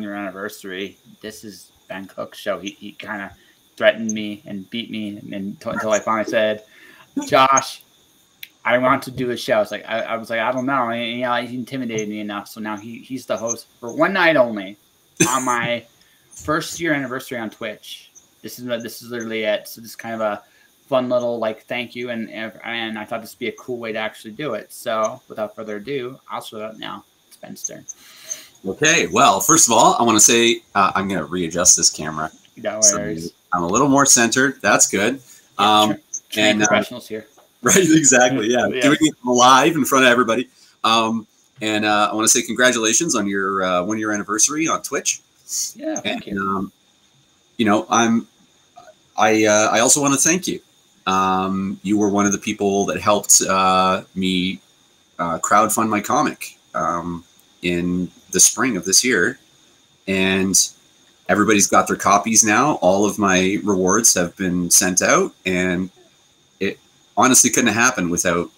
on your anniversary, this is Ben Cook's show. He, he kind of threatened me and beat me and, until I finally said, Josh, I want to do a show. It's like I, I was like, I don't know. And, you know, he intimidated me enough. So now he, he's the host for one night only on my first year anniversary on Twitch. This is this is literally it. So this is kind of a fun little like thank you and and I thought this would be a cool way to actually do it. So without further ado, I'll show up now. It's Ben's turn. Okay. Well, first of all, I want to say uh, I'm going to readjust this camera. No So. I'm a little more centered. That's good. Um, and, uh, professionals here. Right, exactly. Yeah, Yeah. doing it live in front of everybody. Um, and uh, I want to say congratulations on your uh, one year anniversary on Twitch. Yeah, thank And, you. um, you know, I'm. I uh, I also want to thank you. Um, you were one of the people that helped uh, me uh, crowdfund my comic um, in the spring of this year, and everybody's got their copies now. All of my rewards have been sent out, and it honestly couldn't have happened without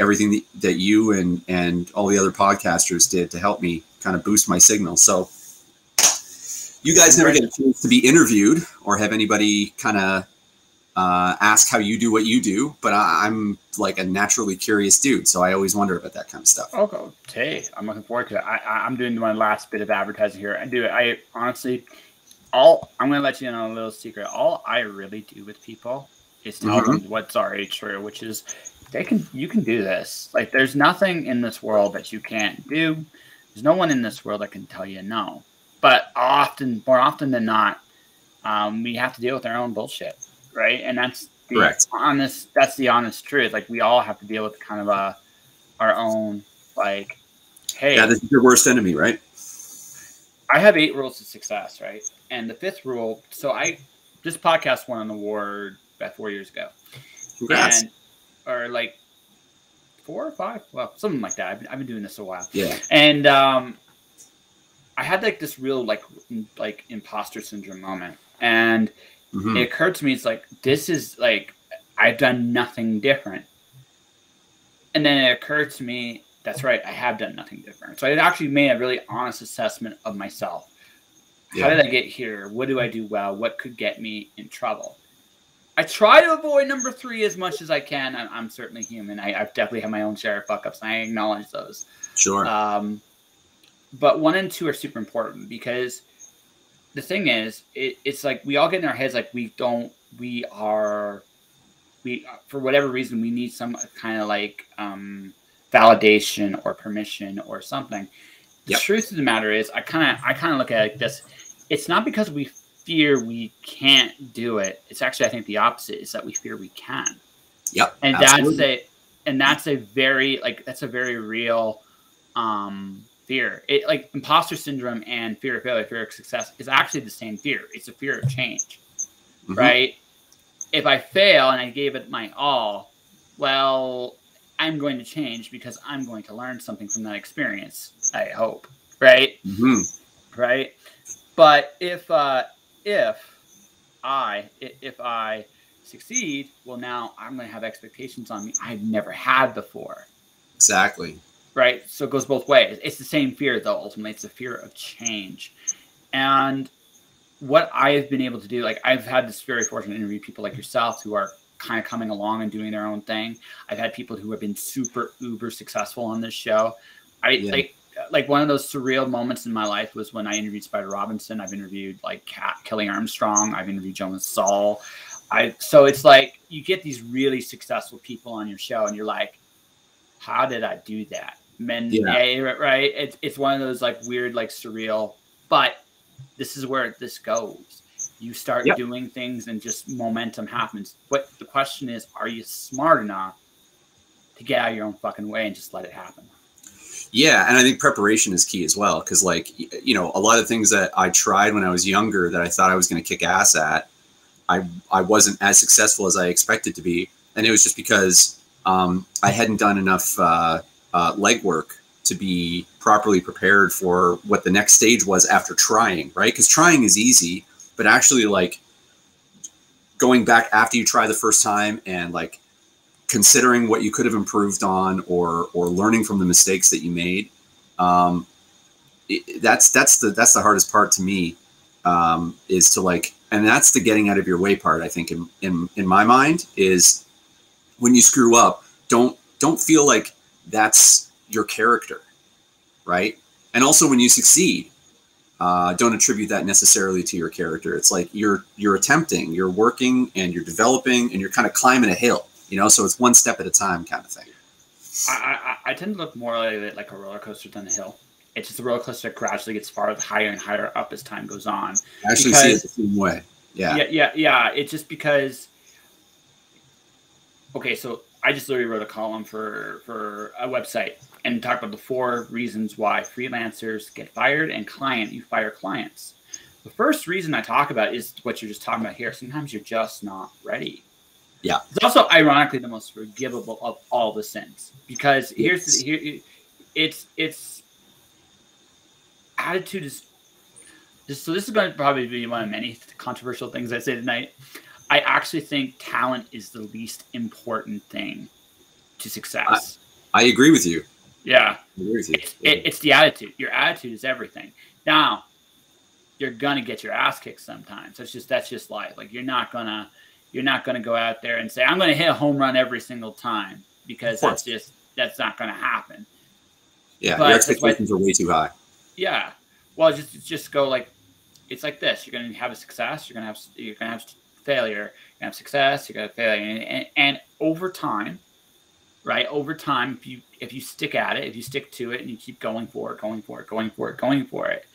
everything that, that you and and all the other podcasters did to help me kind of boost my signal. So you guys never get a chance to be interviewed or have anybody kind of uh, ask how you do what you do, but I, I'm like a naturally curious dude, so I always wonder about that kind of stuff. Okay, hey, I'm looking forward to it. I, I, I'm doing my last bit of advertising here. I do. It I honestly, all I'm going to let you in on a little secret. All I really do with people is tell them what's already true, which is they can you can do this. Like there's nothing in this world that you can't do. There's no one in this world that can tell you no. But often, more often than not, um, we have to deal with our own bullshit, right? And that's the Correct. honest. That's the honest truth. Like we all have to deal with kind of a our own like, hey, Yeah, this is your worst enemy, right? I have eight rules to success, right? And the fifth rule. So I this podcast won an award about four years ago, Congrats. and or like four or five, well, something like that. I've been, I've been doing this a while, yeah. and um, I had like this real like like imposter syndrome moment, and Mhm. it occurred to me it's like this is like I've done nothing different. And then it occurred to me that's right, I have done nothing different. So I actually made a really honest assessment of myself. How Yeah. did I get here? What do I do well? What could get me in trouble? I try to avoid number three as much as I can. I'm, I'm certainly human. I, I've definitely had my own share of fuck ups, and I acknowledge those. Sure. Um, but one and two are super important because the thing is, it, it's like we all get in our heads like we don't, we are, we for whatever reason we need some kind of like um, validation or permission or something. The Yep. truth of the matter is, I kind of, I kind of look at it like this. It's not because we fear we can't do it. It's actually, I think, the opposite is that we fear we can yep. and absolutely. that's a and that's a very like that's a very real um fear it like imposter syndrome and fear of failure fear of success is actually the same fear it's a fear of change Mhm. right if i fail and i gave it my all well i'm going to change because i'm going to learn something from that experience i hope right Mhm. right? But if uh, if I i- if I succeed, well, now I'm going to have expectations on me I've never had before, Exactly. Right? So it goes both ways. It's the same fear, though. Ultimately, it's the fear of change, and what I've been able to do, like I've had this very fortunate interview people like yourself who are kind of coming along and doing their own thing. I've had people who have been super uber successful on this show. I Yeah. like like one of those surreal moments in my life was when I interviewed Spider Robinson. I've interviewed like Kelley Armstrong. I've interviewed Jonas Saul. I so it's like you get these really successful people on your show, and you're like, how did I do that? Men, Yeah. right? It's it's one of those like weird, like surreal. But this is where this goes. You start Yep. doing things, and just momentum happens. But the question is, are you smart enough to get out of your own fucking way and just let it happen? Yeah, and I think preparation is key as well because, like, you know, a lot of things that I tried when I was younger that I thought I was going to kick ass at, I I wasn't as successful as I expected to be, and it was just because um, I hadn't done enough uh, uh, legwork to be properly prepared for what the next stage was after trying. Right? Because trying is easy, but actually, like, going back after you try the first time and like considering what you could have improved on or or learning from the mistakes that you made um, it, that's that's the that's the hardest part to me um, is to like and that's the getting out of your way part i think in, in in my mind is when you screw up don't don't feel like that's your character right and also when you succeed uh, don't attribute that necessarily to your character it's like you're you're attempting you're working and you're developing and you're kind of climbing a hill you know so it's one step at a time kind of thing I, I, I tend to look more like, like a roller coaster than a hill. It's just a roller coaster that gradually gets farther, higher and higher up as time goes on. I actually see it the same way. Yeah. Yeah, yeah, yeah. It's just because. Okay, so I just literally wrote a column for for a website and talked about the four reasons why freelancers get fired and client you fire clients. The first reason I talk about is what you're just talking about here. Sometimes you're just not ready. Yeah. It's also ironically the most forgivable of all the sins because here's the, here it's it's attitude is just so this is going to probably be one of many controversial things I say tonight. I actually think talent is the least important thing to success. I, I agree with you. Yeah. Agree with you. It's, it, it's the attitude. Your attitude is everything. Now, you're gonna get your ass kicked sometimes. That's just that's just life. Like you're not gonna you're not gonna go out there and say I'm gonna hit a home run every single time because that's just that's not gonna happen. Yeah, But your why- expectations are way too high. Yeah. Well, just just go like it's like this. You're gonna have a success. You're gonna have you're gonna have failure. You're gonna have success. You're gonna have failure, and, and, and over time, right? Over time, if you if you stick at it, if you stick to it, and you keep going for it, going for it, going for it, going for it,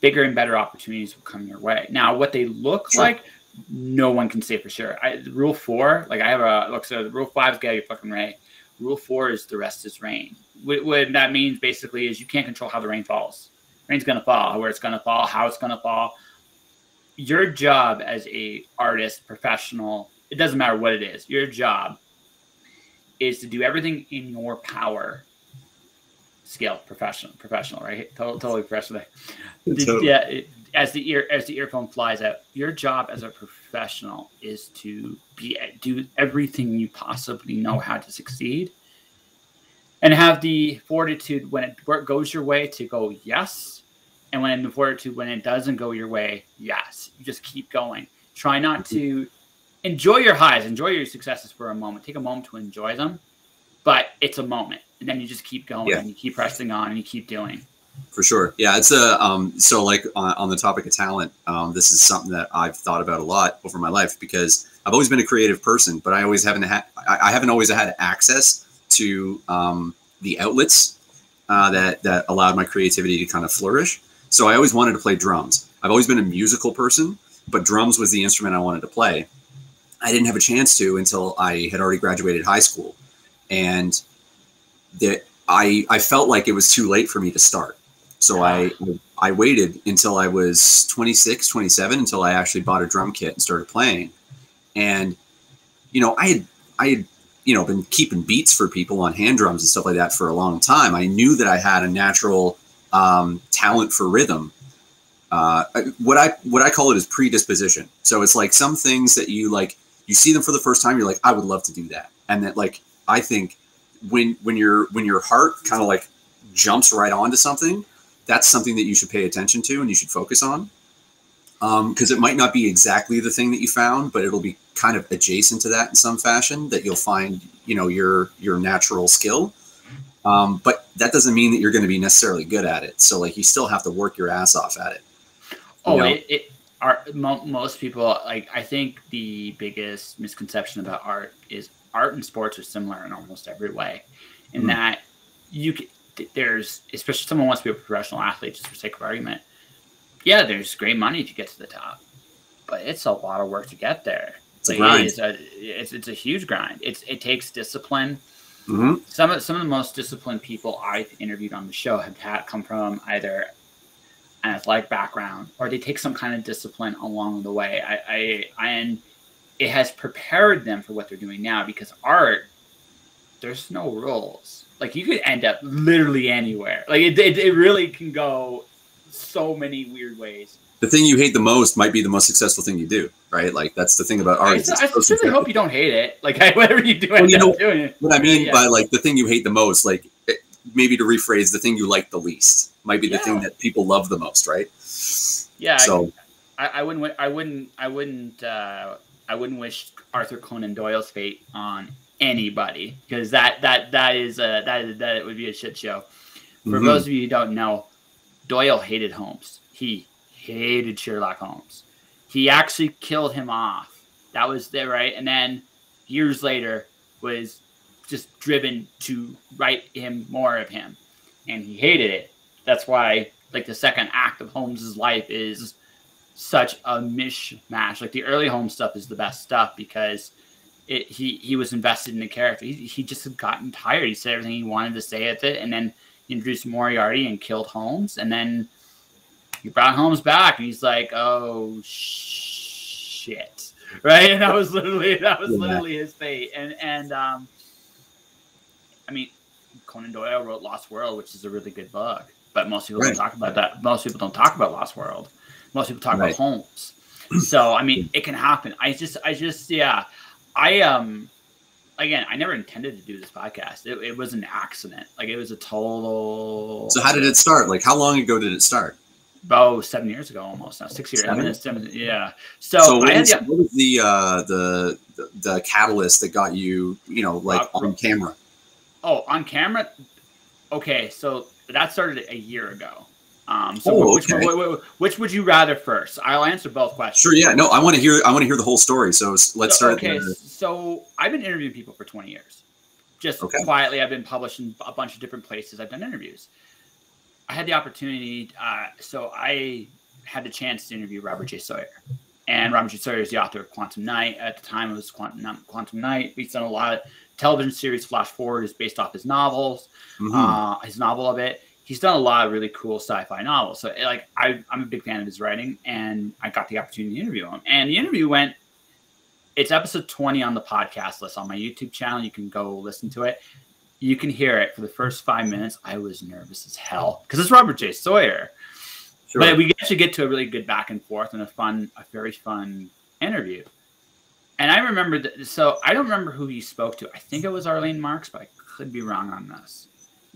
bigger and better opportunities will come your way. Now, what they look Sure. like, no one can say for sure. I, rule four, like I have a look. So rule five is get your fucking way. Rule four is the rest is rain. What, what that means basically is you can't control how the rain falls. Rain's gonna fall, where it's gonna fall, how it's gonna fall. Your job as a artist, professional, it doesn't matter what it is. Your job is to do everything in your power. Scale professional, professional, right? Totally, totally professional. Totally. Yeah, it, as the ear as the earphone flies out, your job as a professional is to be do everything you possibly know how to succeed, and have the fortitude when it goes your way to go yes, and when the fortitude when it doesn't go your way, yes. You just keep going. Try not to enjoy your highs, enjoy your successes for a moment. Take a moment to enjoy them, but it's a moment, and then you just keep going Yeah. and you keep pressing on and you keep doing. For sure. Yeah, it's a um so like on, on the topic of talent, um this is something that I've thought about a lot over my life because I've always been a creative person, but I always haven't had I, I haven't always had access to um the outlets uh, that that allowed my creativity to kind of flourish. So I always wanted to play drums. I've always been a musical person, but drums was the instrument I wanted to play. I didn't have a chance to until I had already graduated high school, and that I I felt like it was too late for me to start. So I I waited until I was 26, 27 until I actually bought a drum kit and started playing. And you know, I had I had you know been keeping beats for people on hand drums and stuff like that for a long time. I knew that I had a natural um, talent for rhythm. Uh, what I what I call it is predisposition. So it's like some things that you like you see them for the first time, you're like, I would love to do that. And that like I think when when your when your heart kind of like jumps right onto something, that's something that you should pay attention to and you should focus on. Because it might not be exactly the thing that you found, but it'll be kind of adjacent to that in some fashion that you'll find, you know, your your natural skill. Um, but that doesn't mean that you're going to be necessarily good at it. So like you still have to work your ass off at it. Oh, know? it, it art. Mo- most people like. I think the biggest misconception about art is art and sports are similar in almost every way, in Hmm. that you c- th- there's especially someone wants to be a professional athlete just for sake of argument. Yeah, there's great money to get to the top, but it's a lot of work to get there. It's a grind. It's a it's, it's a huge grind. It's it takes discipline. Hmm Some of some of the most disciplined people I've interviewed on the show have had come from either an athletic background or they take some kind of discipline along the way. I, I and it has prepared them for what they're doing now because art, there's no rules. Like you could end up literally anywhere. Like it, it, it really can go so many weird ways. The thing you hate the most might be the most successful thing you do, right? Like that's the thing about art. I, I sincerely hope you don't hate it. Like whatever you do, Well, you know- doing it. What I mean Yeah. by like the thing you hate the most, like it, maybe to rephrase the thing you like the least might be the Yeah. thing that people love the most, right? Yeah. So I, I wouldn't. I wouldn't. I wouldn't. Uh, I wouldn't wish Arthur Conan Doyle's fate on anybody because that that that is uh, that is, that it would be a shit show. For Mhm. those of you who don't know, Doyle hated Holmes. He hated Sherlock Holmes. He actually killed him off. That was there, right? And then years later was just driven to write him more of him, and he hated it. That's why, like the second act of Holmes's life is such a mishmash. Like the early Holmes stuff is the best stuff because it, he he was invested in the character. He, he just had gotten tired. He said everything he wanted to say at it, and then he introduced Moriarty and killed Holmes, and then he brought Holmes back, and he's like, "Oh shit!" Right, and that was literally that was Yeah. literally his fate. And and um, I mean, Conan Doyle wrote Lost World, which is a really good book, but most people Right. don't talk about that. Most people don't talk about Lost World. Most people talk Right. about Holmes. So I mean, it can happen. I just, I just, yeah, I um, again, I never intended to do this podcast. It, it was an accident. Like it was a total. so how did it start? Like how long ago did it start? About seven years ago, almost now, six years. Seven? seven, yeah. So, So what was, the, what was the uh the, the the catalyst that got you, you know, like Uh, on camera? oh on camera. Okay, so that started a year ago. Um, so Oh, which, okay. which, would you rather first? I'll answer both questions. Sure, yeah. No, I want to hear I want to hear the whole story. So let's So, start Okay, so I've been interviewing people for 20 years. Just Okay. quietly, I've been published in a bunch of different places. I've done interviews. I had the opportunity, uh, so I had the chance to interview Robert J. Sawyer. And Robert J. Sawyer is the author of Quantum Night. At the time, it was Quantum, Quantum Night. He's done a lot of television series. Flash Forward is based off his novels Mhm. uh, his novel of it. He's done a lot of really cool sci-fi novels. So eh, like I, I'm a big fan of his writing, and I got the opportunity to interview him. And the interview went. It's episode 20 on the podcast list on my YouTube channel. You can go listen to it. You can hear it for the first five minutes. I was nervous as hell because it's Robert J. Sawyer. Sure. But we actually get to a really good back and forth and a fun, a very fun interview. And I remember that. So I don't remember who he spoke to. I think it was Arlene Marks, but I could be wrong on this.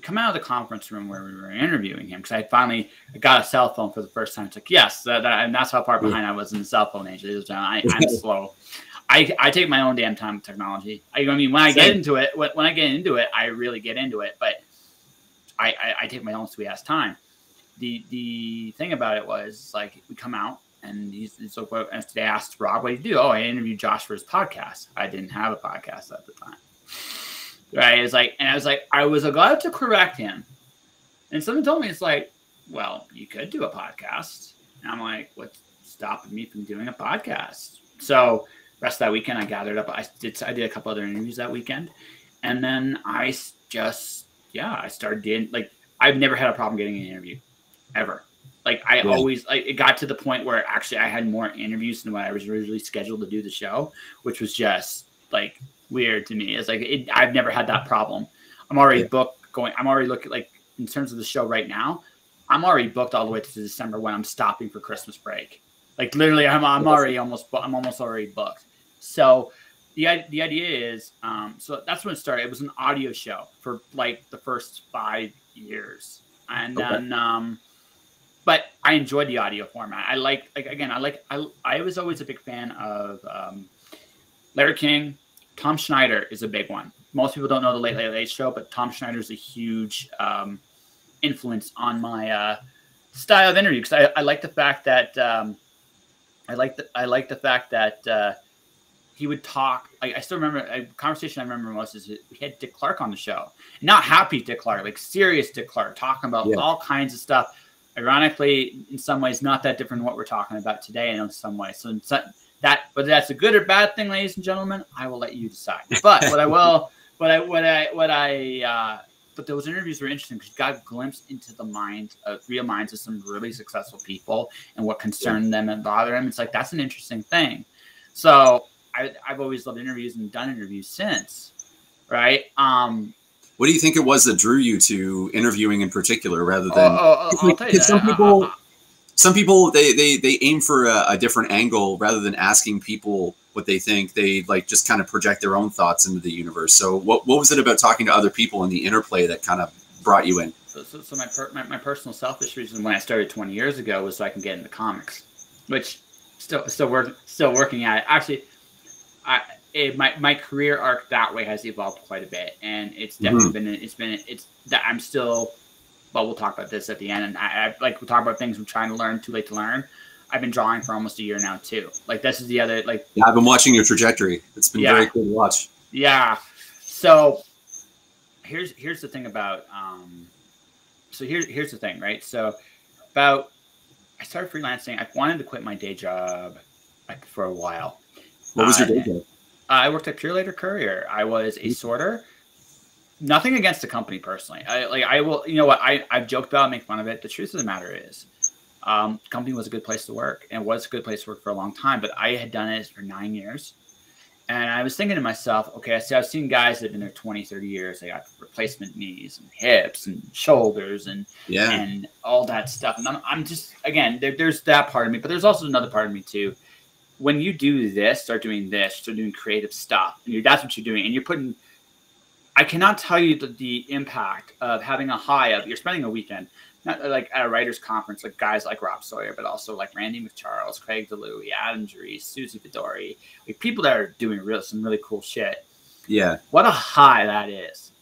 Come out of the conference room where we were interviewing him because I finally got a cell phone for the first time. It's like yes, that, that, and that's how far behind I was in the cell phone age. Was, uh, I, I'm slow. I, I take my own damn time with technology. I, I mean, when I get into it, when, when I get into it, I really get into it. But I, I, I take my own sweet ass time. The the thing about it was like we come out and he's, he's like, well, and they asked Rob, what do you do? Oh, I interviewed Josh for his podcast. I didn't have a podcast at the time. Right? It's like, and I was like, I was allowed to correct him. And someone told me, it's like, well, you could do a podcast. And I'm like, what's stopping me from doing a podcast? So rest of that weekend, I gathered up. I did, I did a couple other interviews that weekend. And then I just, yeah, I started doing, like, I've never had a problem getting an interview ever. Like I Yeah. always, like, it got to the point where actually I had more interviews than what I was originally scheduled to do the show, which was just like weird to me. It's like it, I've never had that problem. I'm already Yeah. booked going. I'm already looking like in terms of the show right now. I'm already booked all the way to December when I'm stopping for Christmas break. Like literally, I'm I'm already almost I'm almost already booked. So the the idea is, um, so that's when it started. It was an audio show for like the first five years, and Okay. then um, but I enjoyed the audio format. I like like again, I like I I was always a big fan of um, Larry King. Tom Snyder is a big one. Most people don't know the Late Late Late Show, but Tom Snyder is a huge um, influence on my uh, style of interview because I, I like the fact that um, I like the I like the fact that uh, he would talk. I, I still remember a conversation I remember most is we had Dick Clark on the show, not happy Dick Clark, like serious Dick Clark, talking about Yeah. all kinds of stuff. Ironically, in some ways, not that different than what we're talking about today. In some ways, so in some, that whether that's a good or bad thing, ladies and gentlemen, I will let you decide. But what I will, what I what I what I uh, but those interviews were interesting because you got a glimpse into the minds of real minds of some really successful people and what concerned them and bothered them. It's like that's an interesting thing. So I, I've always loved interviews and done interviews since, right? Um, What do you think it was that drew you to interviewing in particular, rather oh, than oh, oh, It's I'll tell you it's some. People- uh, uh, some people they they they aim for a, a different angle rather than asking people what they think they like just kind of project their own thoughts into the universe so what, what was it about talking to other people and the interplay that kind of brought you in? So, so, so my, per, my my personal selfish reason when I started 20 years ago was so I can get into comics, which still still work still working at it. Actually, I it, my my career arc that way has evolved quite a bit, and it's definitely mm-hmm. been it's been it's that I'm still. But we'll talk about this at the end, and I, I like we'll talk about things I'm trying to learn. Too late to learn. I've been drawing for almost a year now too. Like this is the other like. Yeah, I've been watching your trajectory. It's been yeah. very cool to watch. Yeah. So here's here's the thing about um. So here's here's the thing, right? So about I started freelancing. I wanted to quit my day job like for a while. What was your day job? I worked at Purolator Courier. I was a mm-hmm. sorter. Nothing against the company personally. I like I will. You know what? I I've joked about, make fun of it. The truth of the matter is, um, company was a good place to work and was a good place to work for a long time. But I had done it for nine years. And I was thinking to myself, okay, so I've seen guys that have been there 20, 30 years. They got replacement knees and hips and shoulders and yeah. and all that stuff. And I'm, I'm just, again, there, there's that part of me, but there's also another part of me too. When you do this, start doing this, start doing creative stuff, and that's what you're doing. And you're putting, I cannot tell you the, the impact of having a high of, you're spending a weekend not uh, like at a writers conference, like guys like Rob Sawyer, but also like Randy McCharles, Craig DeLuey, Adam Dreece, Susie Vidori, like people that are doing real some really cool shit. Yeah. What a high that is.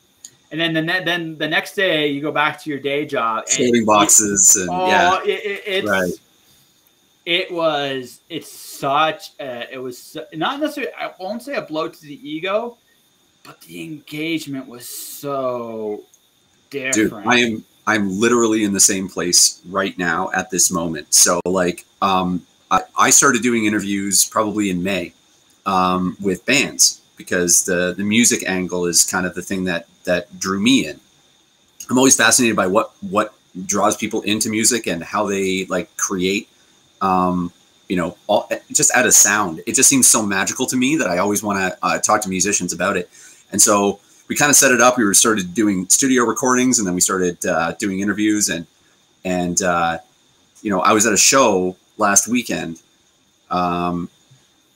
And then the ne- then the next day you go back to your day job. Saving boxes and oh, yeah. It, it, it's, right. It was it's such a, it was not necessarily I won't say a blow to the ego, but the engagement was so different. Dude, I am I'm literally in the same place right now at this moment. So like, um, I, I started doing interviews probably in May um, with bands because the the music angle is kind of the thing that that drew me in. I'm always fascinated by what what draws people into music and how they like create. Um, you know, all, just add a sound. It just seems so magical to me that I always want to uh, talk to musicians about it. And so we kind of set it up. We started doing studio recordings, and then we started uh, doing interviews. And and uh, you know, I was at a show last weekend um,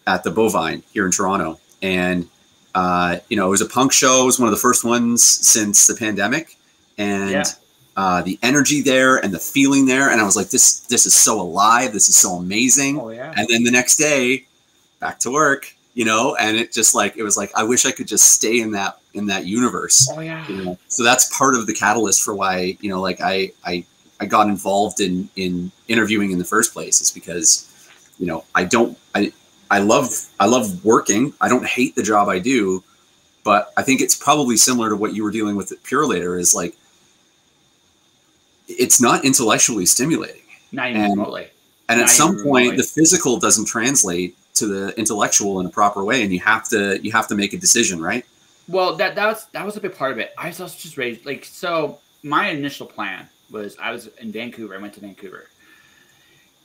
at the Bovine here in Toronto, and uh, you know, it was a punk show. It was one of the first ones since the pandemic, and. Yeah. Uh, the energy there and the feeling there, and I was like, "This, this is so alive. This is so amazing." Oh, yeah. And then the next day, back to work, you know, and it just like it was like I wish I could just stay in that in that universe. Oh yeah. You know? So that's part of the catalyst for why you know, like I I I got involved in in interviewing in the first place is because you know I don't I I love I love working. I don't hate the job I do, but I think it's probably similar to what you were dealing with at Purolator is like it's not intellectually stimulating. Not even and, remotely. And not at some point, remotely. the physical doesn't translate to the intellectual in a proper way, and you have to you have to make a decision, right? Well, that that was that was a big part of it. I was also just raised like so. My initial plan was I was in Vancouver. I went to Vancouver.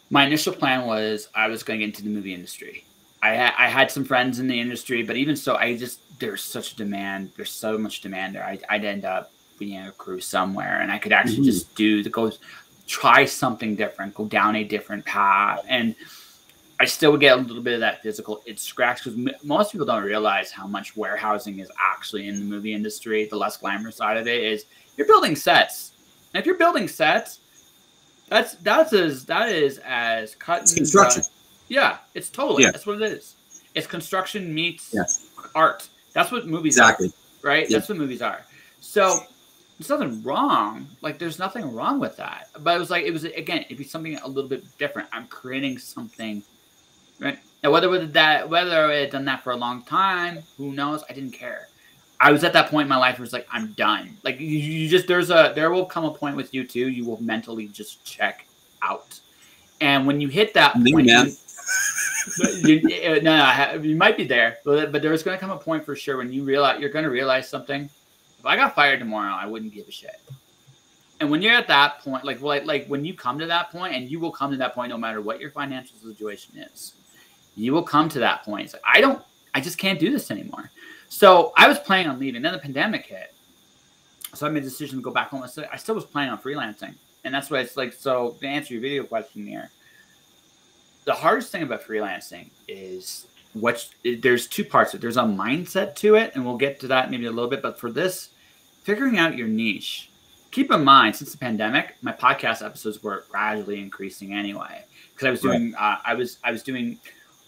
My initial plan was I was going into the movie industry. I had I had some friends in the industry, but even so, I just there's such a demand. There's so much demand there. I, would end up being a crew somewhere, and I could actually mm-hmm. just do the go, try something different, go down a different path, and I still would get a little bit of that physical it scratch because m- most people don't realize how much warehousing is actually in the movie industry. The less glamorous side of it is you're building sets. And if you're building sets, that's that's as that is as cut it's construction. Yeah, it's totally yeah. that's what it is. It's construction meets yes. art. That's what movies exactly. are. Right? Yeah. That's what movies are. So there's nothing wrong. Like there's nothing wrong with that. But it was like it was again, it'd be something a little bit different. I'm creating something Right. Now, whether with that whether I had done that for a long time, who knows? I didn't care. I was at that point in my life where it's like I'm done. Like you, you just there's a there will come a point with you too. You will mentally just check out, and when you hit that Me, point, man. You, you, no, no, you might be there, but but there's going to come a point for sure when you realize you're going to realize something. If I got fired tomorrow, I wouldn't give a shit. And when you're at that point, like like like when you come to that point, and you will come to that point no matter what your financial situation is you will come to that point. It's like, I don't, I just can't do this anymore. So I was planning on leaving. Then the pandemic hit. So I made a decision to go back home. I still was planning on freelancing. And that's why it's like, so to answer your video question here, the hardest thing about freelancing is what there's two parts. There's a mindset to it, and we'll get to that maybe a little bit. But for this, figuring out your niche keep in mind, since the pandemic, my podcast episodes were gradually increasing anyway. Because I was doing, right. uh, I was, I was doing,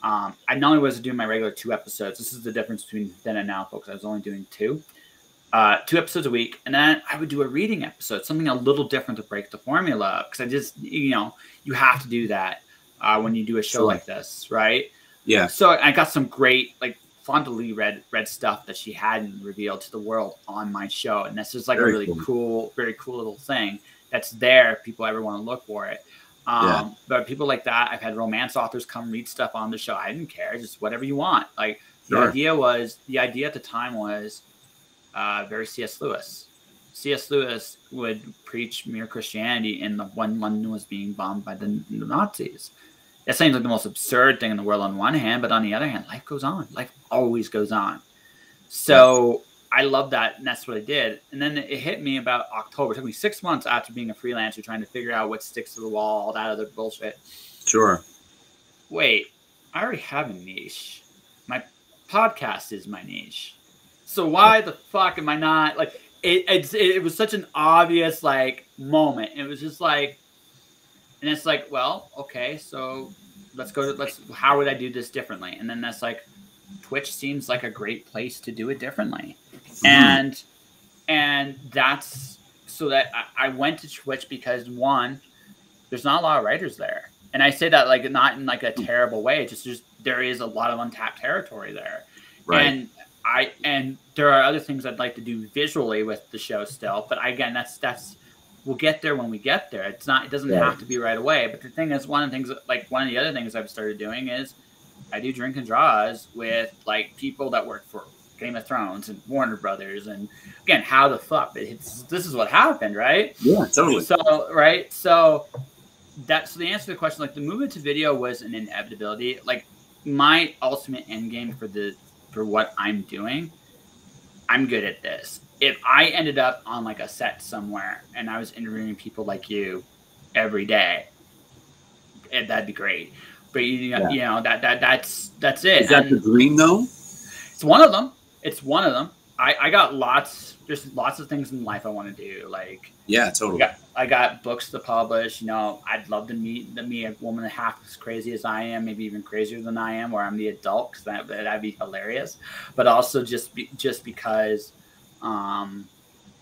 um, I not only was doing my regular two episodes. This is the difference between then and now, folks. I was only doing two, uh, two episodes a week, and then I would do a reading episode, something a little different to break the formula. Because I just, you know, you have to do that uh, when you do a show sure. like this, right? Yeah. So I got some great like fondly read read stuff that she hadn't revealed to the world on my show, and this is like very a really cool. cool. very cool little thing that's there. If people ever want to look for it. Um, yeah. But people like that, I've had romance authors come read stuff on the show. I didn't care, just whatever you want. Like the sure. idea was, the idea at the time was uh, very C.S. Lewis. C.S. Lewis would preach mere Christianity in the when London was being bombed by the, the Nazis that seems like the most absurd thing in the world on one hand, but on the other hand, life goes on. Life always goes on. So I love that, and that's what I did. And then it hit me about October. It took me six months after being a freelancer, trying to figure out what sticks to the wall, all that other bullshit. Sure. Wait, I already have a niche. My podcast is my niche. So why the fuck am I not like? It, it, it was such an obvious like moment. It was just like and it's like, well, okay, so let's go to let's how would I do this differently? And then that's like Twitch seems like a great place to do it differently. Mm-hmm. And and that's so that I, I went to Twitch because one, there's not a lot of writers there. And I say that like not in like a terrible way. It's just, just there is a lot of untapped territory there. Right. And I and there are other things I'd like to do visually with the show still, but again, that's that's we'll get there when we get there. It's not. It doesn't yeah. have to be right away. But the thing is, one of the things, like one of the other things I've started doing is, I do drink and draws with like people that work for Game of Thrones and Warner Brothers, and again, how the fuck? It's this is what happened, right? Yeah, totally. So right, so that's so the answer to the question. Like the movement to video was an inevitability. Like my ultimate end game for the for what I'm doing, I'm good at this if I ended up on like a set somewhere and I was interviewing people like you every day, it, eh, that'd be great. But you know, yeah. you know that that that's that's it. Is that and the dream though? It's one of them. It's one of them. I I got lots there's lots of things in life I want to do. Like yeah, totally. I got, I got, books to publish. You know, I'd love to meet the me a woman half as crazy as I am, maybe even crazier than I am, where I'm the adult. Cause that that'd be hilarious. But also just be, just because um,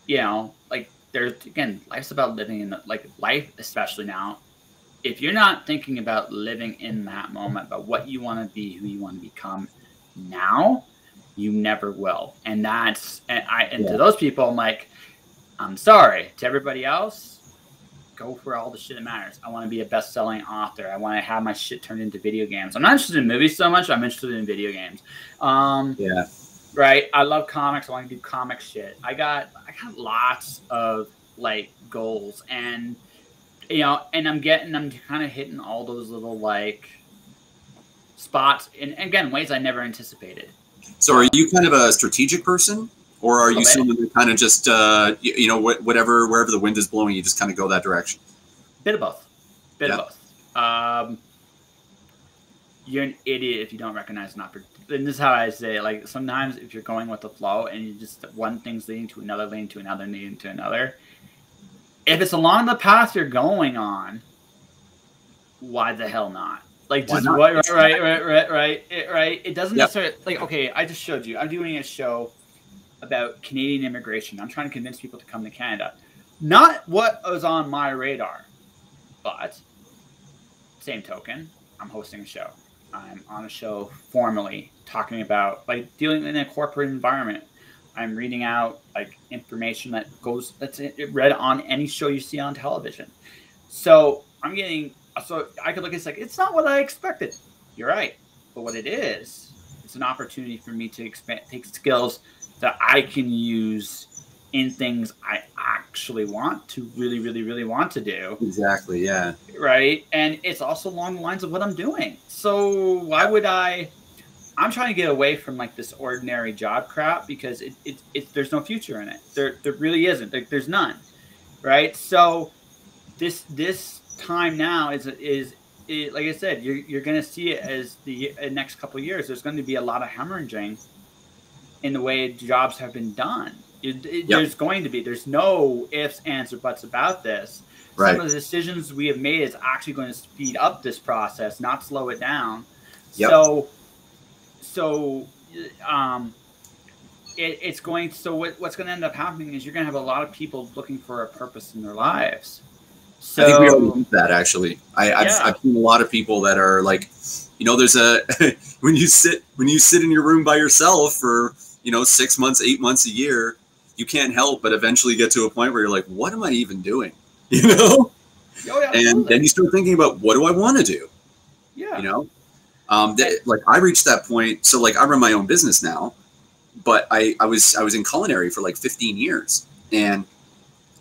you know, like there's again, life's about living in the, like life, especially now. If you're not thinking about living in that moment, about what you want to be, who you want to become now, you never will. And that's and I and yeah. to those people, I'm like, I'm sorry. To everybody else, go for all the shit that matters. I want to be a best-selling author. I want to have my shit turned into video games. I'm not interested in movies so much. I'm interested in video games. Um, yeah right? I love comics. I want to do comic shit. I got I got lots of like goals, and you know, and I'm getting I'm kind of hitting all those little like spots in again ways I never anticipated. So, are you kind of a strategic person, or are you someone that kind of just uh, you, you know whatever wherever the wind is blowing, you just kind of go that direction? Bit of both. Bit yeah. of both. Um, you're an idiot if you don't recognize an opportunity and this is how I say it. Like sometimes if you're going with the flow and you just one thing's leading to another, leading to another, leading to another. If it's along the path you're going on, why the hell not? Like just what, right, right, right, right, right, it, right. It doesn't yep. necessarily like okay. I just showed you. I'm doing a show about Canadian immigration. I'm trying to convince people to come to Canada. Not what was on my radar, but same token, I'm hosting a show. I'm on a show formally talking about like dealing in a corporate environment. I'm reading out like information that goes that's read on any show you see on television. So I'm getting so I could look at it like it's not what I expected. You're right, but what it is, it's an opportunity for me to expand, take skills that I can use in things I actually want to really, really, really want to do. Exactly. Yeah. Right. And it's also along the lines of what I'm doing. So why would I? I'm trying to get away from like this ordinary job crap because it, it, it there's no future in it. There, there really isn't. Like, there's none. Right. So this, this time now is, is, it, like I said, you're, you're going to see it as the uh, next couple years. There's going to be a lot of hemorrhaging in the way jobs have been done It, it, yep. There's going to be. There's no ifs, ands, or buts about this. Right. Some of the decisions we have made is actually going to speed up this process, not slow it down. Yep. So, so, um, it, it's going. So what, what's going to end up happening is you're going to have a lot of people looking for a purpose in their lives. So, I think we already do that actually. I, have yeah. I've seen a lot of people that are like, you know, there's a when you sit when you sit in your room by yourself for you know six months, eight months, a year, you can't help but eventually get to a point where you're like, what am I even doing? You know. Oh, yeah, and then you start thinking about what do I want to do? Yeah. You know, um, that, like I reached that point. So like I run my own business now, but I I was I was in culinary for like 15 years, and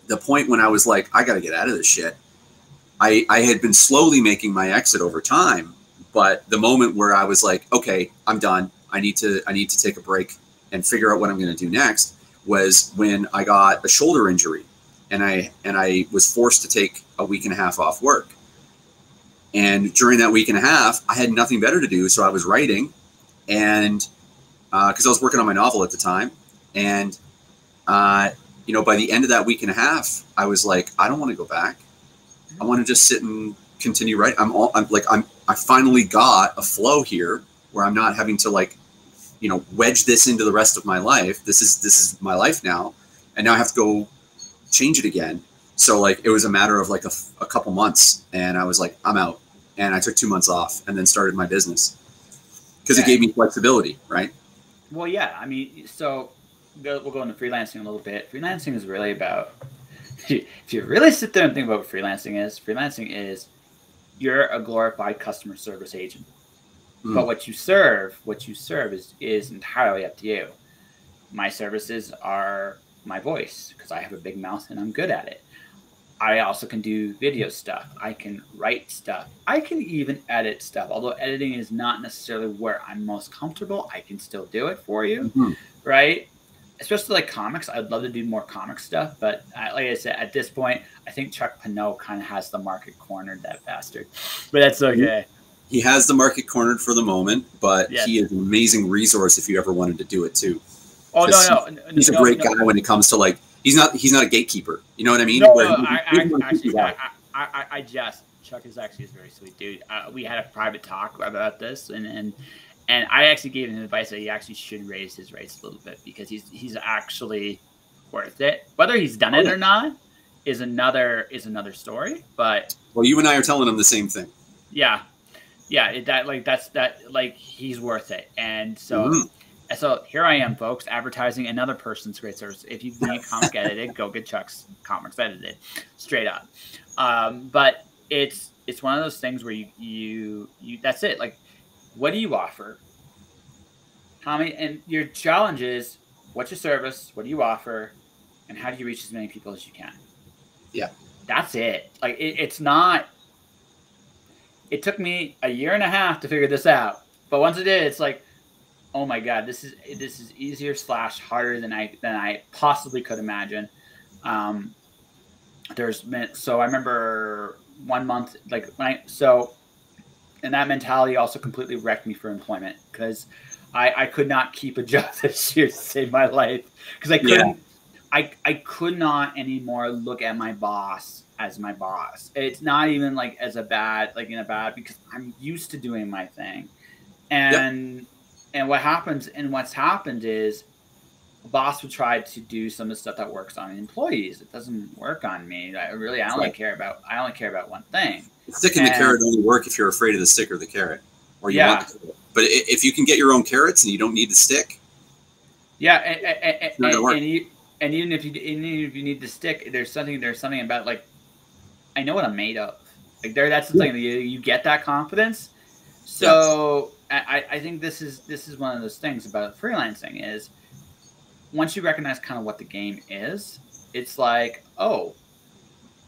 the point when I was like I got to get out of this shit. I I had been slowly making my exit over time, but the moment where I was like, okay, I'm done. I need to I need to take a break and figure out what I'm going to do next was when I got a shoulder injury and I and I was forced to take a week and a half off work. And during that week and a half, I had nothing better to do, so I was writing, and because uh, I was working on my novel at the time, and uh, you know, by the end of that week and a half, I was like, I don't want to go back. I want to just sit and continue writing. I'm all I'm like I'm I finally got a flow here where I'm not having to like you know wedge this into the rest of my life. This is this is my life now. And now i have to go change it again. So like it was a matter of like a, a couple months. And i was like i'm out. And i took two months off and then started my business. Because yeah. it gave me flexibility right? Well yeah. I mean so we'll go into freelancing a little bit. Freelancing is really about if you really sit there and think about what freelancing is freelancing is you're a glorified customer service agent Mm. But what you serve, what you serve is is entirely up to you. My services are my voice because I have a big mouth and I'm good at it. I also can do video stuff. I can write stuff. I can even edit stuff. Although editing is not necessarily where I'm most comfortable, I can still do it for you, mm-hmm. right? Especially like comics. I'd love to do more comic stuff, but like I said, at this point, I think Chuck Pinot kind of has the market cornered. That bastard, but that's okay he has the market cornered for the moment, but yes. he is an amazing resource if you ever wanted to do it too. Oh no, no, he's no, a great no. guy when it comes to like he's not he's not a gatekeeper. You know what I mean? No, no I, I, actually, I, I, I, just Chuck is actually a very sweet dude. Uh, we had a private talk about this, and and and I actually gave him advice that he actually should raise his rates a little bit because he's he's actually worth it. Whether he's done it or not is another is another story. But well, you and I are telling him the same thing. Yeah, yeah, it, that like that's that like he's worth it. And so mm-hmm. so here I am, folks, advertising another person's great service. If you need comic edited, go get Chuck's comics edited, straight up. Um, but it's it's one of those things where you you you that's it. Like, what do you offer? How many? And your challenge is what's your service? What do you offer? And how do you reach as many people as you can? Yeah, that's it. Like it, it's not it took me a year and a half to figure this out. But once I did, it's like, oh my god, this is this is easier slash harder than I than I possibly could imagine. Um, there's been so I remember one month like when I so, and that mentality also completely wrecked me for employment because I I could not keep a job this year to save my life because I couldn't. Yeah. I, I could not anymore look at my boss as my boss. It's not even like as a bad, like in a bad, because I'm used to doing my thing. And yep. and what happens and what's happened is a boss would try to do some of the stuff that works on employees. It doesn't work on me. I really I only right. care about I only care about one thing. Sticking and, the carrot only work if you're afraid of the stick or the carrot. Or you yeah. want the carrot. But if you can get your own carrots and you don't need the stick. Yeah, and, and, and, and you, and even if you even if you need the stick, there's something there's something about like I know what I'm made of. Like there, that's the yeah. thing. You, you get that confidence. So yes. I, I think this is this is one of those things about freelancing is once you recognize kind of what the game is, it's like oh,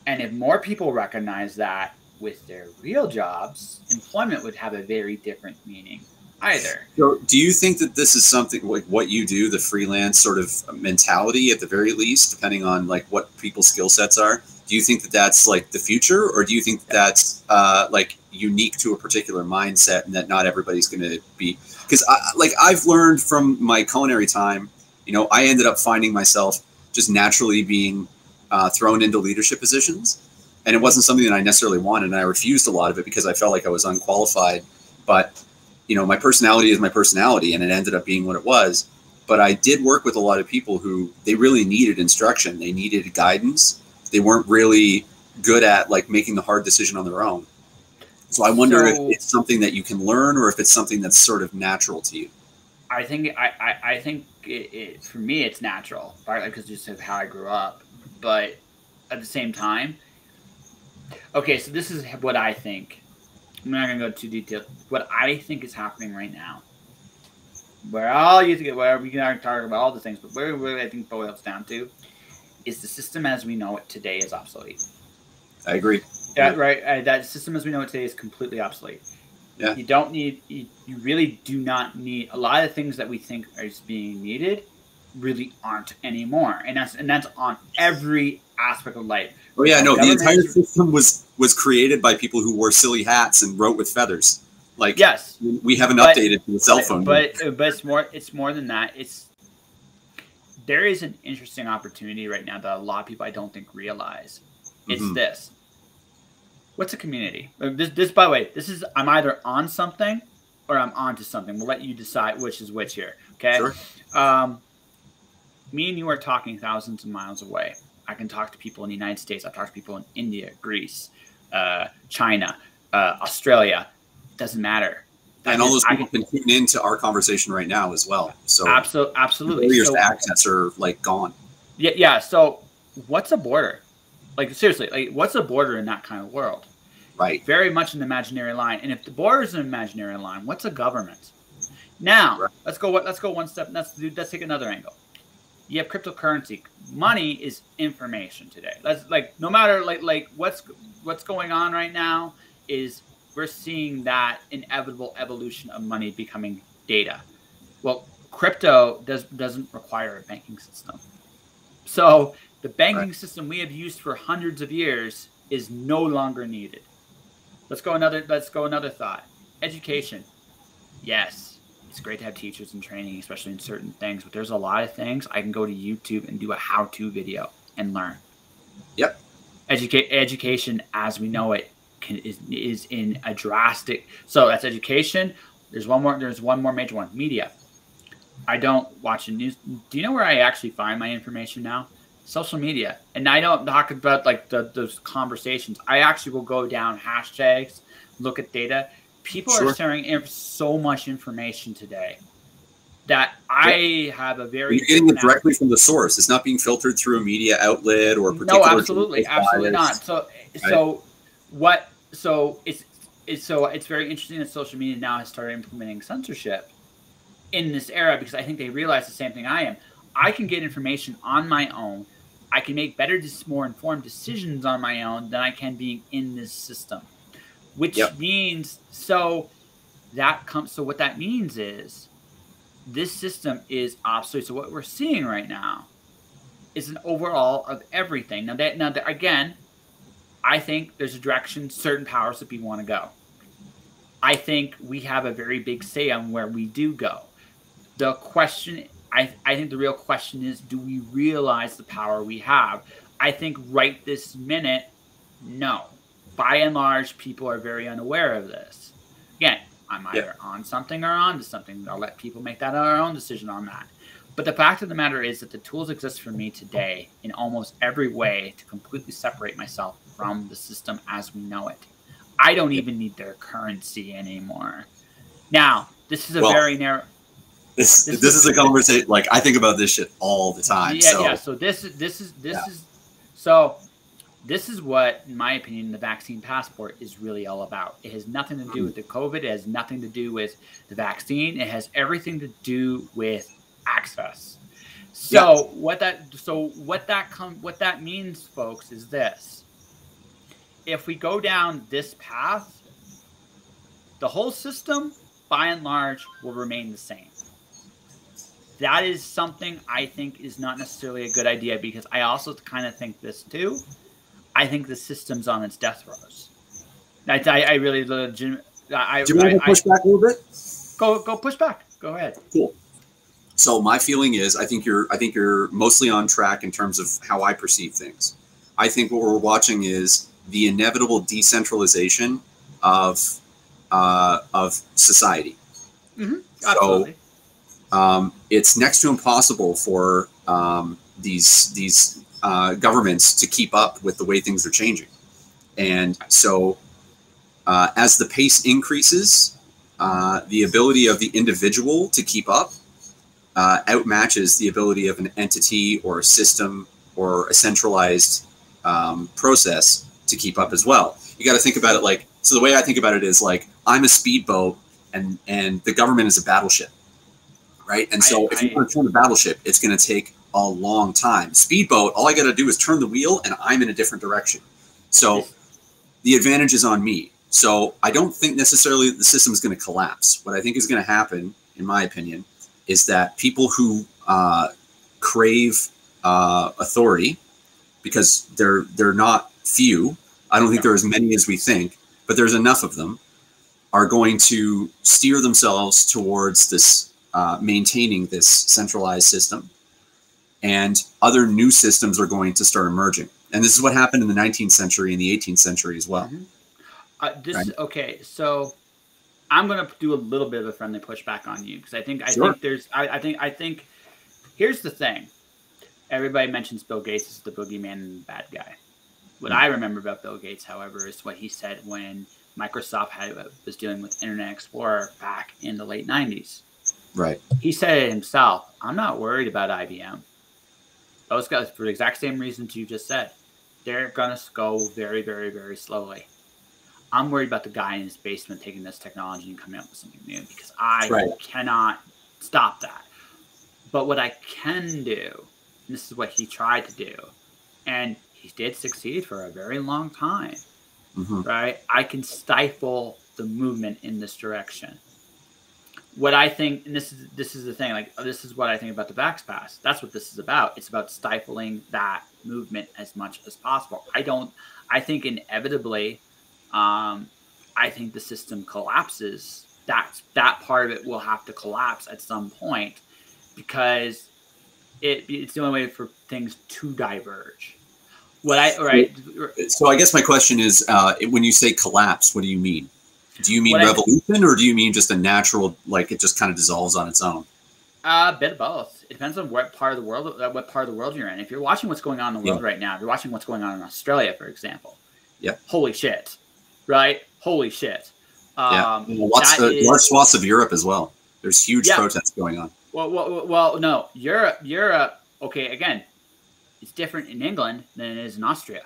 and if more people recognize that with their real jobs, employment would have a very different meaning either. So, do you think that this is something like what you do, the freelance sort of mentality at the very least, depending on like what people's skill sets are? Do you think that that's like the future or do you think that's uh, like unique to a particular mindset and that not everybody's going to be because like i've learned from my culinary time You know, I ended up finding myself just naturally being uh, thrown into leadership positions. And it wasn't something that I necessarily wanted. And I refused a lot of it because I felt like I was unqualified. But, you know, my personality is my personality, and it ended up being what it was. But I did work with a lot of people who they really needed instruction, they needed guidance. They weren't really good at like making the hard decision on their own. So I wonder so, if it's something that you can learn or if it's something that's sort of natural to you. I think I, I, I think it, it, for me it's natural, partly because just of how I grew up. But at the same time, okay, so this is what I think. I'm not gonna go too detailed. What I think is happening right now, where all you think, where we can talk about all the things, but where, where I think boils down to is the system as we know it today is obsolete. I agree. Yeah, right. Uh, that system as we know it today is completely obsolete. Yeah. You don't need. You, you really do not need a lot of things that we think is being needed. Really aren't anymore, and that's and that's on every aspect of life. Oh yeah, no. The entire system was was created by people who wore silly hats and wrote with feathers. Like yes, we haven't but, updated the cell phone. But but, but it's more. It's more than that. It's there is an interesting opportunity right now that a lot of people I don't think realize. It's mm-hmm. this what's a community? Uh, this, this, by the way, this is I'm either on something or I'm onto something. We'll let you decide which is which here. Okay. Sure. Um, me and you are talking thousands of miles away. I can talk to people in the United States. I've talked to people in India, Greece, uh, China, uh, Australia. Doesn't matter. And all those people can, can tune into our conversation right now as well. So absolutely, absolutely. Barriers so, to access are like gone. Yeah, yeah. So what's a border? Like seriously, like what's a border in that kind of world? Right. Very much an imaginary line. And if the border is an imaginary line, what's a government? Now right. let's go. Let's go one step. Let's do. Let's take another angle. You have cryptocurrency. Money is information today. That's like no matter like like what's what's going on right now is we're seeing that inevitable evolution of money becoming data. Well, crypto does doesn't require a banking system. So the banking right. system we have used for hundreds of years is no longer needed. Let's go another let's go another thought. Education. Yes. It's great to have teachers and training, especially in certain things, but there's a lot of things I can go to YouTube and do a how-to video and learn. Yep. Educate education as we know it can, is is in a drastic so that's education. There's one more there's one more major one. Media. I don't watch the news. Do you know where I actually find my information now? social media. And I don't talk about like the, those conversations. I actually will go down hashtags, look at data. People sure. are sharing so much information today that I have a very. You're getting it directly from the source. It's not being filtered through a media outlet or no, absolutely, absolutely not. So, right? so what? So it's it's so it's very interesting that social media now has started implementing censorship in this era because I think they realize the same thing I am. I can get information on my own I can make better, more informed decisions on my own than I can being in this system. Which yep. means so that comes. So what that means is this system is obsolete. So what we're seeing right now is an overall of everything. Now that now that, again, I think there's a direction certain powers that we want to go. I think we have a very big say on where we do go. The question I, I think the real question is do we realize the power we have? I think right this minute, no. By and large, people are very unaware of this. Again, I'm either yeah. on something or on to something. I'll let people make that their own decision on that. But the fact of the matter is that the tools exist for me today in almost every way to completely separate myself from the system as we know it. I don't even need their currency anymore. Now, this is a well, very narrow this this, this is, a conversation like I think about this shit all the time. Yeah, so. yeah. So this is this is this yeah. is so this is what, in my opinion, the vaccine passport is really all about. It has nothing to do hmm. with the COVID. It has nothing to do with the vaccine. It has everything to do with access. So what that so what that come what that means, folks, is this. If we go down this path, the whole system, by and large, will remain the same that is something I think is not necessarily a good idea because I also kind of think this too. I think the system's on its death throes. I, I, I really legit. I, Do you want to push I, back a little bit? Go go push back. Go ahead. Cool. So my feeling is, I think you're, I think you're mostly on track in terms of how I perceive things. I think what we're watching is the inevitable decentralization of uh, of society. Mm-hmm. So um, it's next to impossible for um, these these uh, governments to keep up with the way things are changing, and so uh, as the pace increases, uh, the ability of the individual to keep up uh, outmatches the ability of an entity or a system or a centralized um, process to keep up as well. You got to think about it like so. The way I think about it is like I'm a speedboat and and the government is a battleship, right? And so I, if you want to turn the battleship, it's going to take a long time. Speedboat, all I got to do is turn the wheel, and I'm in a different direction. So the advantage is on me. So I don't think necessarily the system is going to collapse. What I think is going to happen, in my opinion, is that people who uh, crave uh, authority, because they're they're not few. I don't think there are as many as we think, but there's enough of them are going to steer themselves towards this uh, maintaining this centralized system and other new systems are going to start emerging and this is what happened in the 19th century and the 18th century as well mm-hmm. uh, this right? okay so i'm going to do a little bit of a friendly pushback on you because i think i sure. think there's I, I, think i think here's the thing everybody mentions bill gates as the boogeyman and the bad guy what mm-hmm. i remember about bill gates however is what he said when microsoft had was dealing with internet explorer back in the late 90s right he said it himself i'm not worried about ibm those guys, for the exact same reasons you just said, they're going to go very, very, very slowly. I'm worried about the guy in his basement taking this technology and coming up with something new because I right. cannot stop that. But what I can do, this is what he tried to do, and he did succeed for a very long time, mm-hmm. right? I can stifle the movement in this direction what I think, and this is this is the thing, like this is what I think about the Vax Pass. That's what this is about. It's about stifling that movement as much as possible. I don't. I think inevitably, um, I think the system collapses. That that part of it will have to collapse at some point because it, it's the only way for things to diverge. What I right. So I guess my question is, uh, when you say collapse, what do you mean? Do you mean what revolution, I, or do you mean just a natural, like it just kind of dissolves on its own? Uh, a bit of both. It depends on what part of the world, uh, what part of the world you're in. If you're watching what's going on in the world yeah. right now, if you're watching what's going on in Australia, for example, yeah, holy shit, right? Holy shit. Um, yeah, lots, uh, is, large swaths of Europe as well. There's huge yeah. protests going on. Well, well, well, no, Europe, Europe. Okay, again, it's different in England than it is in Austria.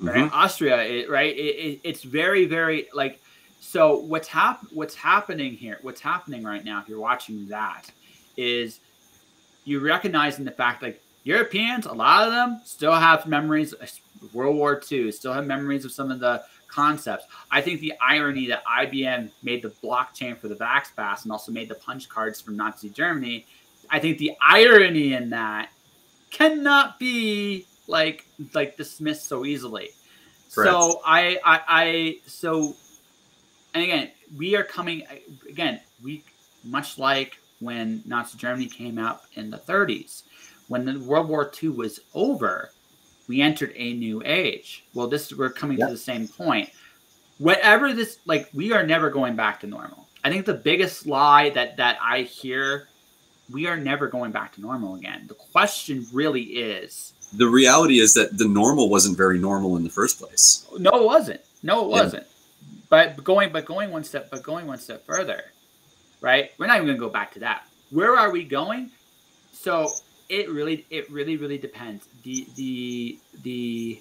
Right, mm-hmm. Austria, it, right? It, it, it's very, very like so what's hap- what's happening here? What's happening right now? If you're watching that, is you're recognizing the fact like Europeans, a lot of them still have memories of World War II, still have memories of some of the concepts. I think the irony that IBM made the blockchain for the VaxPass and also made the punch cards from Nazi Germany, I think the irony in that cannot be like like dismissed so easily. Correct. So I, I I so and again, we are coming again. We much like when Nazi Germany came out in the 30s, when the World War II was over, we entered a new age. Well, this we're coming yep. to the same point. Whatever this like, we are never going back to normal. I think the biggest lie that that I hear, we are never going back to normal again. The question really is. The reality is that the normal wasn't very normal in the first place. No, it wasn't. No, it wasn't. But going, but going one step, but going one step further, right? We're not even gonna go back to that. Where are we going? So it really, it really, really depends. The the the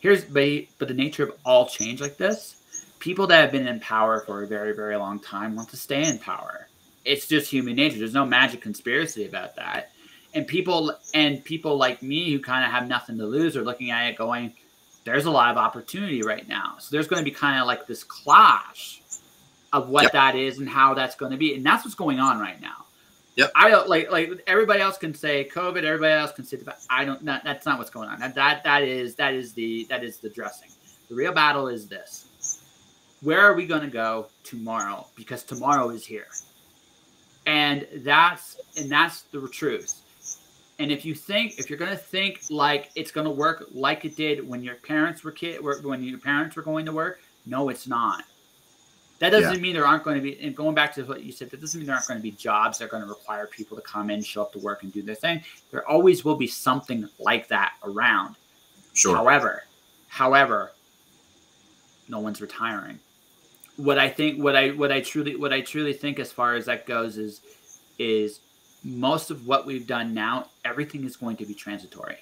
here's but but the nature of all change like this, people that have been in power for a very very long time want to stay in power. It's just human nature. There's no magic conspiracy about that. And people and people like me who kind of have nothing to lose are looking at it going, there's a lot of opportunity right now. So there's going to be kind of like this clash of what yep. that is and how that's going to be, and that's what's going on right now. Yep. I don't like like everybody else can say COVID. Everybody else can say I don't. Not, that's not what's going on. That, that that is that is the that is the dressing. The real battle is this: Where are we going to go tomorrow? Because tomorrow is here. and that's and that's the truth. And if you think if you're gonna think like it's gonna work like it did when your parents were kid when your parents were going to work, no, it's not. That doesn't yeah. mean there aren't going to be, and going back to what you said, that doesn't mean there aren't going to be jobs that are going to require people to come in, show up to work, and do their thing. There always will be something like that around. Sure. However, however, no one's retiring. What I think, what I, what I truly, what I truly think, as far as that goes, is, is most of what we've done now, everything is going to be transitory.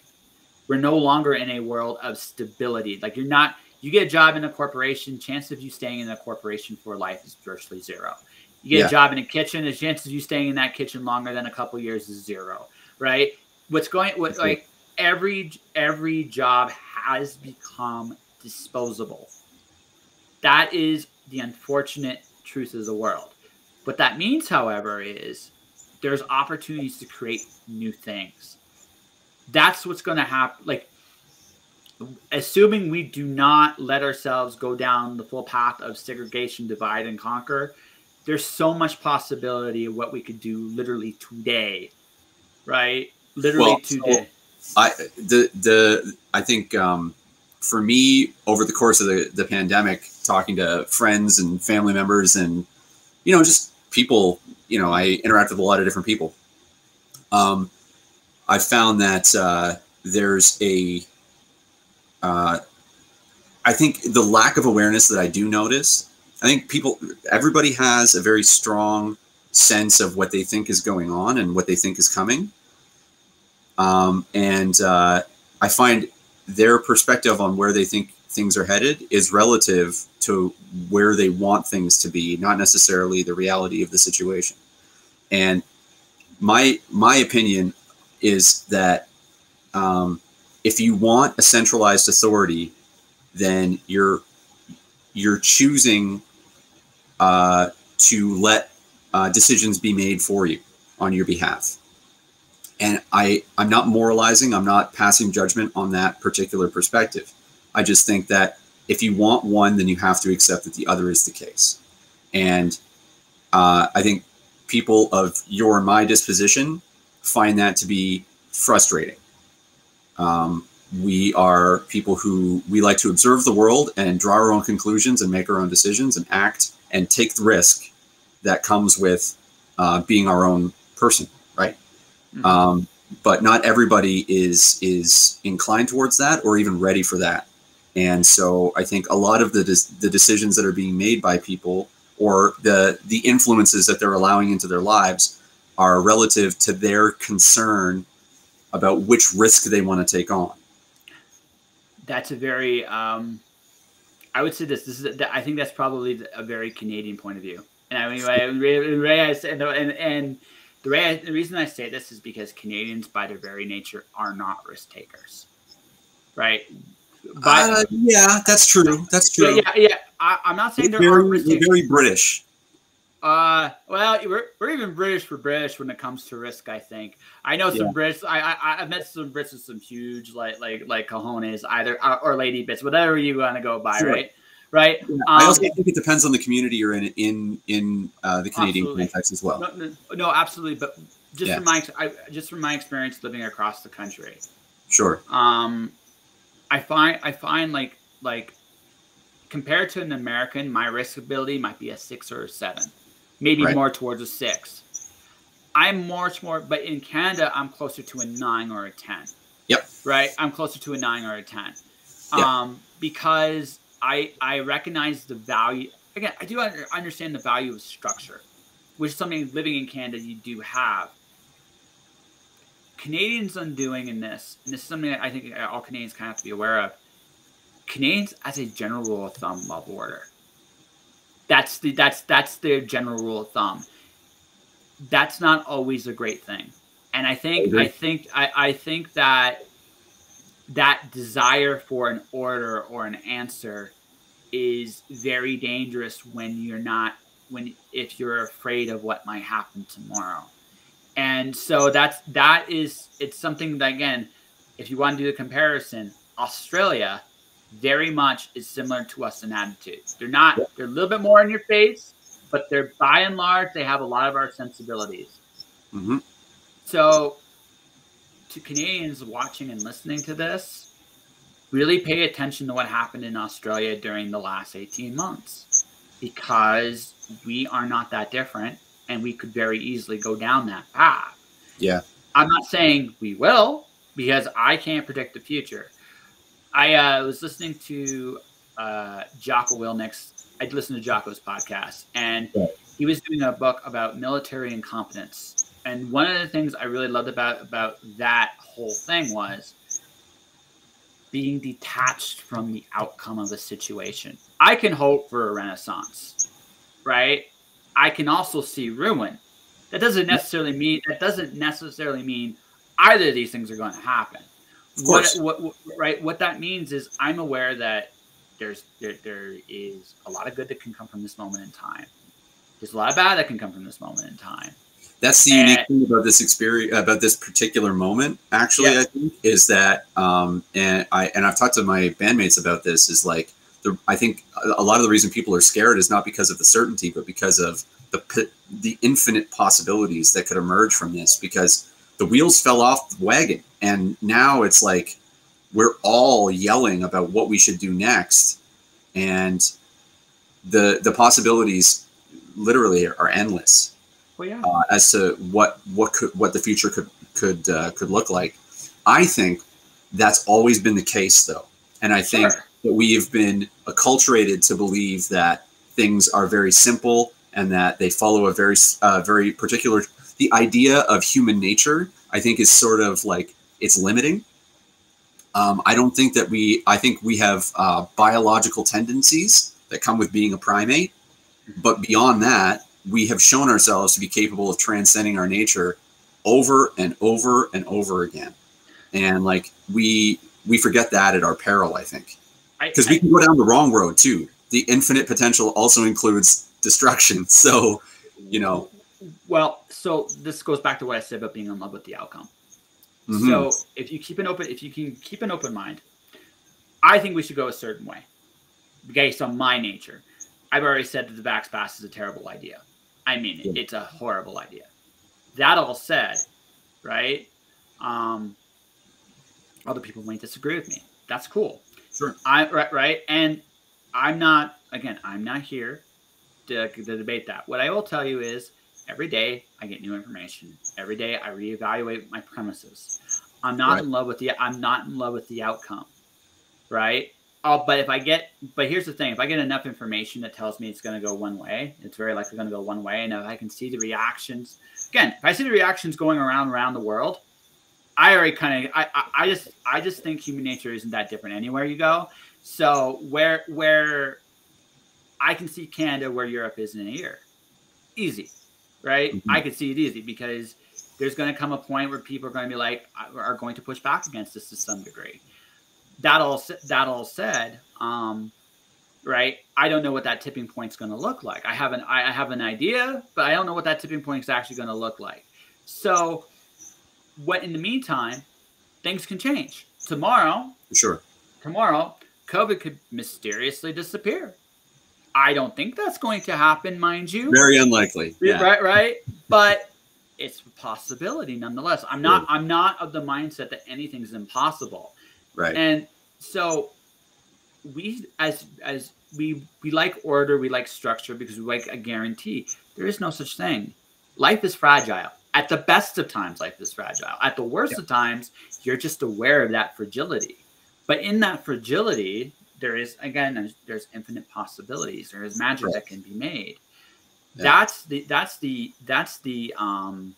We're no longer in a world of stability. Like you're not, you get a job in a corporation, chance of you staying in a corporation for life is virtually zero. You get yeah. a job in a kitchen, the chances of you staying in that kitchen longer than a couple years is zero, right? What's going what like every every job has become disposable. That is the unfortunate truth of the world. What that means, however, is there's opportunities to create new things. That's what's going to happen. Like assuming we do not let ourselves go down the full path of segregation, divide, and conquer, there's so much possibility of what we could do literally today, right? Literally well, today. So I the the I think um, for me over the course of the, the pandemic, talking to friends and family members and you know just people, you know, I interact with a lot of different people. Um, I found that uh, there's a uh, I think the lack of awareness that I do notice, I think people, everybody has a very strong sense of what they think is going on and what they think is coming. Um, and uh, I find their perspective on where they think things are headed is relative to where they want things to be, not necessarily the reality of the situation. And my my opinion is that um, if you want a centralized authority, then you're you're choosing uh, to let uh, decisions be made for you on your behalf. And I, I'm not moralizing. I'm not passing judgment on that particular perspective. I just think that if you want one, then you have to accept that the other is the case. And uh, I think people of your and my disposition find that to be frustrating um, we are people who we like to observe the world and draw our own conclusions and make our own decisions and act and take the risk that comes with uh, being our own person, right? Mm-hmm. Um, but not everybody is is inclined towards that or even ready for that. And so I think a lot of the de- the decisions that are being made by people or the the influences that they're allowing into their lives are relative to their concern about which risk they want to take on. That's a very, um, I would say this. This is, I think that's probably a very Canadian point of view. And I mean, Ray, I said, and and the, Ray, the reason I say this is because Canadians, by their very nature, are not risk takers, right? But, uh, yeah, that's true. That's true. Yeah, yeah. I, am not saying they're, very, they're very British. Uh, well, we're, we're even British for British when it comes to risk. I think I know some yeah. Brits. I, I I've met some Brits with some huge like like like cojones, either uh, or lady bits, whatever you want to go by, sure. right? Right. Yeah. Um, I also think it depends on the community you're in in in uh, the Canadian absolutely. context as well. No, no, no absolutely. But just yeah. from my I, just from my experience living across the country, sure. Um, I find I find like like compared to an American, my risk ability might be a six or a seven maybe right. more towards a six. I'm much more, but in Canada, I'm closer to a nine or a 10. Yep. Right? I'm closer to a nine or a 10. Yep. Um, because I, I recognize the value. Again, I do understand the value of structure, which is something living in Canada you do have. Canadians undoing in this, and this is something that I think all Canadians kind of have to be aware of. Canadians, as a general rule of thumb, love order. That's the that's that's their general rule of thumb. That's not always a great thing. And I think I, I think I, I think that that desire for an order or an answer is very dangerous when you're not when if you're afraid of what might happen tomorrow and so that's that is it's something that again if you want to do the comparison australia very much is similar to us in attitude. They're not. They're a little bit more in your face, but they're by and large they have a lot of our sensibilities. hmm So, to Canadians watching and listening to this, really pay attention to what happened in Australia during the last 18 months because we are not that different and we could very easily go down that path. Yeah. I'm not saying we will because I can't predict the future. I uh, was listening to uh, Jocko Willink's, I listened to Jocko's podcast, and he was doing a book about military incompetence. And one of the things I really loved about about that whole thing was being detached from the outcome of a situation. I can hope for a renaissance, right? I can also see ruin. That doesn't necessarily mean that doesn't necessarily mean either of these things are going to happen. What, what, what- right? What that means is I'm aware that there's there, there is a lot of good that can come from this moment in time. There's a lot of bad that can come from this moment in time. That's the And- unique thing about this experience, about this particular moment. Actually, Yeah. I think is that, um, and I and I've talked to my bandmates about this. Is like the I think a- lot of the reason people are scared is not because of the certainty, but because of the the infinite possibilities that could emerge from this. Because the wheels fell off the wagon, and now it's like we're all yelling about what we should do next, and the the possibilities literally are endless Well, yeah. uh, as to what what could what the future could could uh, could look like. I think that's always been the case, though, and I think Sure. that we have been acculturated to believe that things are very simple and that they follow a very uh, very particular. The idea of human nature, I think, is sort of like it's limiting. Um, I don't think that we. I think we have uh, biological tendencies that come with being a primate, but beyond that, we have shown ourselves to be capable of transcending our nature over and over and over again and like we we forget that at our peril i think because we can go down the wrong road too the infinite potential also includes destruction so you know Well, so this goes back to what I said about being in love with the outcome. Mhm, So if you keep an open, if you can keep an open mind, I think we should go a certain way, based on my nature. I've already said that the Vax Pass is a terrible idea. I mean, Yeah. it's a horrible idea. That all said, right? Um, other people might disagree with me. That's cool. Sure. I right, right, and I'm not. Again, I'm not here to, to debate that. What I will tell you is, every day I get new information. Every day I reevaluate my premises. I'm not Right. in love with the. I'm not in love with the outcome, right? Oh, but if I get, but here's the thing: if I get enough information that tells me it's going to go one way, it's very likely going to go one way. And if I can see the reactions, again, if I see the reactions going around around the world, I already kind of, I, I, I just, I just think human nature isn't that different anywhere you go. So where, where I can see Canada where Europe is in a year, easy, right? Mhm. I could see it easy because there's going to come a point where people are going to be like, are going to push back against this to some degree. That all, that all said, um, right? I don't know what that tipping point's going to look like. I have an, I I have an idea, but I don't know what that tipping point is actually going to look like. So, what in the meantime, things can change. Tomorrow, sure tomorrow, COVID could mysteriously disappear. I don't think that's going to happen, mind you. very unlikely yeah Right, right. But it's a possibility nonetheless. I'm not I'm not of the mindset that anything's impossible. right And so we as as we we like order, we like structure because we like a guarantee. There is no such thing. Life is fragile. At the best of times, life is fragile. At the worst Yeah. of times, you're just aware of that fragility. But in that fragility, there is again there's, there's infinite possibilities. There is magic Right. that can be made. Yeah. That's the that's the that's the um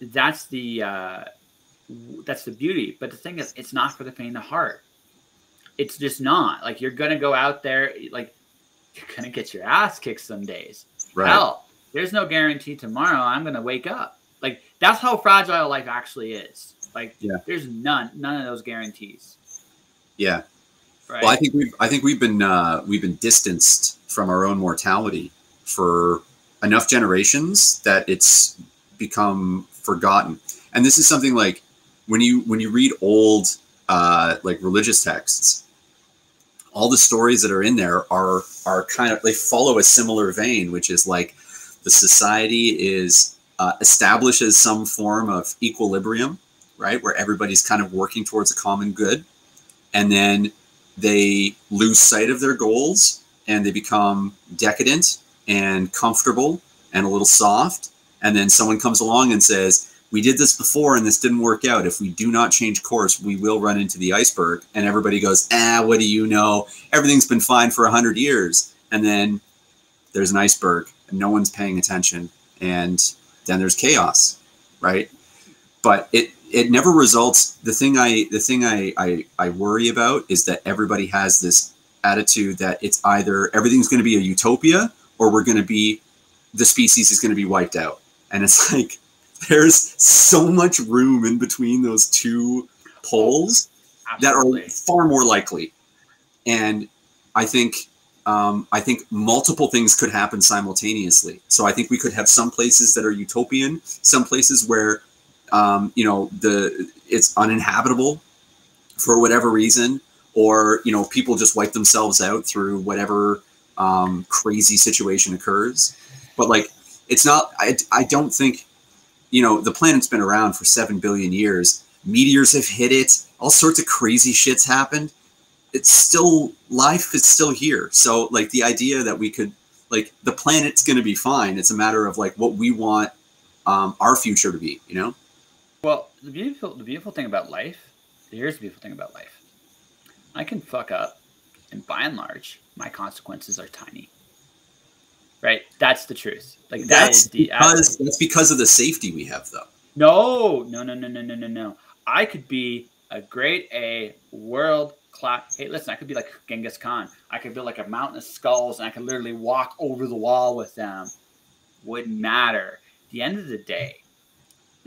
that's the uh that's the beauty. But the thing is, it's not for the pain of the heart. It's just not. Like you're gonna go out there, like you're gonna get your ass kicked some days. right Hell, there's no guarantee tomorrow I'm gonna wake up. Like that's how fragile life actually is. Like Yeah. there's none none of those guarantees. yeah Right. well i think we've i think we've been uh we've been distanced from our own mortality for enough generations that it's become forgotten and this is something like when you when you read old uh like religious texts all the stories that are in there are are kind of they follow a similar vein, which is like the society is uh, establishes some form of equilibrium, right, where everybody's kind of working towards a common good, and then they lose sight of their goals and they become decadent and comfortable and a little soft, and then someone comes along and says, we did this before and this didn't work out. If we do not change course, we will run into the iceberg. And everybody goes, ah, what do you know? Everything's been fine for 100 years. And then there's an iceberg and no one's paying attention. And then there's chaos, right? But it, it never results. The thing I, the thing I, I, I worry about is that everybody has this attitude that it's either everything's going to be a utopia or we're going to be, the species is going to be wiped out. And it's like, there's so much room in between those two poles Absolutely. that are far more likely. And I think um, I think multiple things could happen simultaneously. So I think we could have some places that are utopian, some places where um, you know the it's uninhabitable for whatever reason, or you know people just wipe themselves out through whatever um, crazy situation occurs. But like it's not. I I don't think you know, the planet's been around for 7 billion years. Meteors have hit it. All sorts of crazy shits happened. It's still, life is still here. So, like, the idea that we could, like, the planet's going to be fine. It's a matter of, like, what we want um, our future to be, you know? Well, the beautiful, the beautiful thing about life, here's the beautiful thing about life. I can fuck up, and by and large, my consequences are tiny right? That's the truth. Like that that's the because that's because of the safety we have, though. No, no, no, no, no, no, no, no. I could be a great A world class. Hey, listen, I could be like Genghis Khan. I could build like a mountain of skulls, and I could literally walk over the wall with them. Wouldn't matter. At the end of the day,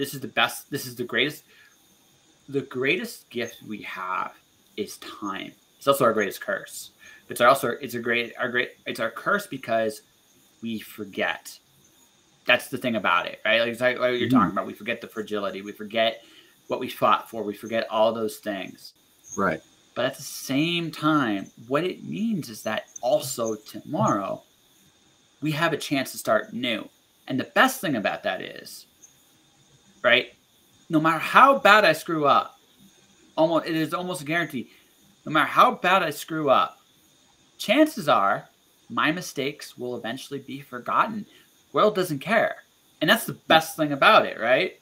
this is the best. This is the greatest. The greatest gift we have is time. It's also our greatest curse. It's also it's a great our great it's our curse because we forget. That's the thing about it, right? Like, like what you're mm-hmm. talking about. We forget the fragility. We forget what we fought for. We forget all those things. Right. But at the same time, what it means is that also tomorrow we have a chance to start new. And the best thing about that is, right? No matter how bad I screw up, almost it is almost a guarantee. No matter how bad I screw up, chances are my mistakes will eventually be forgotten. World doesn't care. And that's the best thing about it, right?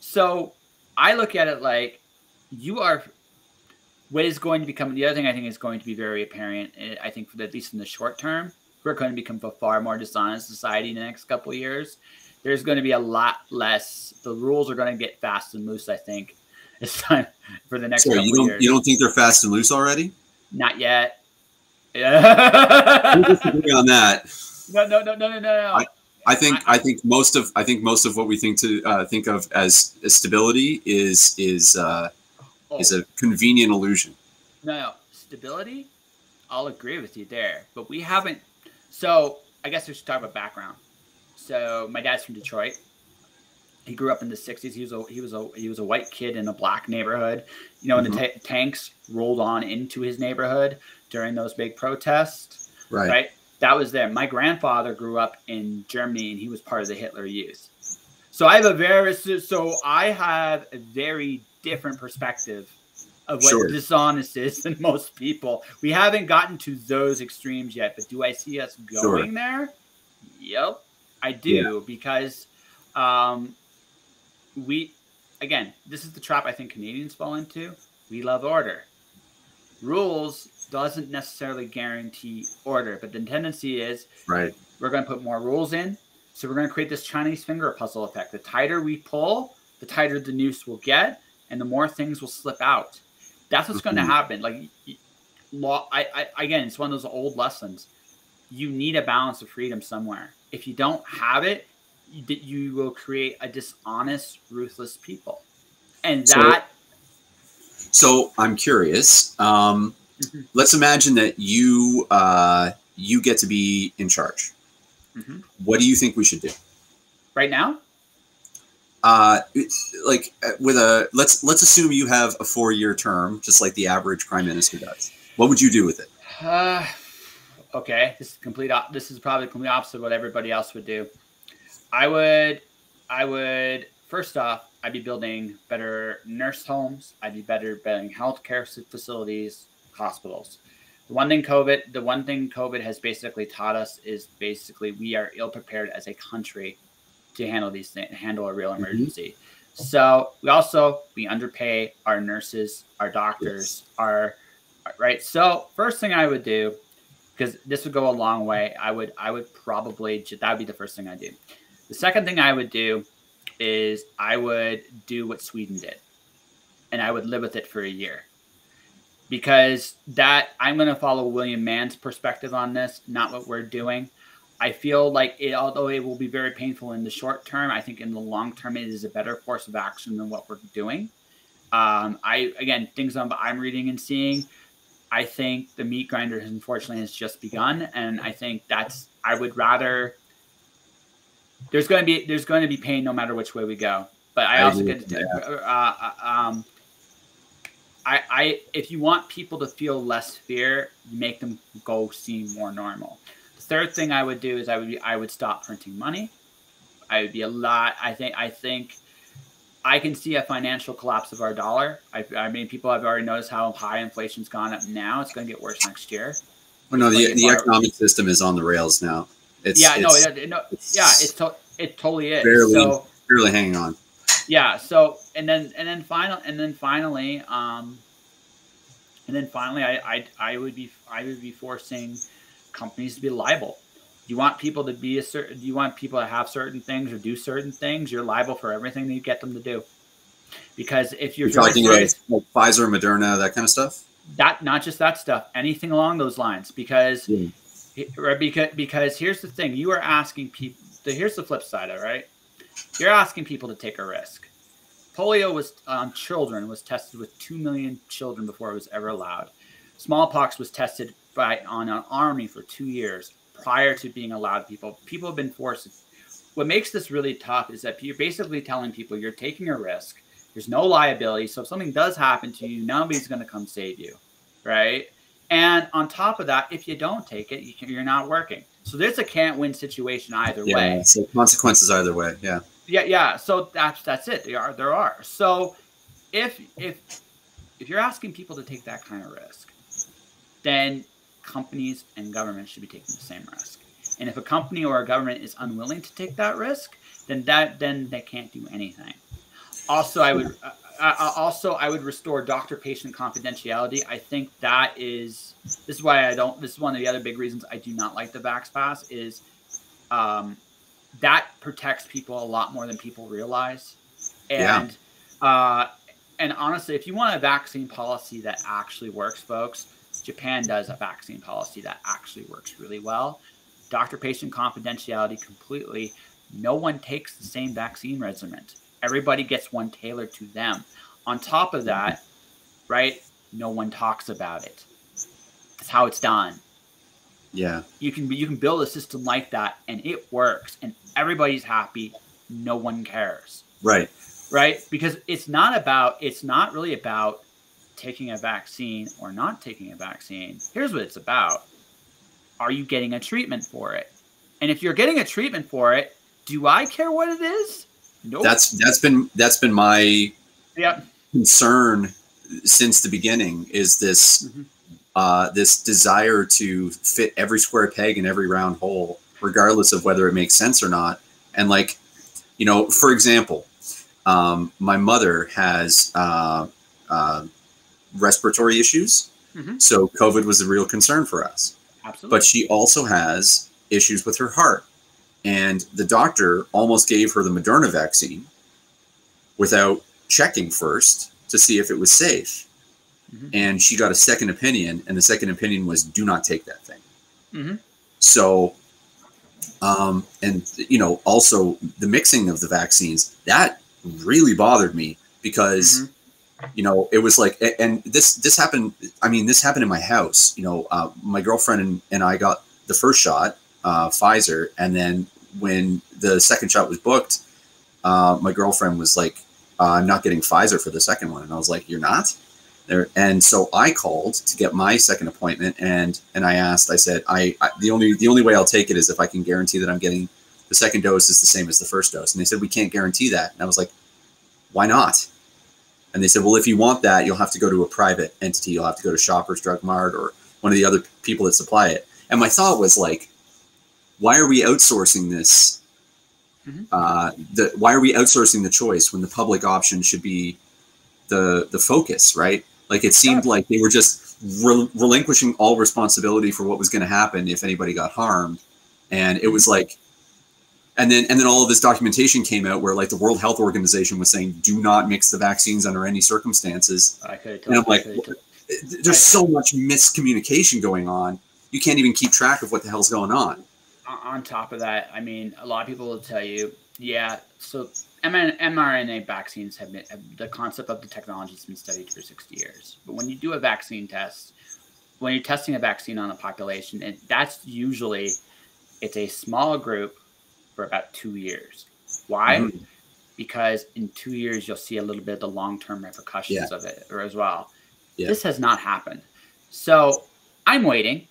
So I look at it like you are what is going to become the other thing I think is going to be very apparent, eh, I think, for at least in the short term, we're going to become a far more dishonest society in the next couple of years. There's going to be a lot less. The rules are going to get fast and loose. I think it's time for the next. Sorry, you don't years. you don't think they're fast and loose already? Not yet. Yeah. we disagree on that. No, no, no, no, no, no. I, I think I, I, think most of I think most of what we think to uh, think of as, as stability is is uh, oh. is a convenient illusion. No, no, stability. I'll agree with you there, but we haven't. So I guess we should talk about background. So my dad's from Detroit. He grew up in the '60s. He was a he was a he was a white kid in a black neighborhood. You know, mm-hmm. and the tanks rolled on into his neighborhood during those big protests. Right. Right. That was there. My grandfather grew up in Germany, and he was part of the Hitler Youth. So I have a very so I have a very different perspective of what sure. dishonest is than most people. We haven't gotten to those extremes yet, but do I see us going sure. there? Yep, I do yeah. because um, we again, this is the trap I think Canadians fall into. We love order. Rules doesn't necessarily guarantee order, but the tendency is right. We're going to put more rules in, so we're going to create this Chinese finger puzzle effect. The tighter we pull, the tighter the noose will get, and the more things will slip out. That's what's mm-hmm. going to happen. Like law, I, I again, it's one of those old lessons. You need a balance of freedom somewhere. If you don't have it, you, you will create a dishonest, ruthless people, and that. So, so I'm curious. Um, Mm-hmm. Let's imagine that you uh, you get to be in charge. Mm-hmm. What do you think we should do? Right now? Uh, like uh, with a let's let's assume you have a four year term, just like the average prime minister does. What would you do with it? Uh, okay, this is complete. This is probably the complete opposite of what everybody else would do. I would, I would first off, I'd be building better nurse homes. I'd be better building healthcare facilities, hospitals. The one thing COVID, the one thing COVID has basically taught us is basically we are ill prepared as a country to handle these things, handle a real emergency. Mm-hmm. So we also we underpay our nurses, our doctors, yes. our right. So first thing I would do, because this would go a long way, I would I would probably that would be the first thing I do. The second thing I would do is I would do what Sweden did, and I would live with it for a year because that I'm going to follow William Mann's perspective on this, not what we're doing. I feel like it, although it will be very painful in the short term, I think in the long term it is a better course of action than what we're doing. Um, I again things I'm, I'm reading and seeing. I think the meat grinder unfortunately has just begun, and I think that's I would rather. There's going to be there's going to be pain no matter which way we go, but I, I also get to, uh, uh, um, I, I if you want people to feel less fear, make them go seem more normal. The third thing I would do is I would be, I would stop printing money. I would be a lot. I think I think I can see a financial collapse of our dollar. I, I mean, people have already noticed how high inflation's gone up now. It's going to get worse next year. Well, no, the, the economic system is on the rails now. It's, yeah, it's, no, no, it's, yeah, it's to, it totally is. Barely, so, barely hanging on yeah so and then and then final and then finally um and then finally I, I i would be i would be forcing companies to be liable you want people to be a certain you want people to have certain things or do certain things you're liable for everything that you get them to do. Because if you're, you're talking about like pfizer moderna that kind of stuff? That not just that stuff anything along those lines. Because because because here's the thing you are asking people here's the flip side of it right? You're asking people to take a risk. Polio was on um, children was tested with two million children before it was ever allowed. Smallpox was tested by on an army for two years prior to being allowed. People people have been forced. What makes this really tough is that you're basically telling people you're taking a risk. There's no liability, so if something does happen to you, nobody's going to come save you, right? And on top of that, if you don't take it, you are not working. So there's a can't win situation either yeah, way. So consequences either way. Yeah. Yeah, yeah. So that's that's it. There are there are. So if if if you're asking people to take that kind of risk, then companies and governments should be taking the same risk. And if a company or a government is unwilling to take that risk, then that then they can't do anything. Also, I would uh, uh, also I would restore doctor-patient confidentiality. I think that is this is why I don't. This is one of the other big reasons I do not like the Vax Pass is um, that protects people a lot more than people realize. And yeah. uh, and honestly, if you want a vaccine policy that actually works, folks, Japan does a vaccine policy that actually works really well. Doctor patient confidentiality completely. No one takes the same vaccine regimen. Everybody gets one tailored to them. On top of that, right, no one talks about it. That's how it's done. Yeah. You can you can build a system like that and it works and everybody's happy, no one cares. Right. Right? Because it's not about it's not really about taking a vaccine or not taking a vaccine. Here's what it's about. Are you getting a treatment for it? And if you're getting a treatment for it, do I care what it is? Nope. That's that's been that's been my yep. concern since the beginning is this mm-hmm uh, this desire to fit every square peg in every round hole, regardless of whether it makes sense or not. And like, you know, for example, um, my mother has uh, uh, respiratory issues, mm-hmm. so COVID was a real concern for us. Absolutely. But she also has issues with her heart, and the doctor almost gave her the Moderna vaccine without checking first to see if it was safe Mm-hmm. And she got a second opinion, and the second opinion was do not take that thing. Mm-hmm. So, um, and you know, also the mixing of the vaccines that really bothered me because. You know, it was like, and this this happened. I mean, this happened in my house. You know, uh, my girlfriend and, and I got the first shot, uh, Pfizer, and then when the second shot was booked, uh, my girlfriend was like, uh, "I'm not getting Pfizer for the second one," and I was like, "You're not?" There, and so I called to get my second appointment, and and I asked. I said, I, I the only the only way I'll take it is if I can guarantee that I'm getting the second dose is the same as the first dose. And they said we can't guarantee that. And I was like, why not? And they said, well, if you want that, you'll have to go to a private entity. You'll have to go to Shoppers Drug Mart or one of the other people that supply it. And my thought was like, why are we outsourcing this? Mm-hmm. Uh, the why are we outsourcing the choice when the public option should be the the focus, right? Like it seemed like they were just re- relinquishing all responsibility for what was going to happen if anybody got harmed, and it was like, and then and then all of this documentation came out where like the World Health Organization was saying, do not mix the vaccines under any circumstances. and I'm like, there's so much miscommunication going on. You can't even keep track of what the hell's going on on top of that, I mean, a lot of people will tell you, yeah, so mRNA vaccines have been, the concept of the technology has been studied for 60 years. But when you do a vaccine test, when you're testing a vaccine on a population, and that's usually it's a small group for about two years. Why? Mm-hmm. Because in two years you'll see a little bit of the long-term repercussions yeah. of it or as well. Yeah. This has not happened. So I'm waiting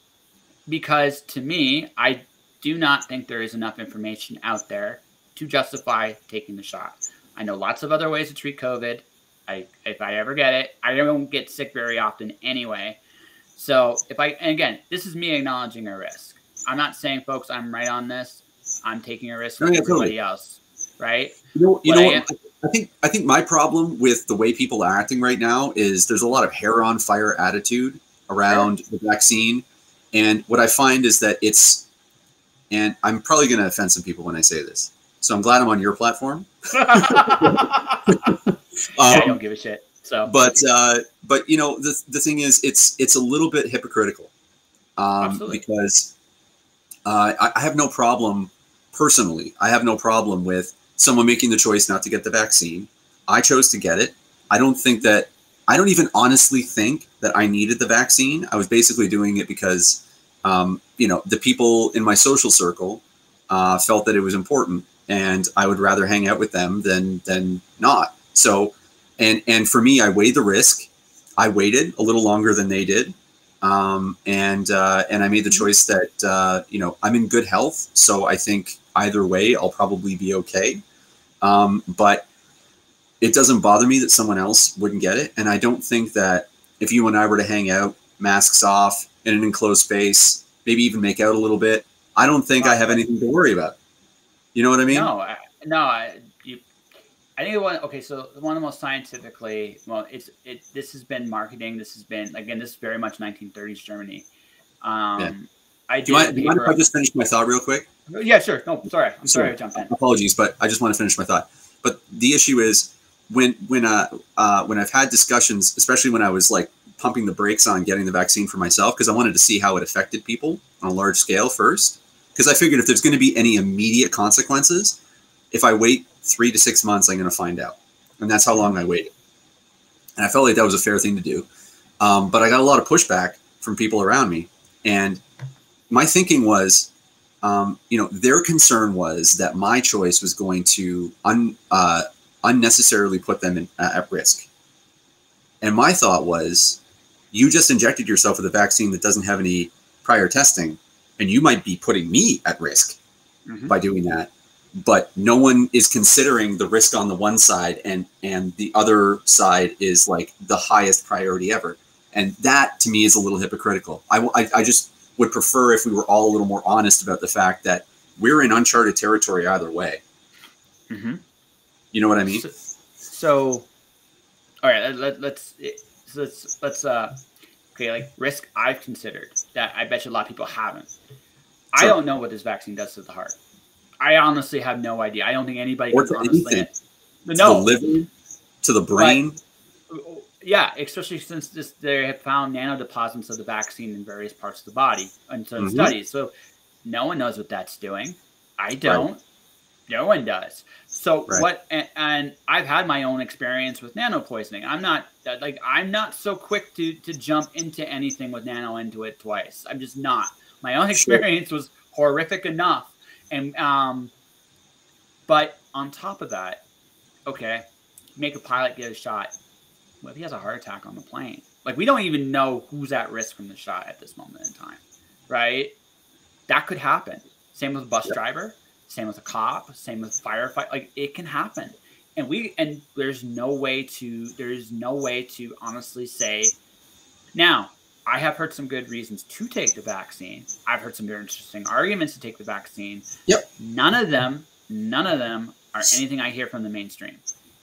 because to me, I do not think there is enough information out there to justify taking the shot. I know lots of other ways to treat COVID. I, if I ever get it, I don't get sick very often anyway. So if I, and again, this is me acknowledging a risk. I'm not saying, folks, I'm right on this. I'm taking a risk for yeah, everybody totally. else, right? You know, you know I, what? I think I think my problem with the way people are acting right now is there's a lot of hair on fire attitude around the vaccine, and what I find is that it's and I'm probably going to offend some people when I say this. So I'm glad I'm on your platform. um, I don't give a shit. So, but uh, but you know the the thing is, it's it's a little bit hypocritical um, because uh, I, I have no problem personally. I have no problem with someone making the choice not to get the vaccine. I chose to get it. I don't think that I don't even honestly think that I needed the vaccine. I was basically doing it because um, you know, the people in my social circle uh, felt that it was important, and I would rather hang out with them than than not. So, and and for me, I weighed the risk. I waited a little longer than they did, um, and uh, and I made the choice that uh, you know I'm in good health, so I think either way I'll probably be okay. Um, but it doesn't bother me that someone else wouldn't get it, and I don't think that if you and I were to hang out, masks off, in an enclosed space, maybe even make out a little bit. I don't think I have anything to worry about. You know what I mean? No, I, no. I, I think one. Okay, so one of the most scientifically well, it's it. This has been marketing. This has been again. This is very much 1930s Germany. Um, yeah. I do. You mind, you mind if I just finish my thought real quick? Yeah, sure. No, sorry. I'm sorry, sorry I jumped in. Apologies, but I just want to finish my thought. But the issue is when when uh, uh when I've had discussions, especially when I was like pumping the brakes on getting the vaccine for myself because I wanted to see how it affected people on a large scale first. Because I figured if there's going to be any immediate consequences, if I wait three to six months, I'm going to find out. And that's how long I waited. And I felt like that was a fair thing to do. Um, but I got a lot of pushback from people around me. And my thinking was, um, you know, their concern was that my choice was going to un, uh, unnecessarily put them in, uh, at risk. And my thought was, you just injected yourself with a vaccine that doesn't have any prior testing, and you might be putting me at risk mm-hmm. by doing that. But no one is considering the risk on the one side, and and the other side is like the highest priority ever. And that to me is a little hypocritical. I, I, I just would prefer if we were all a little more honest about the fact that we're in uncharted territory either way. Mm-hmm. You know what I mean? So, so all right, let, us so let's let's uh okay like risk I've considered that I bet you a lot of people haven't. Sure. I don't know what this vaccine does to the heart. I honestly have no idea. I don't think anybody or can honestly. Anything. No, to the liver, to the brain. But, yeah, especially since this, they have found nanodeposits of the vaccine in various parts of the body in certain mm-hmm. studies. So no one knows what that's doing. I don't. Right. No one does. So right. what? And, and, I've had my own experience with nano poisoning. I'm not like I'm not so quick to to jump into anything with nano into it twice. I'm just not. My own experience sure. was horrific enough, and um, but on top of that, okay, make a pilot get a shot. what if he has a heart attack on the plane? Like we don't even know who's at risk from the shot at this moment in time, right? That could happen. Same with a bus yeah. driver. Same with a cop. Same with firefighter. Like it can happen, and we and there's no way to there's no way to honestly say. Now, I have heard some good reasons to take the vaccine. I've heard some very interesting arguments to take the vaccine. Yep. None of them, none of them are anything I hear from the mainstream.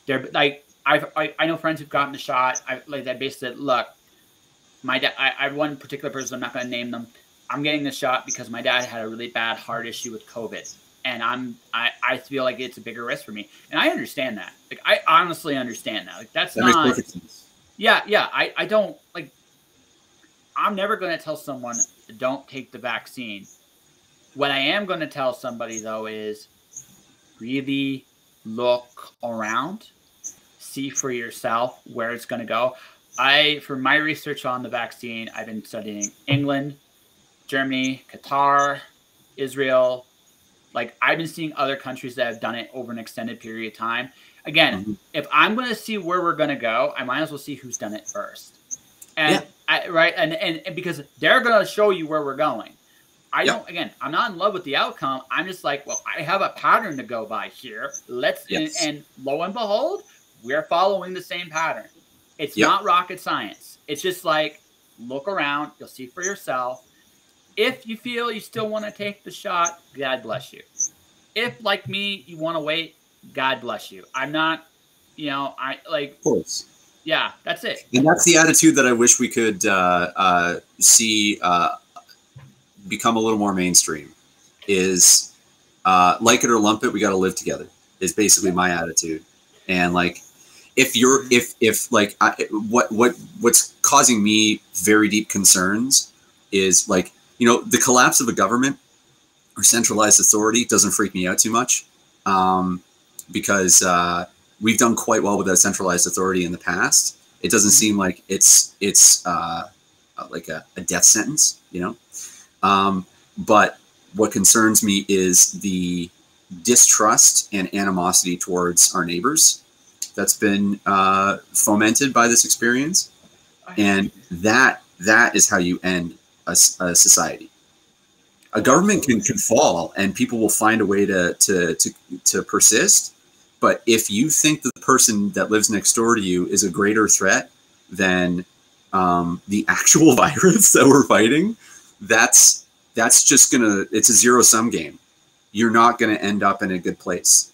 They're like I've I, I know friends who've gotten the shot. I like that basically said, look, my dad. I, I have one particular person. I'm not going to name them. I'm getting the shot because my dad had a really bad heart issue with COVID, and I'm I, I feel like it's a bigger risk for me, and I understand that. Like I honestly understand that. Like that's that not. Yeah, yeah. I I don't like. I'm never going to tell someone don't take the vaccine. What I am going to tell somebody though is really look around, see for yourself where it's going to go. I, for my research on the vaccine, I've been studying England, Germany, Qatar, Israel. Like I've been seeing other countries that have done it over an extended period of time. Again, mm-hmm. if I'm going to see where we're going to go, I might as well see who's done it first. And yeah. I, right, and, and and because they're going to show you where we're going. I yep. don't. Again, I'm not in love with the outcome. I'm just like, well, I have a pattern to go by here. Let's yes. and, and, lo and behold, we're following the same pattern. It's yep. not rocket science. It's just like look around. You'll see for yourself. If you feel you still want to take the shot, God bless you. If, like me, you want to wait, God bless you. I'm not, you know, I like. Of course. Yeah, that's it. And that's the attitude that I wish we could uh, uh, see uh, become a little more mainstream. Is uh, like it or lump it, we got to live together. Is basically my attitude. And like, if you're if if like I, what what what's causing me very deep concerns is like you know, the collapse of a government or centralized authority doesn't freak me out too much um, because uh, we've done quite well with that centralized authority in the past. It doesn't mm-hmm. seem like it's it's uh, like a, a, death sentence, you know. Um, but what concerns me is the distrust and animosity towards our neighbors that's been uh, fomented by this experience, and that that is how you end a, a society. A government can, can fall and people will find a way to, to, to, to persist. But if you think that the person that lives next door to you is a greater threat than um, the actual virus that we're fighting, that's that's just gonna it's a zero sum game. You're not gonna end up in a good place.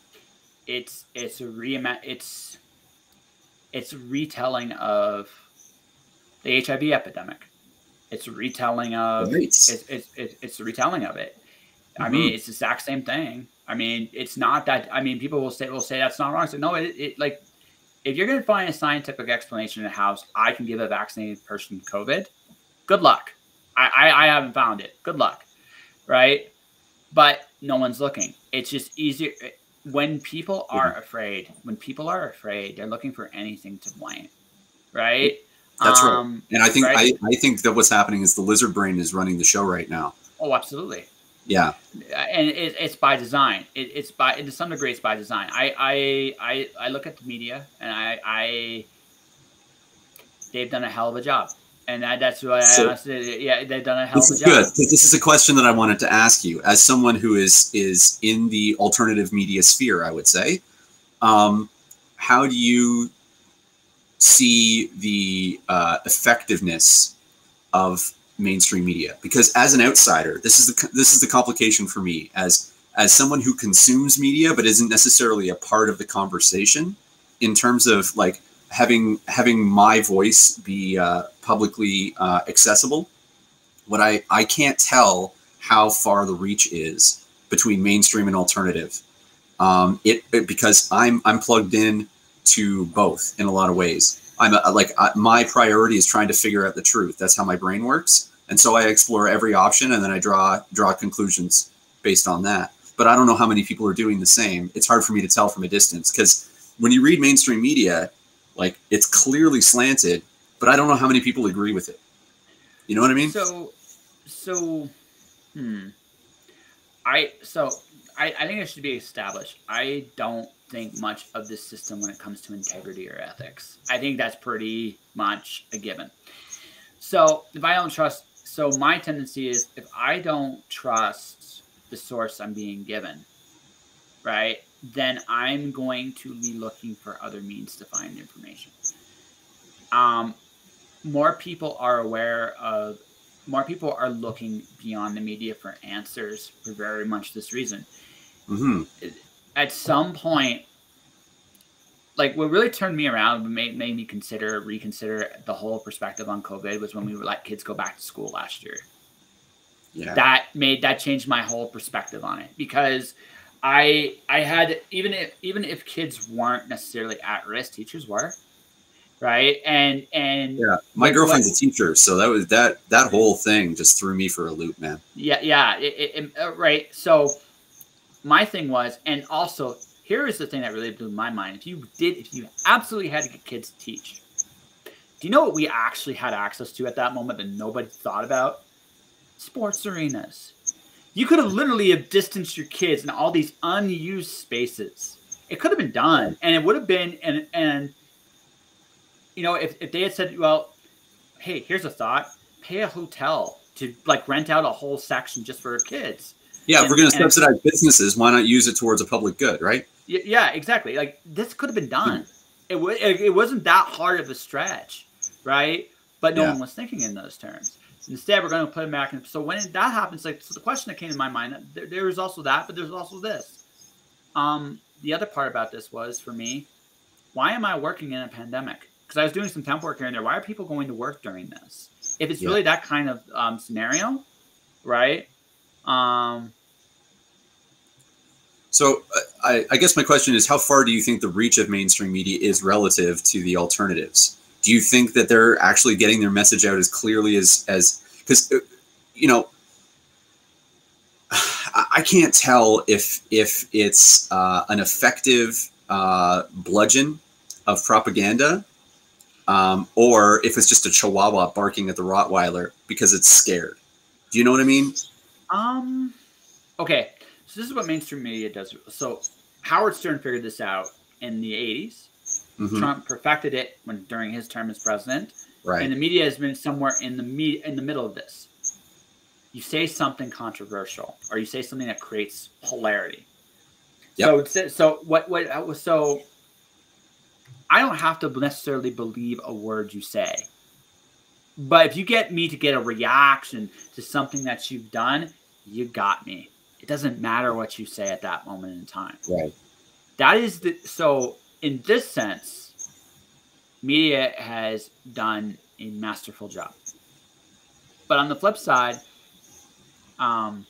It's it's a re it's it's retelling of the HIV epidemic. It's retelling of it's, it's, it's, it's a retelling of it. Mm-hmm. I mean, mm-hmm. it's the exact same thing. I mean, it's not that. I mean, people will say will say that's not wrong. So no, it, it like if you're going to find a scientific explanation in a house, I can give a vaccinated person COVID. Good luck. I, I, I haven't found it. Good luck, right? But no one's looking. It's just easier when people are afraid. When people are afraid, they're looking for anything to blame, right? That's um, right. And I think right? I, I think that what's happening is the lizard brain is running the show right now. Oh, absolutely. Yeah. And it, it's by design. It, it's by to some degree it's by design. I I I, I look at the media and I, I they've done a hell of a job. And that, that's why so, I asked Yeah, they've done a hell of a job. Good. This is a question that I wanted to ask you, as someone who is is in the alternative media sphere. I would say, um, how do you see the uh, effectiveness of mainstream media because as an outsider this is the this is the complication for me as as someone who consumes media but isn't necessarily a part of the conversation in terms of like having having my voice be uh, publicly uh, accessible what i i can't tell how far the reach is between mainstream and alternative um, it, it because i'm i'm plugged in to both in a lot of ways. I'm a, like I, my priority is trying to figure out the truth. That's how my brain works, and so I explore every option and then I draw draw conclusions based on that. But I don't know how many people are doing the same. It's hard for me to tell from a distance because when you read mainstream media, like it's clearly slanted, but I don't know how many people agree with it. You know what I mean? So, so, hmm. I so I, I think it should be established. I don't think much of this system when it comes to integrity or ethics. I think that's pretty much a given. So if I don't trust, so my tendency is if I don't trust the source I'm being given, right, then I'm going to be looking for other means to find information. Um, more people are aware of more people are looking beyond the media for answers for very much this reason. Mm-hmm. At some point, like what really turned me around, made, made me consider, reconsider the whole perspective on COVID was when we were let kids go back to school last year. Yeah. That made that changed my whole perspective on it because I I had even if even if kids weren't necessarily at risk, teachers were right? And and yeah, my girlfriend's a teacher, so that was that that whole thing just threw me for a loop, man. Yeah, yeah, it, it, uh, right. So my thing was, and also here is the thing that really blew my mind. If you did, if you absolutely had to get kids to teach, do you know what we actually had access to at that moment that nobody thought about? Sports arenas. You could have literally have distanced your kids in all these unused spaces. It could have been done, and it would have been, and and you know, if, if they had said, well, hey, here's a thought, pay a hotel to like rent out a whole section just for kids. Yeah, and, if we're going to subsidize businesses, why not use it towards a public good, right? Yeah, exactly. Like this could have been done. It, w- it wasn't that hard of a stretch, right? But no yeah. one was thinking in those terms. Instead, we're going to put it back in. So when that happens, like, so the question that came to my mind, there, there is also that, but there's also this. Um, the other part about this was for me, why am I working in a pandemic? because I was doing some temp work here and there. Why are people going to work during this? If it's yeah. really that kind of um, scenario, right? Um, so uh, I, I, guess my question is, how far do you think the reach of mainstream media is relative to the alternatives? Do you think that they're actually getting their message out as clearly as as because uh, you know I can't tell if if it's uh, an effective uh, bludgeon of propaganda um, or if it's just a chihuahua barking at the Rottweiler because it's scared. Do you know what I mean? Um. Okay, so this is what mainstream media does. So Howard Stern figured this out in the '80s. Mm-hmm. Trump perfected it when during his term as president. Right. And the media has been somewhere in the me- in the middle of this. You say something controversial, or you say something that creates polarity. Yep. So, so what? What? So I don't have to necessarily believe a word you say. But if you get me to get a reaction to something that you've done, you got me. It doesn't matter what you say at that moment in time. Right. That is the so in this sense, media has done a masterful job. But on the flip side, um,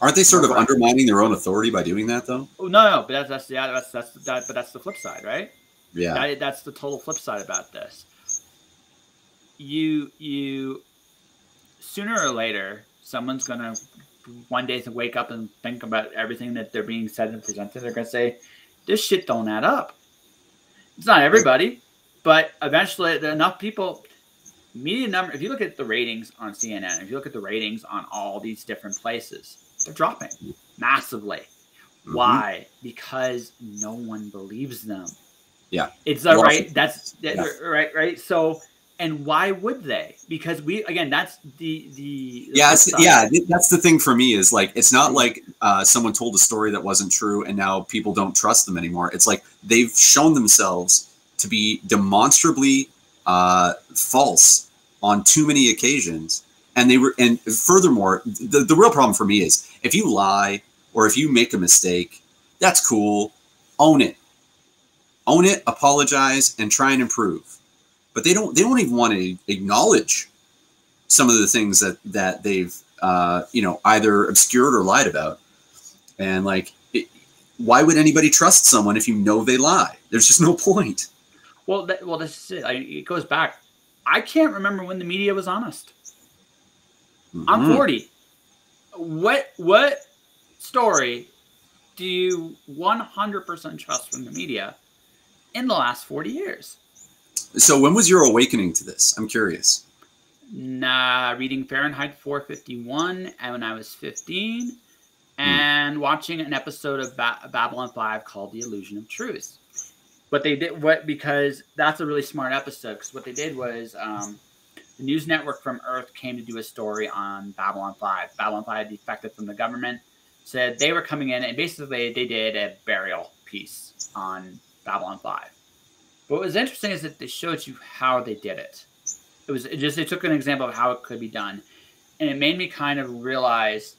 aren't they sort of undermining their own authority by doing that though? Oh, no, no, but that's that's yeah, that's that's that, but that's the flip side, right? Yeah. That, that's the total flip side about this. You you sooner or later someone's gonna one day to wake up and think about everything that they're being said and presented. They're gonna say, "This shit don't add up." It's not everybody, but eventually enough people. Media number. If you look at the ratings on CNN, if you look at the ratings on all these different places, they're dropping massively. Mm-hmm. Why? Because no one believes them. Yeah. It's uh, right. That's yeah. right. Right. So, and why would they? Because we again, that's the the, yeah, yeah. That's the thing for me is like it's not like uh, someone told a story that wasn't true and now people don't trust them anymore. It's like they've shown themselves to be demonstrably uh, false on too many occasions, and they were. And furthermore, the the real problem for me is if you lie or if you make a mistake, that's cool. Own it own it, apologize, and try and improve. But they don't. They don't even want to acknowledge some of the things that that they've uh, you know either obscured or lied about. And like, it, why would anybody trust someone if you know they lie? There's just no point. Well, that, well, this is it. I, it goes back. I can't remember when the media was honest. Mm-hmm. I'm 40. What what story do you 100% trust from the media in the last 40 years. So when was your awakening to this? I'm curious. Nah, reading Fahrenheit 451 and when I was 15 and watching an episode of ba- Babylon 5 called The Illusion of Truth. What they did, what because that's a really smart episode. Because what they did was um, the news network from Earth came to do a story on Babylon 5. Babylon 5 defected from the government, said they were coming in, and basically they did a burial piece on Babylon 5. But what was interesting is that they showed you how they did it. It was it just they took an example of how it could be done, and it made me kind of realize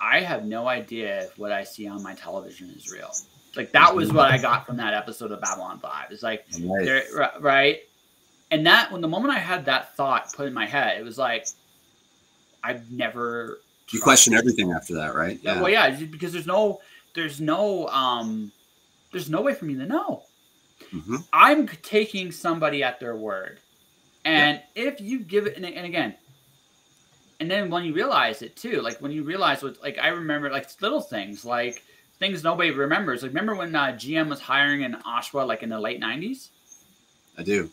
I have no idea if what I see on my television is real. Like that was what I got from that episode of Babylon Five. It's like right. right, and that when the moment I had that thought put in my head, it was like I've never. You question everything after that, right? Yeah. Well, yeah, because there's no, there's no, um, there's no way for me to know. Mm-hmm. I'm taking somebody at their word, and yeah. if you give it, and, and again, and then when you realize it too, like when you realize what, like I remember, like little things, like things nobody remembers. Like remember when uh, GM was hiring in Oshawa, like in the late '90s? I do.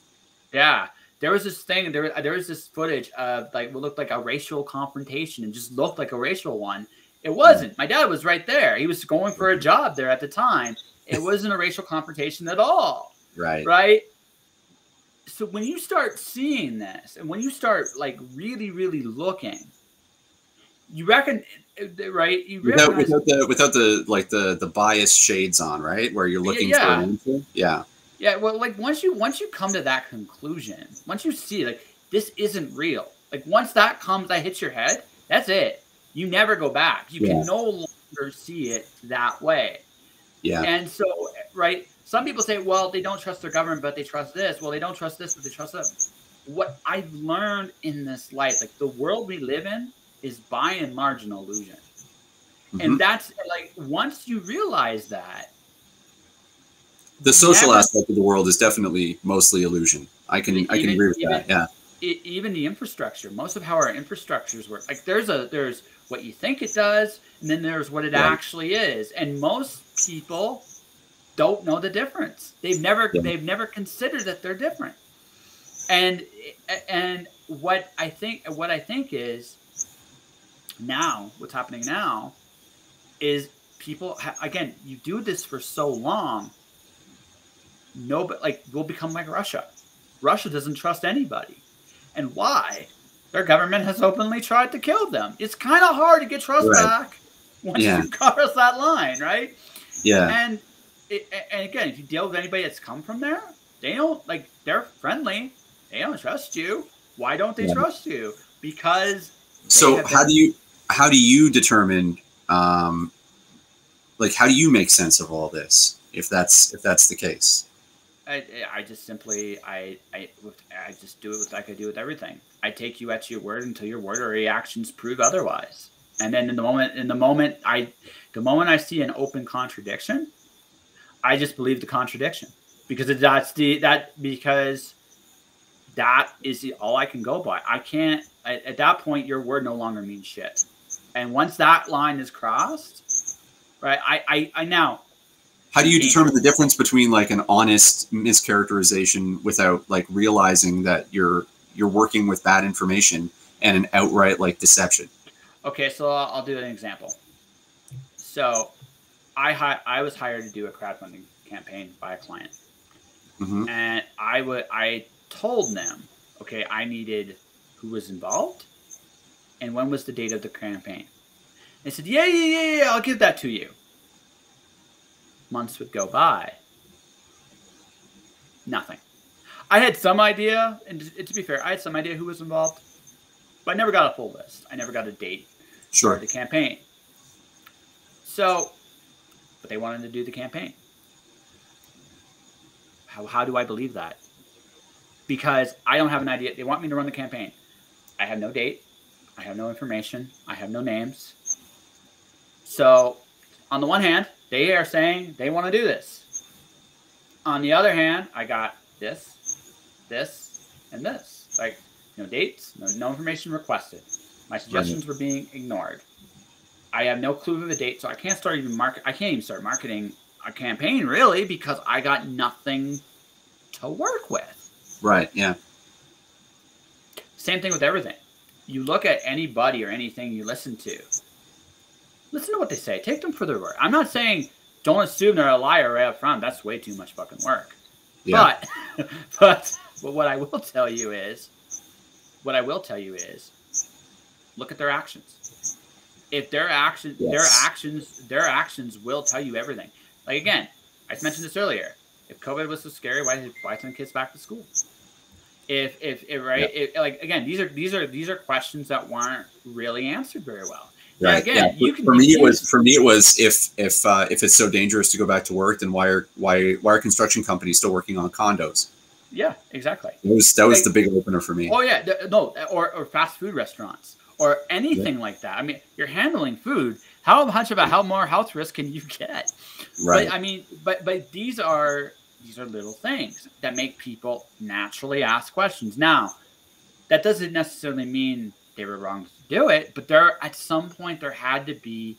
Yeah, there was this thing. There, there was this footage of like what looked like a racial confrontation and just looked like a racial one. It wasn't. My dad was right there. He was going for a job there at the time. It wasn't a racial confrontation at all. Right. Right? So when you start seeing this and when you start like really really looking you reckon right? You without, without the without the like the the bias shades on right? Where you're looking yeah, yeah. for yeah. Yeah well like once you once you come to that conclusion once you see like this isn't real like once that comes that hits your head that's it. You never go back. You yeah. can no longer see it that way. Yeah. And so right some people say, well, they don't trust their government, but they trust this. Well, they don't trust this, but they trust that. What I've learned in this life, like the world we live in, is by and large an illusion. Mm-hmm. And that's like once you realize that, the social never, aspect of the world is definitely mostly illusion. I can even, I can agree with even, that. Yeah. It, even the infrastructure, most of how our infrastructures work, like there's a there's what you think it does, and then there's what it right. actually is. And most people don't know the difference. They've never yeah. they've never considered that they're different. And and what I think what I think is now what's happening now is people again you do this for so long no but like we'll become like Russia. Russia doesn't trust anybody. And why? Their government has openly tried to kill them. It's kind of hard to get trust right. back once yeah. you cross that line, right? Yeah. And it, and again, if you deal with anybody that's come from there, they don't like they're friendly. They don't trust you. Why don't they yeah. trust you? Because so how do you how do you determine um like how do you make sense of all this if that's if that's the case? I, I just simply I I I just do it like I do with everything. I take you at your word until your word or reactions prove otherwise. And then in the moment in the moment I the moment I see an open contradiction, I just believe the contradiction because that's the that because that is the, all I can go by. I can't at, at that point your word no longer means shit. And once that line is crossed, right? I I, I now how do you determine the difference between like an honest mischaracterization without like realizing that you're you're working with bad information and an outright like deception? Okay, so I'll, I'll do an example. So I hi- I was hired to do a crowdfunding campaign by a client, mm-hmm. and I would I told them, okay, I needed who was involved, and when was the date of the campaign. They said, yeah, yeah, yeah, yeah, I'll give that to you. Months would go by. Nothing. I had some idea, and to be fair, I had some idea who was involved, but I never got a full list. I never got a date sure. for the campaign. So but they wanted to do the campaign. How, how do I believe that? Because I don't have an idea. They want me to run the campaign. I have no date. I have no information. I have no names. So, on the one hand, they are saying they want to do this. On the other hand, I got this, this, and this. Like, no dates, no, no information requested. My suggestions right. were being ignored. I have no clue of the date, so I can't start even market. I can't even start marketing a campaign really because I got nothing to work with. Right. Yeah. Same thing with everything. You look at anybody or anything you listen to. listen to what they say. Take them for their word. I'm not saying don't assume they're a liar right up front. That's way too much fucking work. Yeah. But, but, but what I will tell you is, what I will tell you is, look at their actions. If their actions, yes. their actions, their actions will tell you everything. Like again, I mentioned this earlier. If COVID was so scary, why did why send kids back to school? If if, if right, if, like again, these are these are these are questions that weren't really answered very well. Right. Yeah, again, yeah. For, for me, it was for me it was if if uh, if it's so dangerous to go back to work, then why are why why are construction companies still working on condos? Yeah, exactly. That was that was like, the big opener for me. Oh yeah, no, or or fast food restaurants or anything yeah. like that. I mean, you're handling food. How much of a how more health risk can you get? Right. But, I mean, but but these are these are little things that make people naturally ask questions. Now, that doesn't necessarily mean they were wrong to do it, but there at some point there had to be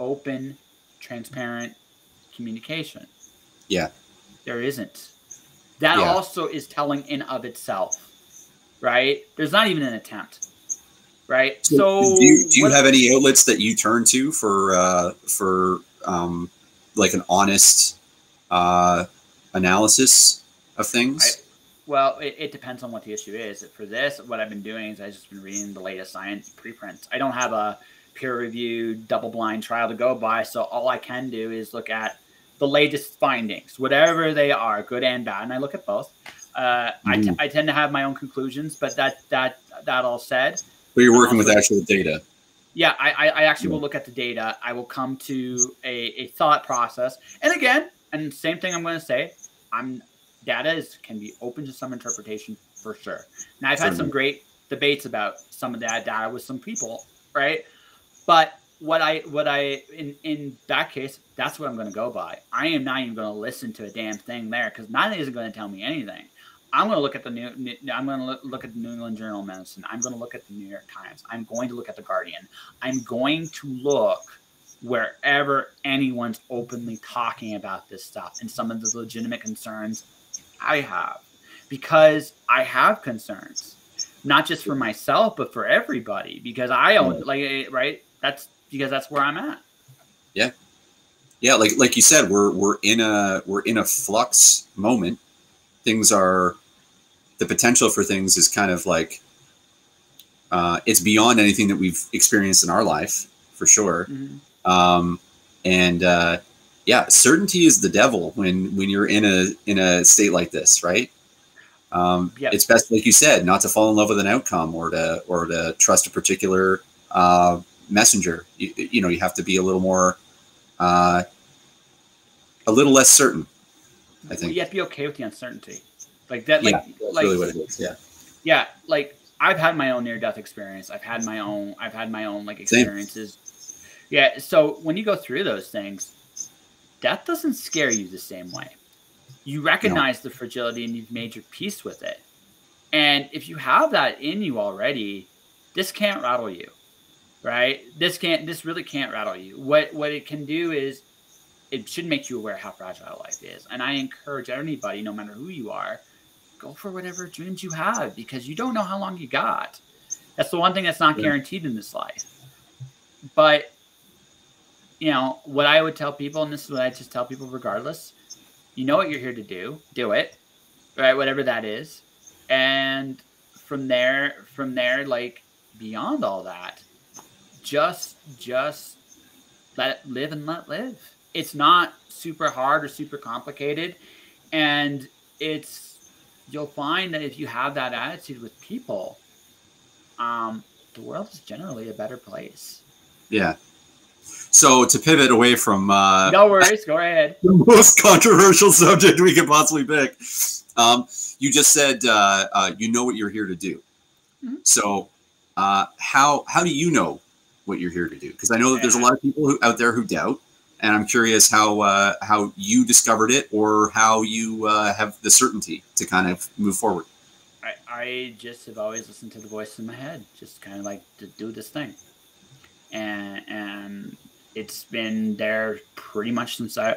open, transparent communication. Yeah. There isn't. That yeah. also is telling in of itself. Right? There's not even an attempt. Right? So, do you, do you have any outlets that you turn to for uh for um like an honest uh analysis of things? I, well, it, it, depends on what the issue is. For this, what I've been doing is I've just been reading the latest science preprints. I don't have a peer-reviewed, double-blind trial to go by, so all I can do is look at the latest findings, whatever they are, good and bad, and I look at both. Uh, mm. I, t- I tend to have my own conclusions, but that that that all said, but you're working um, with actual data. Yeah, I, I actually will look at the data. I will come to a, a thought process, and again, and same thing I'm going to say. I'm data is can be open to some interpretation for sure. Now I've had some great debates about some of that data with some people, right? But what I what I in in that case, that's what I'm going to go by. I am not even going to listen to a damn thing there because nothing isn't going to tell me anything. I'm going to look at the new. I'm going to look at the New England Journal of Medicine. I'm going to look at the New York Times. I'm going to look at the Guardian. I'm going to look wherever anyone's openly talking about this stuff and some of the legitimate concerns I have because I have concerns, not just for myself, but for everybody because I own, like, eh, right? That's because that's where I'm at. Yeah. Yeah. Like, like you said, we're, we're in a, we're in a flux moment. Things are, the potential for things is kind of like, uh, it's beyond anything that we've experienced in our life for sure. Mm-hmm. Um, and, uh, yeah, certainty is the devil when when you're in a in a state like this, right? Um, yep. It's best, like you said, not to fall in love with an outcome or to or to trust a particular uh, messenger. You, you, know, you have to be a little more, uh, a little less certain. I think well, you have to be okay with the uncertainty, like that. Like, yeah, like, really what it is. Yeah, yeah. Like I've had my own near death experience. I've had my own. I've had my own like experiences. Same. Yeah. So when you go through those things, death doesn't scare you the same way. You recognize no. the fragility and you've made your peace with it. And if you have that in you already, this can't rattle you. Right? This can't this really can't rattle you. What what it can do is it should make you aware how fragile life is. And I encourage anybody, no matter who you are, go for whatever dreams you have because you don't know how long you got. That's the one thing that's not guaranteed in this life. But you know, what I would tell people, and this is what I just tell people regardless, you know what you're here to do, do it, right? Whatever that is. And from there, from there, like beyond all that, just, just let live and let live. It's not super hard or super complicated. And it's, you'll find that if you have that attitude with people, um, the world is generally a better place. Yeah, so to pivot away from uh, no worries, go ahead. The most controversial subject we could possibly pick. Um, you just said uh, uh, you know what you're here to do. Mm-hmm. So uh, how how do you know what you're here to do? Because I know that there's a lot of people who, out there who doubt, and I'm curious how uh, how you discovered it or how you uh, have the certainty to kind of move forward. I, I just have always listened to the voice in my head, just kind of like to do this thing, and and it's been there pretty much since I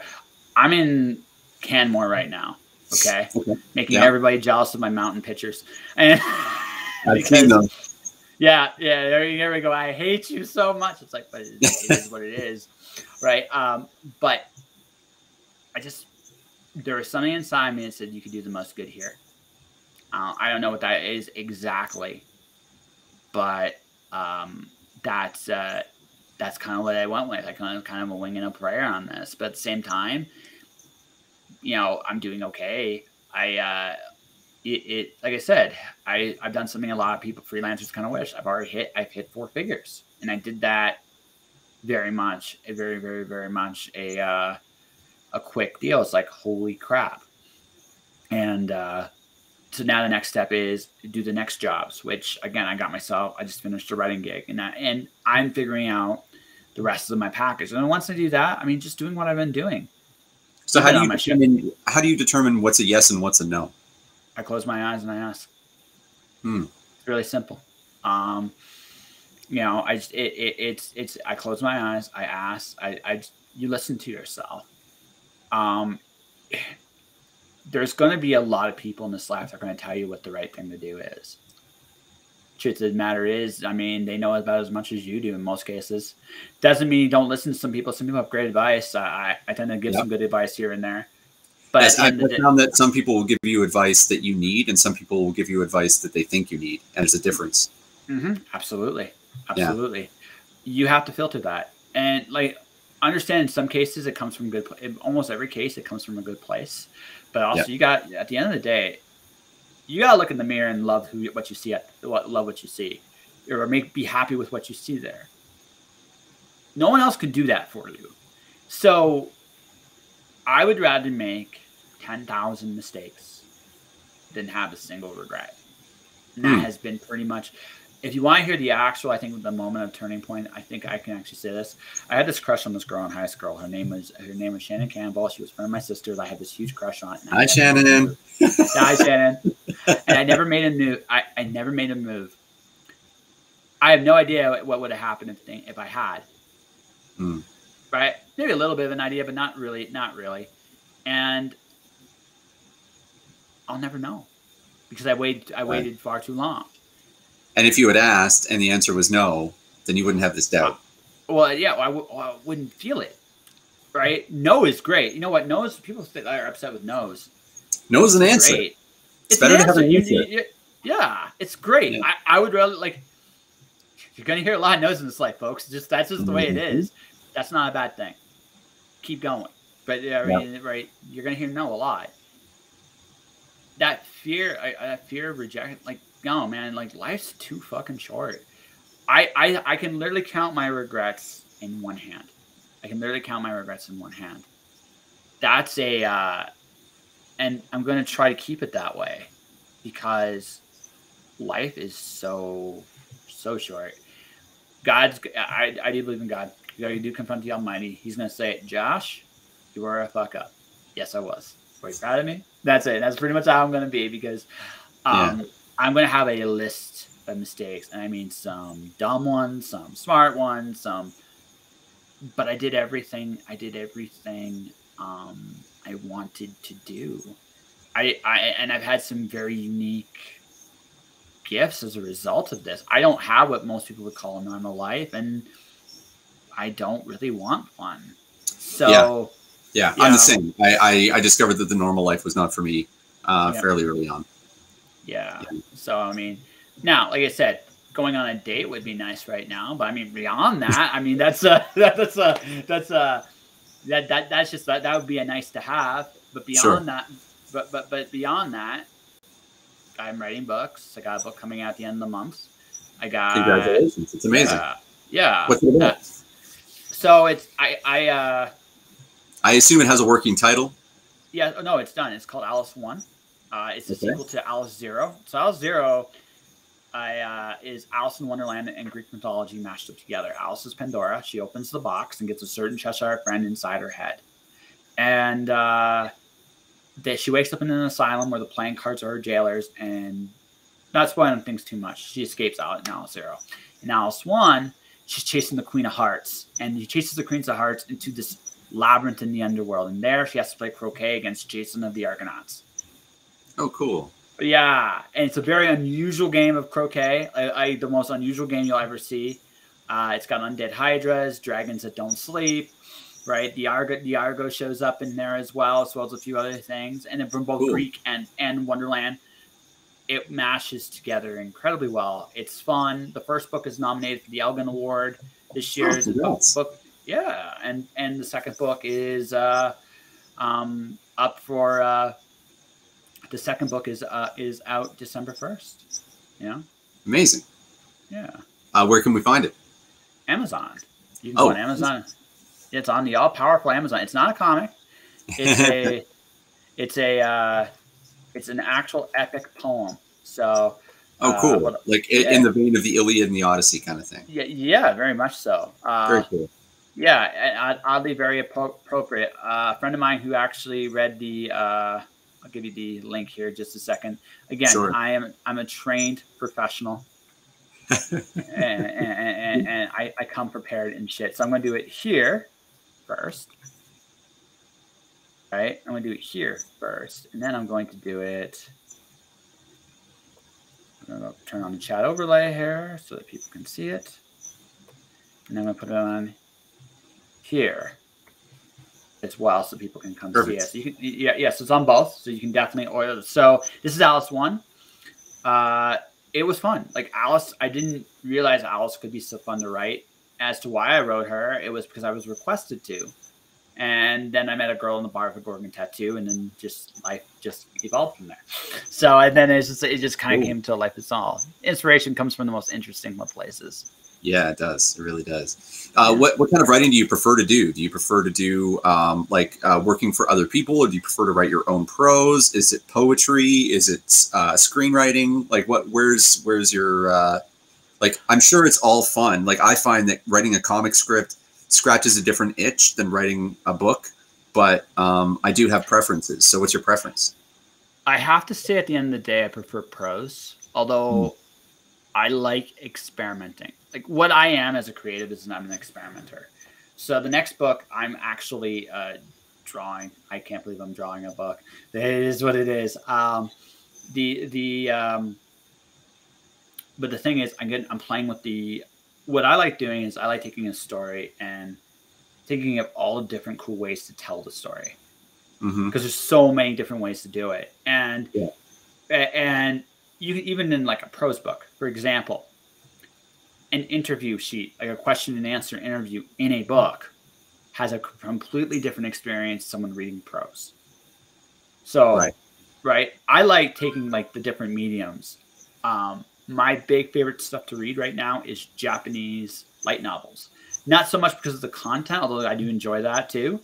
I'm in Canmore right now. Okay, okay. making yeah. everybody jealous of my mountain pictures, and because, Yeah, yeah. There, there we go. I hate you so much. It's like, but it, it is what it is, right? Um, but I just there was something inside me that said you could do the most good here. Uh, I don't know what that is exactly, but um, that's uh, that's kind of what I went with. I kind of kind of a wing and a prayer on this, but at the same time, you know, I'm doing okay. I uh, it, it like I said, I I've done something a lot of people freelancers kind of wish. I've already hit I've hit four figures, and I did that very much, a very very very much a uh, a quick deal. It's like holy crap, and uh, so now the next step is do the next jobs. Which again, I got myself. I just finished a writing gig, and that, and I'm figuring out the rest of my package. And once I do that, I mean, just doing what I've been doing. So how do you determine how do you determine what's a yes and what's a no? I close my eyes and I ask. Hmm. It's really simple. Um, you know, I just it, it, it's it's I close my eyes, I ask, I I you listen to yourself. Um, there's going to be a lot of people in this life that are going to tell you what the right thing to do is. Truth of the matter is, I mean, they know about as much as you do in most cases. Doesn't mean you don't listen to some people. Some people have great advice. I, I tend to give yep. some good advice here and there. But yes, I found that some people will give you advice that you need, and some people will give you advice that they think you need, and it's a difference. Mm-hmm. Absolutely, absolutely. Yeah. You have to filter that, and like understand. In some cases, it comes from good. In almost every case, it comes from a good place. But also, you got at the end of the day, you gotta look in the mirror and love who what you see at what love what you see, or make be happy with what you see there. No one else can do that for you. So, I would rather make 10,000 mistakes than have a single regret. And that mm. has been pretty much, if you want to hear the actual, I think the moment of turning point, I think I can actually say this. I had this crush on this girl in high school. Her name was her name was Shannon Campbell. She was a friend of my sister's. I had this huge crush on. Hi, Shannon. Hi, Shannon. And I never made a move. I, I never made a move. I have no idea what would have happened if, thing, if I had. Mm. Right? Maybe a little bit of an idea, but not really. Not really. And I'll never know because I waited. I waited far too long. And if you had asked and the answer was no, then you wouldn't have this doubt. Well, yeah, I w- I wouldn't feel it. Right? No is great. You know what? No's people are upset with no's. No is an answer. Great. It's, it's better to have an answer. You, you, yeah, it's great. Yeah. I, I would rather like. You're gonna hear a lot of no's in this life, folks. Just that's just the way it mm-hmm. is. That's not a bad thing. Keep going. But yeah, I mean, right? You're gonna hear no a lot that fear, I, that fear of rejection, like, no, man, like life's too fucking short. I, I, I can literally count my regrets in one hand. I can literally count my regrets in one hand. That's a, uh, and I'm going to try to keep it that way because life is so, so short. God's, I, I do believe in God. You do confront the Almighty. He's going to say, it, Josh, you were a fuck up. Yes, I was. Were you proud of me? That's it. That's pretty much how I'm going to be because um, yeah. I'm going to have a list of mistakes. And I mean, some dumb ones, some smart ones, some. But I did everything. I did everything um, I wanted to do. I, I and I've had some very unique gifts as a result of this. I don't have what most people would call a normal life, and I don't really want one. So. Yeah yeah, I'm know? the same. I, I, I discovered that the normal life was not for me uh, yeah. fairly early on. Yeah. yeah. So I mean, now, like I said, going on a date would be nice right now, but I mean, beyond that, I mean, that's a that, that's a that's a that that that's just that that would be a nice to have. But beyond sure. that, but but but beyond that, I'm writing books. I got a book coming out at the end of the month. I got congratulations! It's amazing. Uh, yeah. What's it about? Uh, so it's I I uh I assume it has a working title. Yeah, no, it's done. It's called Alice Won. Uh, it's a okay. sequel to Alice Zero. So Alice Zero I, uh, is Alice in Wonderland and Greek mythology mashed up together. Alice is Pandora. She opens the box and gets a certain Cheshire friend inside her head. And uh, they, she wakes up in an asylum where the playing cards are her jailers. And not spoiling things too much. She escapes out in Alice Zero. In Alice Won, she's chasing the Queen of Hearts. And she chases the Queen of Hearts into this labyrinth in the underworld, and there she has to play croquet against Jason of the Argonauts. Oh, cool! Yeah, and it's a very unusual game of croquet. I, I the most unusual game you'll ever see. Uh, it's got undead hydras, dragons that don't sleep, right? The Argo, the Argo shows up in there as well, as well as a few other things. And then from both Greek and and Wonderland, it mashes together incredibly well. It's fun. The first book is nominated for the Elgin Award this year's oh, book. Yeah, and and the second book is uh, um, up for uh, the second book is uh, is out December first. Yeah, amazing. Yeah. Uh, where can we find it? Amazon. You can oh. go on Amazon. It's on the all powerful Amazon. It's not a comic. It's a it's a uh, it's an actual epic poem. So Oh, cool! Uh, like in, yeah. in, the vein of the Iliad and the Odyssey, kind of thing. Yeah, yeah, very much so. Uh, very cool. Yeah, oddly very appropriate. Uh, a friend of mine who actually read the. Uh, I'll give you the link here just a second. Again, sure. I am I'm a trained professional, and, and, and, and I, I come prepared and shit. So I'm going to do it here first. Right, I'm going to do it here first, and then I'm going to do it. I'm to turn on the chat overlay here so that people can see it. And then I'm going to put it on here as well so people can come Perfect. see. So you can, yeah, yes, it's on both. So you can definitely order. So this is Alice Won. Uh, it was fun. Like Alice, I didn't realize Alice could be so fun to write. As to why I wrote her, it was because I was requested to. And then I met a girl in the bar with a Gorgon tattoo, and then just life just evolved from there. So and then it just it just kind of came to life. It's all inspiration comes from the most interesting places. Yeah, it does. It really does. Uh, yeah. What what kind of writing do you prefer to do? Do you prefer to do um, like uh, working for other people, or do you prefer to write your own prose? Is it poetry? Is it uh, screenwriting? Like what? Where's where's your uh, like? I'm sure it's all fun. Like I find that writing a comic script scratches a different itch than writing a book, but um, I do have preferences. So, what's your preference? I have to say, at the end of the day, I prefer prose, although mm. I like experimenting. Like what I am as a creative is I'm an experimenter. So the next book, I'm actually uh, drawing. I can't believe I'm drawing a book. It is what it is. Um, the the um, but the thing is, I'm getting, I'm playing with the what I like doing is I like taking a story and thinking of all the different cool ways to tell the story because mm-hmm. there's so many different ways to do it and yeah. and you even in like a prose book for example an interview sheet like a question and answer interview in a book has a completely different experience someone reading prose so right, right i like taking like the different mediums um, my big favorite stuff to read right now is Japanese light novels. Not so much because of the content, although I do enjoy that too.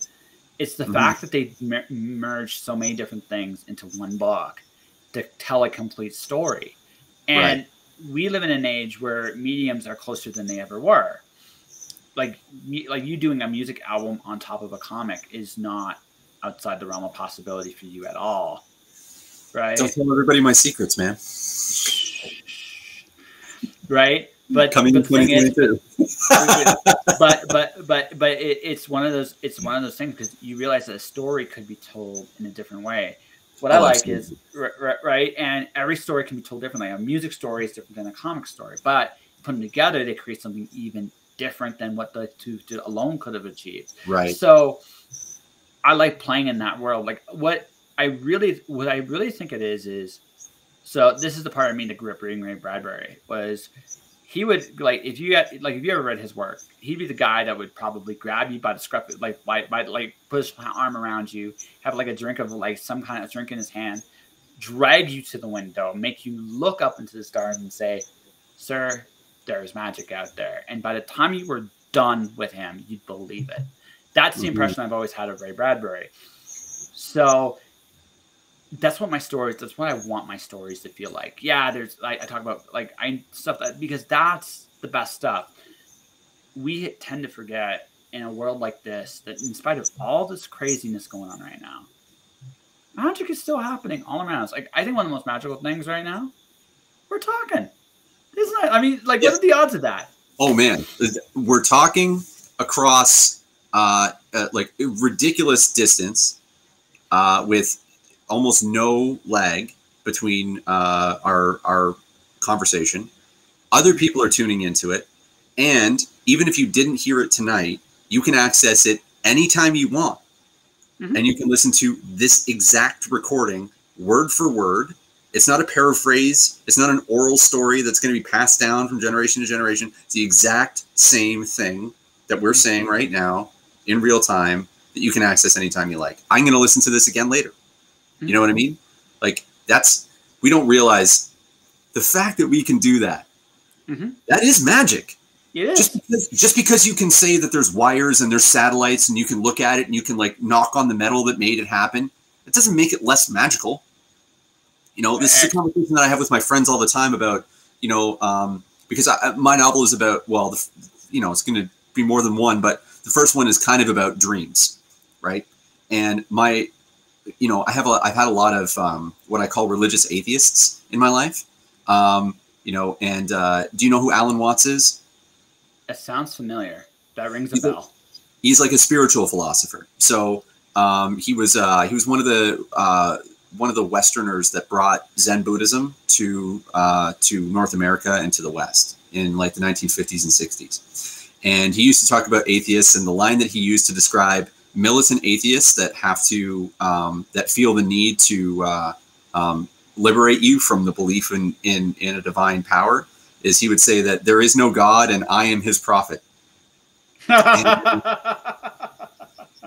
It's the mm-hmm. fact that they mer- merge so many different things into one book to tell a complete story. And right. we live in an age where mediums are closer than they ever were. Like, like you doing a music album on top of a comic is not outside the realm of possibility for you at all. Right? Don't tell everybody my secrets, man right? But coming but in 2022. but but but but it, it's one of those it's one of those things because you realize that a story could be told in a different way. What I like is right, and every story can be told differently. A music story is different than a comic story, but put them together, they create something even different than what the two, two alone could have achieved. Right. So I like playing in that world. Like what I really, what I really think it is, is so this is the part of me that grew up reading Ray Bradbury was he would like if you had like if you ever read his work, he'd be the guy that would probably grab you by the scruff, like by, by like put his arm around you, have like a drink of like some kind of drink in his hand, drag you to the window, make you look up into the stars and say, "Sir, there's magic out there." And by the time you were done with him, you'd believe it. That's the mm-hmm. impression I've always had of Ray Bradbury. So that's what my stories that's what i want my stories to feel like. Yeah there's I, I, talk about like i stuff that because that's the best stuff. We tend to forget in a world like this that in spite of all this craziness going on right now magic is still happening all around us. Like i think one of the most magical things right now we're talking. Isn't it? I mean like what are the odds of that? Oh man. We're talking across uh, uh like ridiculous distance uh with almost no lag between uh, our our conversation. Other people are tuning into it, and even if you didn't hear it tonight, you can access it anytime you want, mm-hmm. and you can listen to this exact recording word for word. It's not a paraphrase. It's not an oral story that's going to be passed down from generation to generation. It's the exact same thing that we're saying right now in real time that you can access anytime you like. I'm going to listen to this again later. You know what I mean? Like that's we don't realize the fact that we can do that. Mm-hmm. that is magic. Yeah. Just because, just because you can say that there's wires and there's satellites and you can look at it and you can like knock on the metal that made it happen, it doesn't make it less magical. You know, this is a conversation that I have with my friends all the time about, you know, um, because I, my novel is about, well, the, you know, it's going to be more than one, but the first one is kind of about dreams, right? And my you know, I have a, I've had a lot of um, what I call religious atheists in my life. Um, you know, and uh, do you know who Alan Watts is? It sounds familiar. That rings a he's bell. A, he's like a spiritual philosopher. So um, he was uh, he was one of the uh, one of the Westerners that brought Zen Buddhism to uh, to North America and to the West in like the 1950s and 60s. And he used to talk about atheists, and the line that he used to describe militant atheists that have to um, that feel the need to uh, um, liberate you from the belief in, in in a divine power is he would say that there is no God and I am his prophet. and,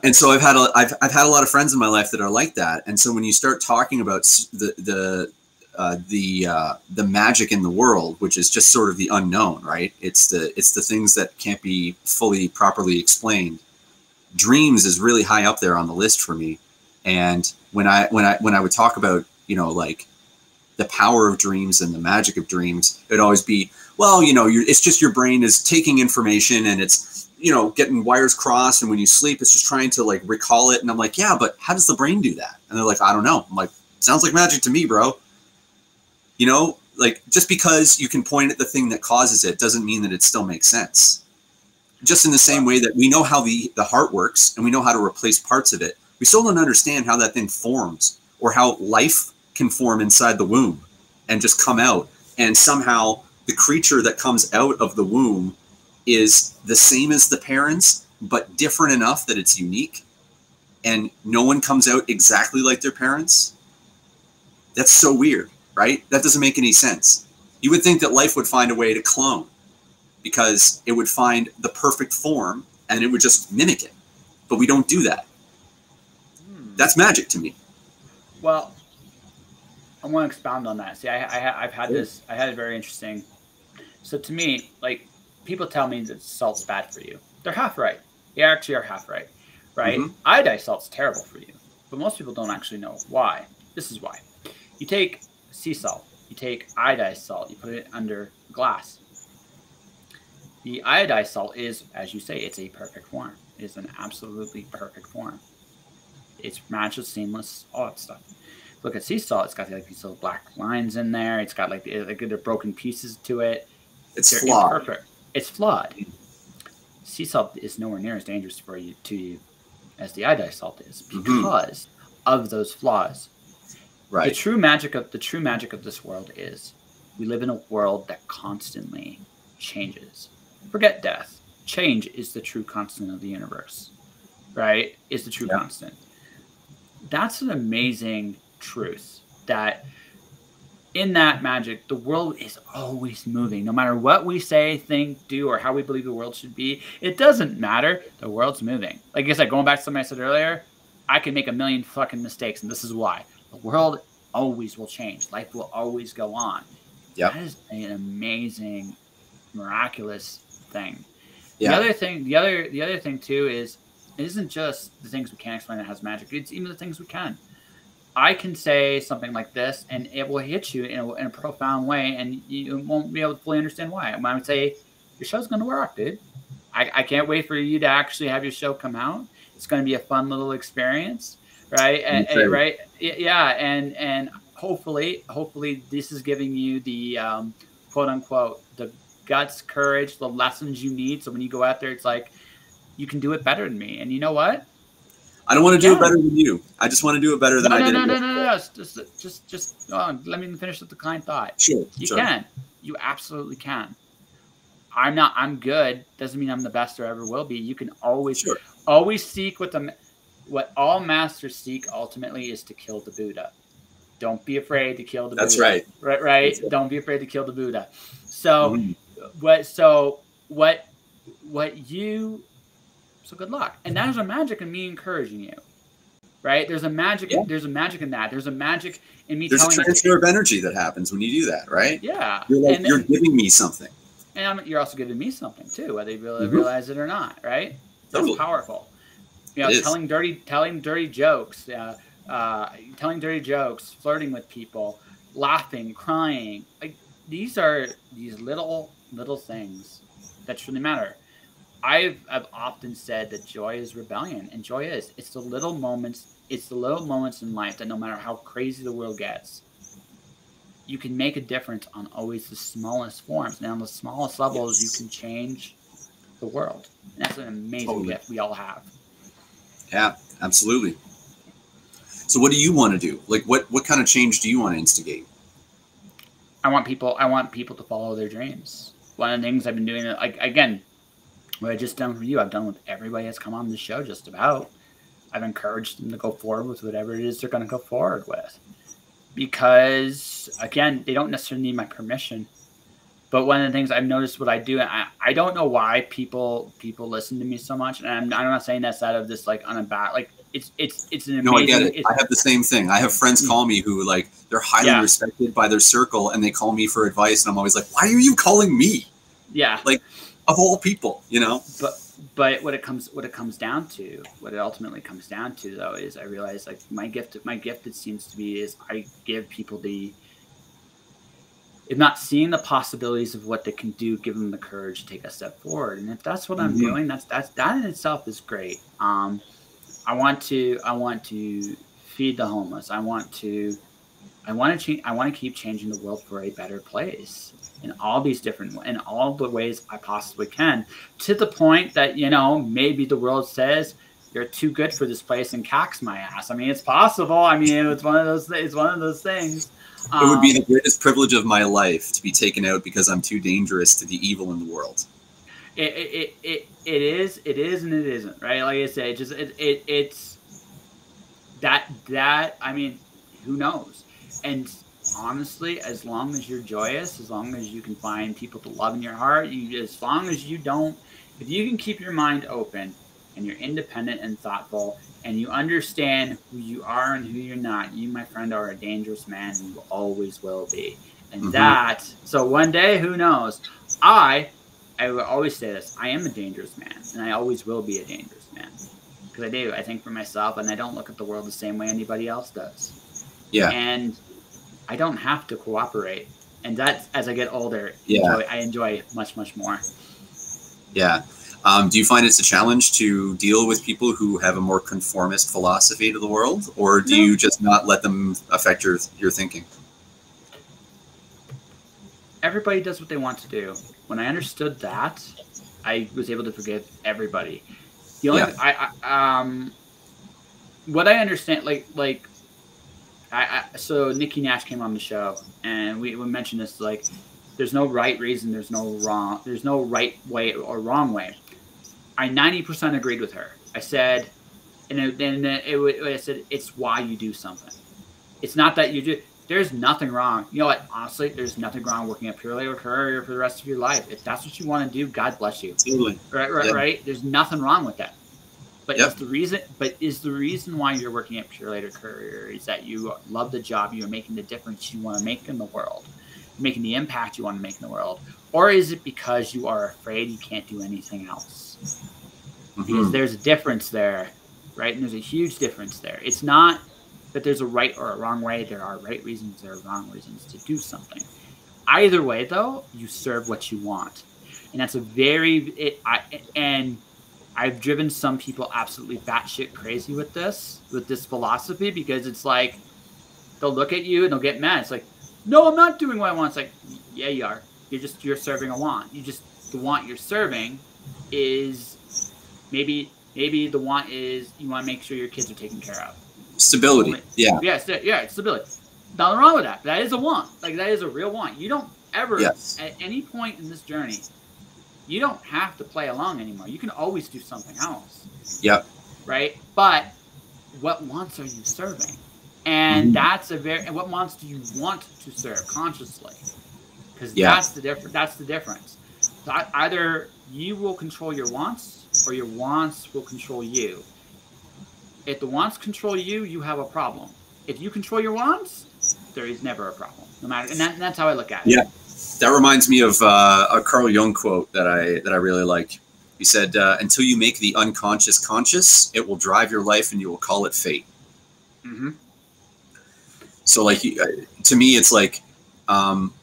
and so I've had a I've, I've had a lot of friends in my life that are like that. And so when you start talking about the the uh, the uh, the magic in the world, which is just sort of the unknown, right? It's the it's the things that can't be fully properly explained dreams is really high up there on the list for me. And when I when I when I would talk about you know like the power of dreams and the magic of dreams, it'd always be well you know it's just your brain is taking information and it's you know getting wires crossed. And when you sleep it's just trying to like recall it. And I'm like yeah but how does the brain do that? And they're like I don't know. I'm like sounds like magic to me bro. You know like just because you can point at the thing that causes it doesn't mean that it still makes sense just in the same way that we know how the, the heart works and we know how to replace parts of it, we still don't understand how that thing forms or how life can form inside the womb and just come out. And somehow the creature that comes out of the womb is the same as the parents, but different enough that it's unique. And no one comes out exactly like their parents. That's so weird, right? That doesn't make any sense. You would think that life would find a way to clone because it would find the perfect form and it would just mimic it. But we don't do that. Hmm. That's magic to me. Well, I want to expound on that. See, I, I, have had this, I had a very interesting. So to me, like people tell me that salt's bad for you. They're half right. They actually are half right, right? Mm-hmm. Iodized salt's terrible for you, but most people don't actually know why. This is why. You take sea salt, you take iodized salt, you put it under glass, the iodized salt is, as you say, it's a perfect form. It is an absolutely perfect form. It's matchless, seamless, all that stuff. Look at sea salt; it's got like these little black lines in there. It's got like like the broken pieces to it. It's They're flawed. Imperfect. It's flawed. Sea salt is nowhere near as dangerous for you to you as the iodized salt is mm-hmm. because mm-hmm. of those flaws. Right. The true magic of the true magic of this world is we live in a world that constantly changes. Forget death. Change is the true constant of the universe, right? Is the true yeah. constant. That's an amazing truth that in that magic, the world is always moving. No matter what we say, think, do, or how we believe the world should be, it doesn't matter. The world's moving. Like I said, going back to something I said earlier, I can make a million fucking mistakes, and this is why. The world always will change. Life will always go on. Yeah. That is an amazing, miraculous thing. Yeah. The other thing, the other the other thing too is it isn't just the things we can't explain that has magic. It's even the things we can. I can say something like this, and it will hit you in a, in a profound way, and you won't be able to fully understand why. I would say your show's going to work, dude. I, I can't wait for you to actually have your show come out. It's going to be a fun little experience, right? And, and, right? Yeah, and and hopefully, hopefully, this is giving you the um, quote unquote guts, courage, the lessons you need. So when you go out there, it's like you can do it better than me. And you know what? I don't want to do yeah. it better than you. I just want to do it better than no, I no, did. No, no, no, no, yes, just just just oh, let me finish with the kind thought. Sure. You sure. can. You absolutely can. I'm not. I'm good. Doesn't mean I'm the best or ever will be. You can always, Sure. always seek what the, what all masters seek ultimately is to kill the Buddha. Don't be afraid to kill the That's Buddha. right. Right. Right. That's right. Don't be afraid to kill the Buddha. So Mhm. What? So what? What you? So good luck. And that is a magic in me encouraging you. Right. There's a magic. Yeah. There's a magic in that. There's a magic in me There's a telling you. transfer of energy that happens when you do that, right? Yeah. You're like and, you're giving me something. and I'm, you're also giving me something too, whether you really Mhm. realize it or not, right? That's Totally. powerful. You know, It is. telling dirty, telling dirty jokes, uh, uh, telling dirty jokes, flirting with people, laughing, crying. Like these are these little little things that truly matter. I've I've often said that joy is rebellion, and joy is it's the little moments. It's the little moments in life that no matter how crazy the world gets, you can make a difference on always the smallest forms. And on the smallest levels, Yes. you can change the world. And that's an amazing Totally. gift we all have. Yeah, absolutely. So what do you want to do? Like what what kind of change do you want to instigate? I want people. I want people to follow their dreams. One of the things I've been doing, like again, what I just done for you, I've done with everybody that's come on the show. Just about, I've encouraged them to go forward with whatever it is they're going to go forward with, because again, they don't necessarily need my permission. But one of the things I've noticed, what I do, I, I don't know why people people listen to me so much, and I'm, I'm not saying that's out of this like on a bad like it's it's it's an amazing. No, I get it. I have the same thing. I have friends hmm. call me who like they're highly Yeah. respected by their circle and they call me for advice and I'm always like, "Why are you calling me?" yeah, like Of all people, you know? but but what it comes what it comes down to what it ultimately comes down to though is i realize like my gift my gift it seems to be is i give people the if not seeing the possibilities of what they can do give them the courage to take a step forward and if that's what i'm Mhm. doing that's that's that in itself is great um i want to i want to feed the homeless i want to i want to change i want to keep changing the world for a better place in all these different in all the ways i possibly can to the point that you know maybe the world says you're too good for this place and cocks my ass. I mean, it's possible. I mean, it's one of those. It's one of those things. it would be Um, the greatest privilege of my life to be taken out because I'm too dangerous to the evil in the world. it, it, it, it, it is. It is, and it isn't. Right? Like I say, it just it, it it's that that. I mean, who knows? And honestly, as long as you're joyous, as long as you can find people to love in your heart, you as long as you don't, if you can keep your mind open and you're independent and thoughtful and you understand who you are and who you're not, you, my friend, are a dangerous man and you always will be. And Mhm. that, so one day, who knows? I, I will always say this I am a dangerous man and I always will be a dangerous man. Because I do. I think for myself and I don't look at the world the same way anybody else does. Yeah. And I don't have to cooperate. And that, as I get older, Yeah. enjoy, I enjoy much, much more. Yeah. Um, do you find it's a challenge to deal with people who have a more conformist philosophy to the world, or do No. you just not let them affect your your thinking? everybody does what they want to do. When I understood that, I was able to forgive everybody. The only Yeah. I, I um what I understand like like I, I so Nikki Nash came on the show and we, we mentioned this like there's no right reason, there's no wrong there's no right way or wrong way. I 90% agreed with her. I said and then it, it, I said it's why you do something. It's not that you do there's nothing wrong. You know what? Honestly, there's nothing wrong working at Purolator Courier for the rest of your life. If that's what you want to do, God bless you. Totally. Right, right, Yeah. right. There's nothing wrong with that. But Yep. is the reason? But is the reason why you're working at Purolator Courier is that you love the job, you're making the difference you want to make in the world, making the impact you want to make in the world, or is it because you are afraid you can't do anything else? because Mhm. there's a difference there, right? And there's a huge difference there. It's not that there's a right or a wrong way. There are right reasons, there are wrong reasons to do something. Either way, though, you serve what you want, and that's a very it, I, and I've driven some people absolutely batshit crazy with this with this philosophy because it's like they'll look at you and they'll get mad. It's like, no, I'm not doing what I want. It's like, yeah, you are. You're just you're serving a want. You just the want you're serving is maybe maybe the want is you want to make sure your kids are taken care of Stability. Yeah. Yeah, st- yeah, stability. Nothing wrong with that. That is a want. Like that is a real want. You don't ever Yes. at any point in this journey, you don't have to play along anymore. You can always do something else. Yep. Right? But what wants are you serving? And Mhm. that's a very and what wants do you want to serve consciously? Because Yeah. that's the difference. That's the difference. So I- either you will control your wants or your wants will control you. If the wants control you, you have a problem. If you control your wants, there is never a problem. No matter, and, that, and that's how I look at it. Yeah. That reminds me of uh, a Carl Jung quote that I that I really like. He said, uh, "Until you make the unconscious conscious, it will drive your life, and you will call it fate." Mm-hmm. So, like, uh, to me, it's like um,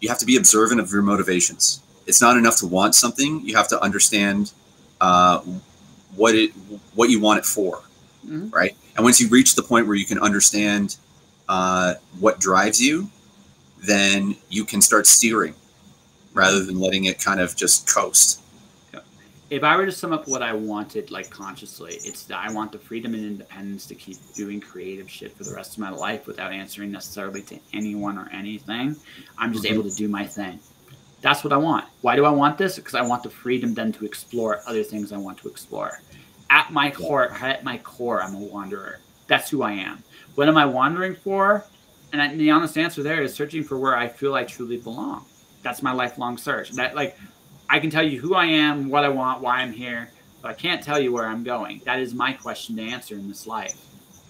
you have to be observant of your motivations. It's not enough to want something; you have to understand uh, what it what you want it for, Mhm. right? And once you reach the point where you can understand uh, what drives you, then you can start steering rather than letting it kind of just coast. If I were to sum up what I wanted, like consciously, it's that I want the freedom and independence to keep doing creative shit for the rest of my life without answering necessarily to anyone or anything. I'm just Mhm. able to do my thing. That's what I want. Why do I want this? Because I want the freedom then to explore other things I want to explore. At my core, at my core, I'm a wanderer. That's who I am. What am I wandering for? And I- the honest answer there is searching for where I feel I truly belong. That's my lifelong search. That like I can tell you who I am, what I want, why I'm here, but I can't tell you where I'm going. That is my question to answer in this life,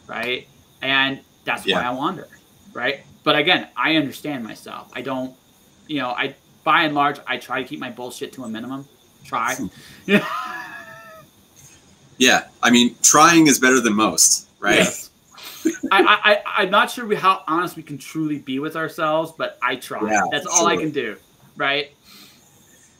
right? And that's why I wander, right? But again, I understand myself. I don't, you know, I by and large I try to keep my bullshit to a minimum. Try, yeah. Hmm. Yeah, I mean, trying is better than most, right? Yes. I, I, I'm not sure how honest we can truly be with ourselves, but I try. Yeah, That's all I can do, right?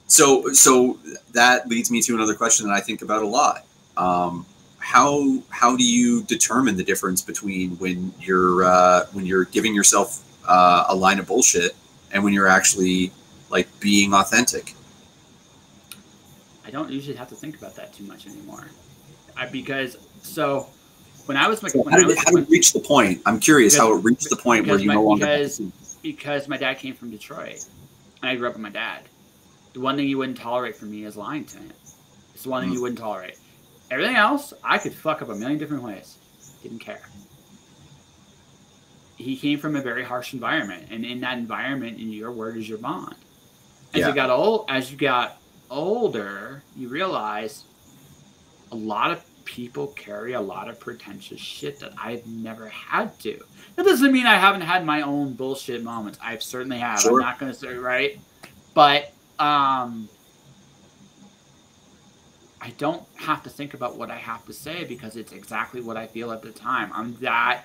So, so that leads me to another question that I think about a lot. Um, how how do you determine the difference between when you're uh, when you're giving yourself uh, a line of bullshit and when you're actually like being authentic? I don't usually have to think about that too much anymore. I, because so when I was like So when how I did, was it, how did it reach the point? I'm curious how it reached the point where you my- no longer. because- because my dad came from Detroit and I grew up with my dad. The one thing you wouldn't tolerate from me is lying to him. It's the one thing you mm. wouldn't tolerate. Everything else, I could fuck up a million different ways. Didn't care. He came from a very harsh environment, and in that environment, in your word is your bond. As Yeah. you got old, as you got older, you realize a lot of people carry a lot of pretentious shit that I've never had to. That doesn't mean I haven't had my own bullshit moments. I've certainly have. Sure. I'm not going to say right, but um, I don't have to think about what I have to say because it's exactly what I feel at the time. I'm that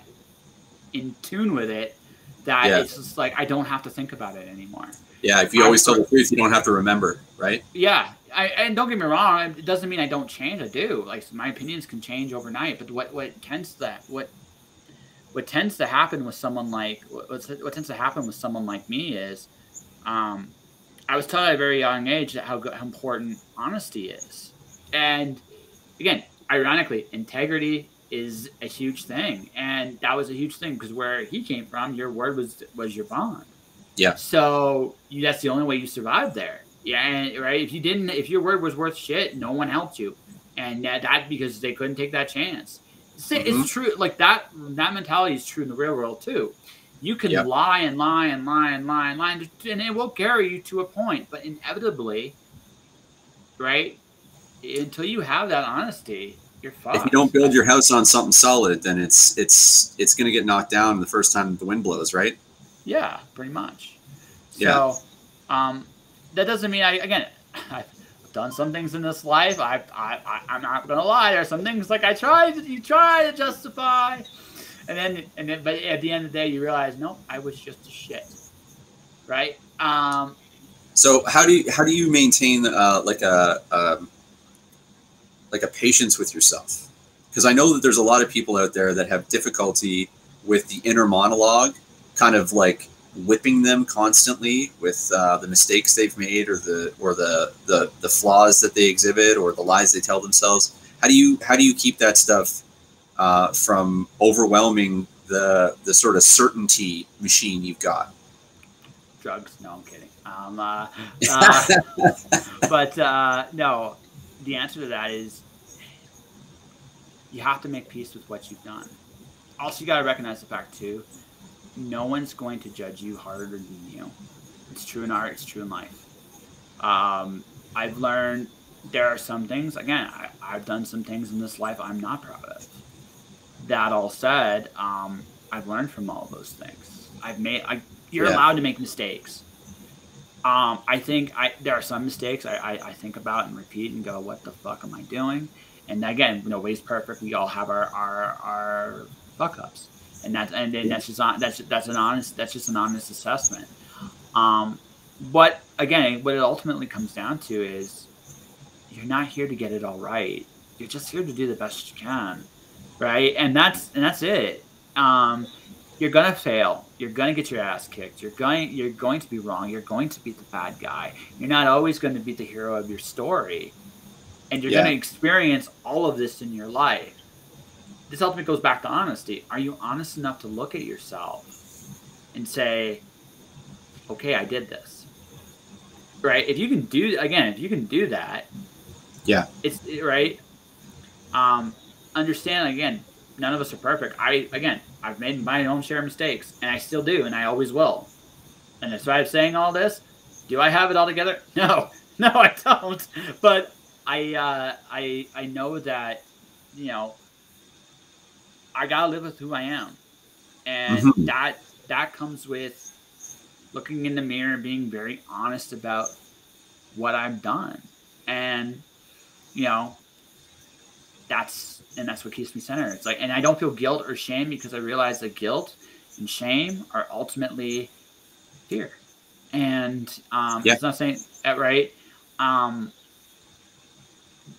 in tune with it that Yeah. it's just like I don't have to think about it anymore. Yeah, if you always tell the truth, you don't have to remember, right? Yeah, I, and don't get me wrong. It doesn't mean I don't change. I do. Like my opinions can change overnight. But what what tends to what what tends to happen with someone like what, what tends to happen with someone like me is, um, I was taught at a very young age that how, how important honesty is, and again, ironically, integrity is a huge thing, and that was a huge thing because where he came from, your word was was your bond. Yeah. So you, that's the only way you survived there. Yeah, and, right. If you didn't, if your word was worth shit, no one helped you, and that, that because they couldn't take that chance. It's, Mhm. it's true. Like that. That mentality is true in the real world too. You can Yep. lie and lie and lie and lie and lie, and and it will carry you to a point. But inevitably, right, until you have that honesty, you're fucked. If you don't build your house on something solid, then it's it's it's going to get knocked down the first time the wind blows, right? Yeah, pretty much. Yeah. Um, that doesn't mean I again. I've done some things in this life. I, I, I'm not gonna lie. There's some things like I tried to you try to justify, and then and then but at the end of the day you realize no, I was just a shit, right? Um, So how do you how do you maintain uh, like a um, like a patience with yourself? Because I know that there's a lot of people out there that have difficulty with the inner monologue, kind of like whipping them constantly with uh, the mistakes they've made or the or the, the the flaws that they exhibit or the lies they tell themselves. How do you how do you keep that stuff uh, from overwhelming the the sort of certainty machine you've got? Drugs? No, I'm kidding. Um, uh, uh, but uh, no, the answer to that is you have to make peace with what you've done. Also, you got to recognize the fact too, no one's going to judge you harder than you. It's true in art. It's true in life. Um, I've learned there are some things. Again, I, have done some things in this life I'm not proud of. That all said, um, I've learned from all those things. I've made. I, you're yeah. allowed to make mistakes. Um, I think I there are some mistakes I, I, I, think about and repeat and go, what the fuck am I doing? And again, nobody's perfect. We all have our our, our fuck ups, and that's and then that's just on, that's that's an honest that's just an honest assessment. Um, but again, what it ultimately comes down to is you're not here to get it all right. You're just here to do the best you can, right? And that's and that's it. Um, you're gonna fail. You're gonna get your ass kicked. You're going you're going to be wrong. You're going to be the bad guy. You're not always going to be the hero of your story, and you're yeah. going to experience all of this in your life. This ultimately goes back to honesty. Are you honest enough to look at yourself and say, "Okay, I did this." Right? If you can do again, if you can do that, yeah, it's right. Um, understand again, none of us are perfect. I again, I've made my own share of mistakes, and I still do, and I always will. And that's why I'm saying all this. Do I have it all together? No, no, I don't. But I, uh, I, I know that, you know, I gotta live with who I am, and mm-hmm. that that comes with looking in the mirror and being very honest about what I've done, and you know, that's and that's what keeps me centered. It's like, and I don't feel guilt or shame because I realize that guilt and shame are ultimately fear. And um, yeah. it's not saying uh, right. Um,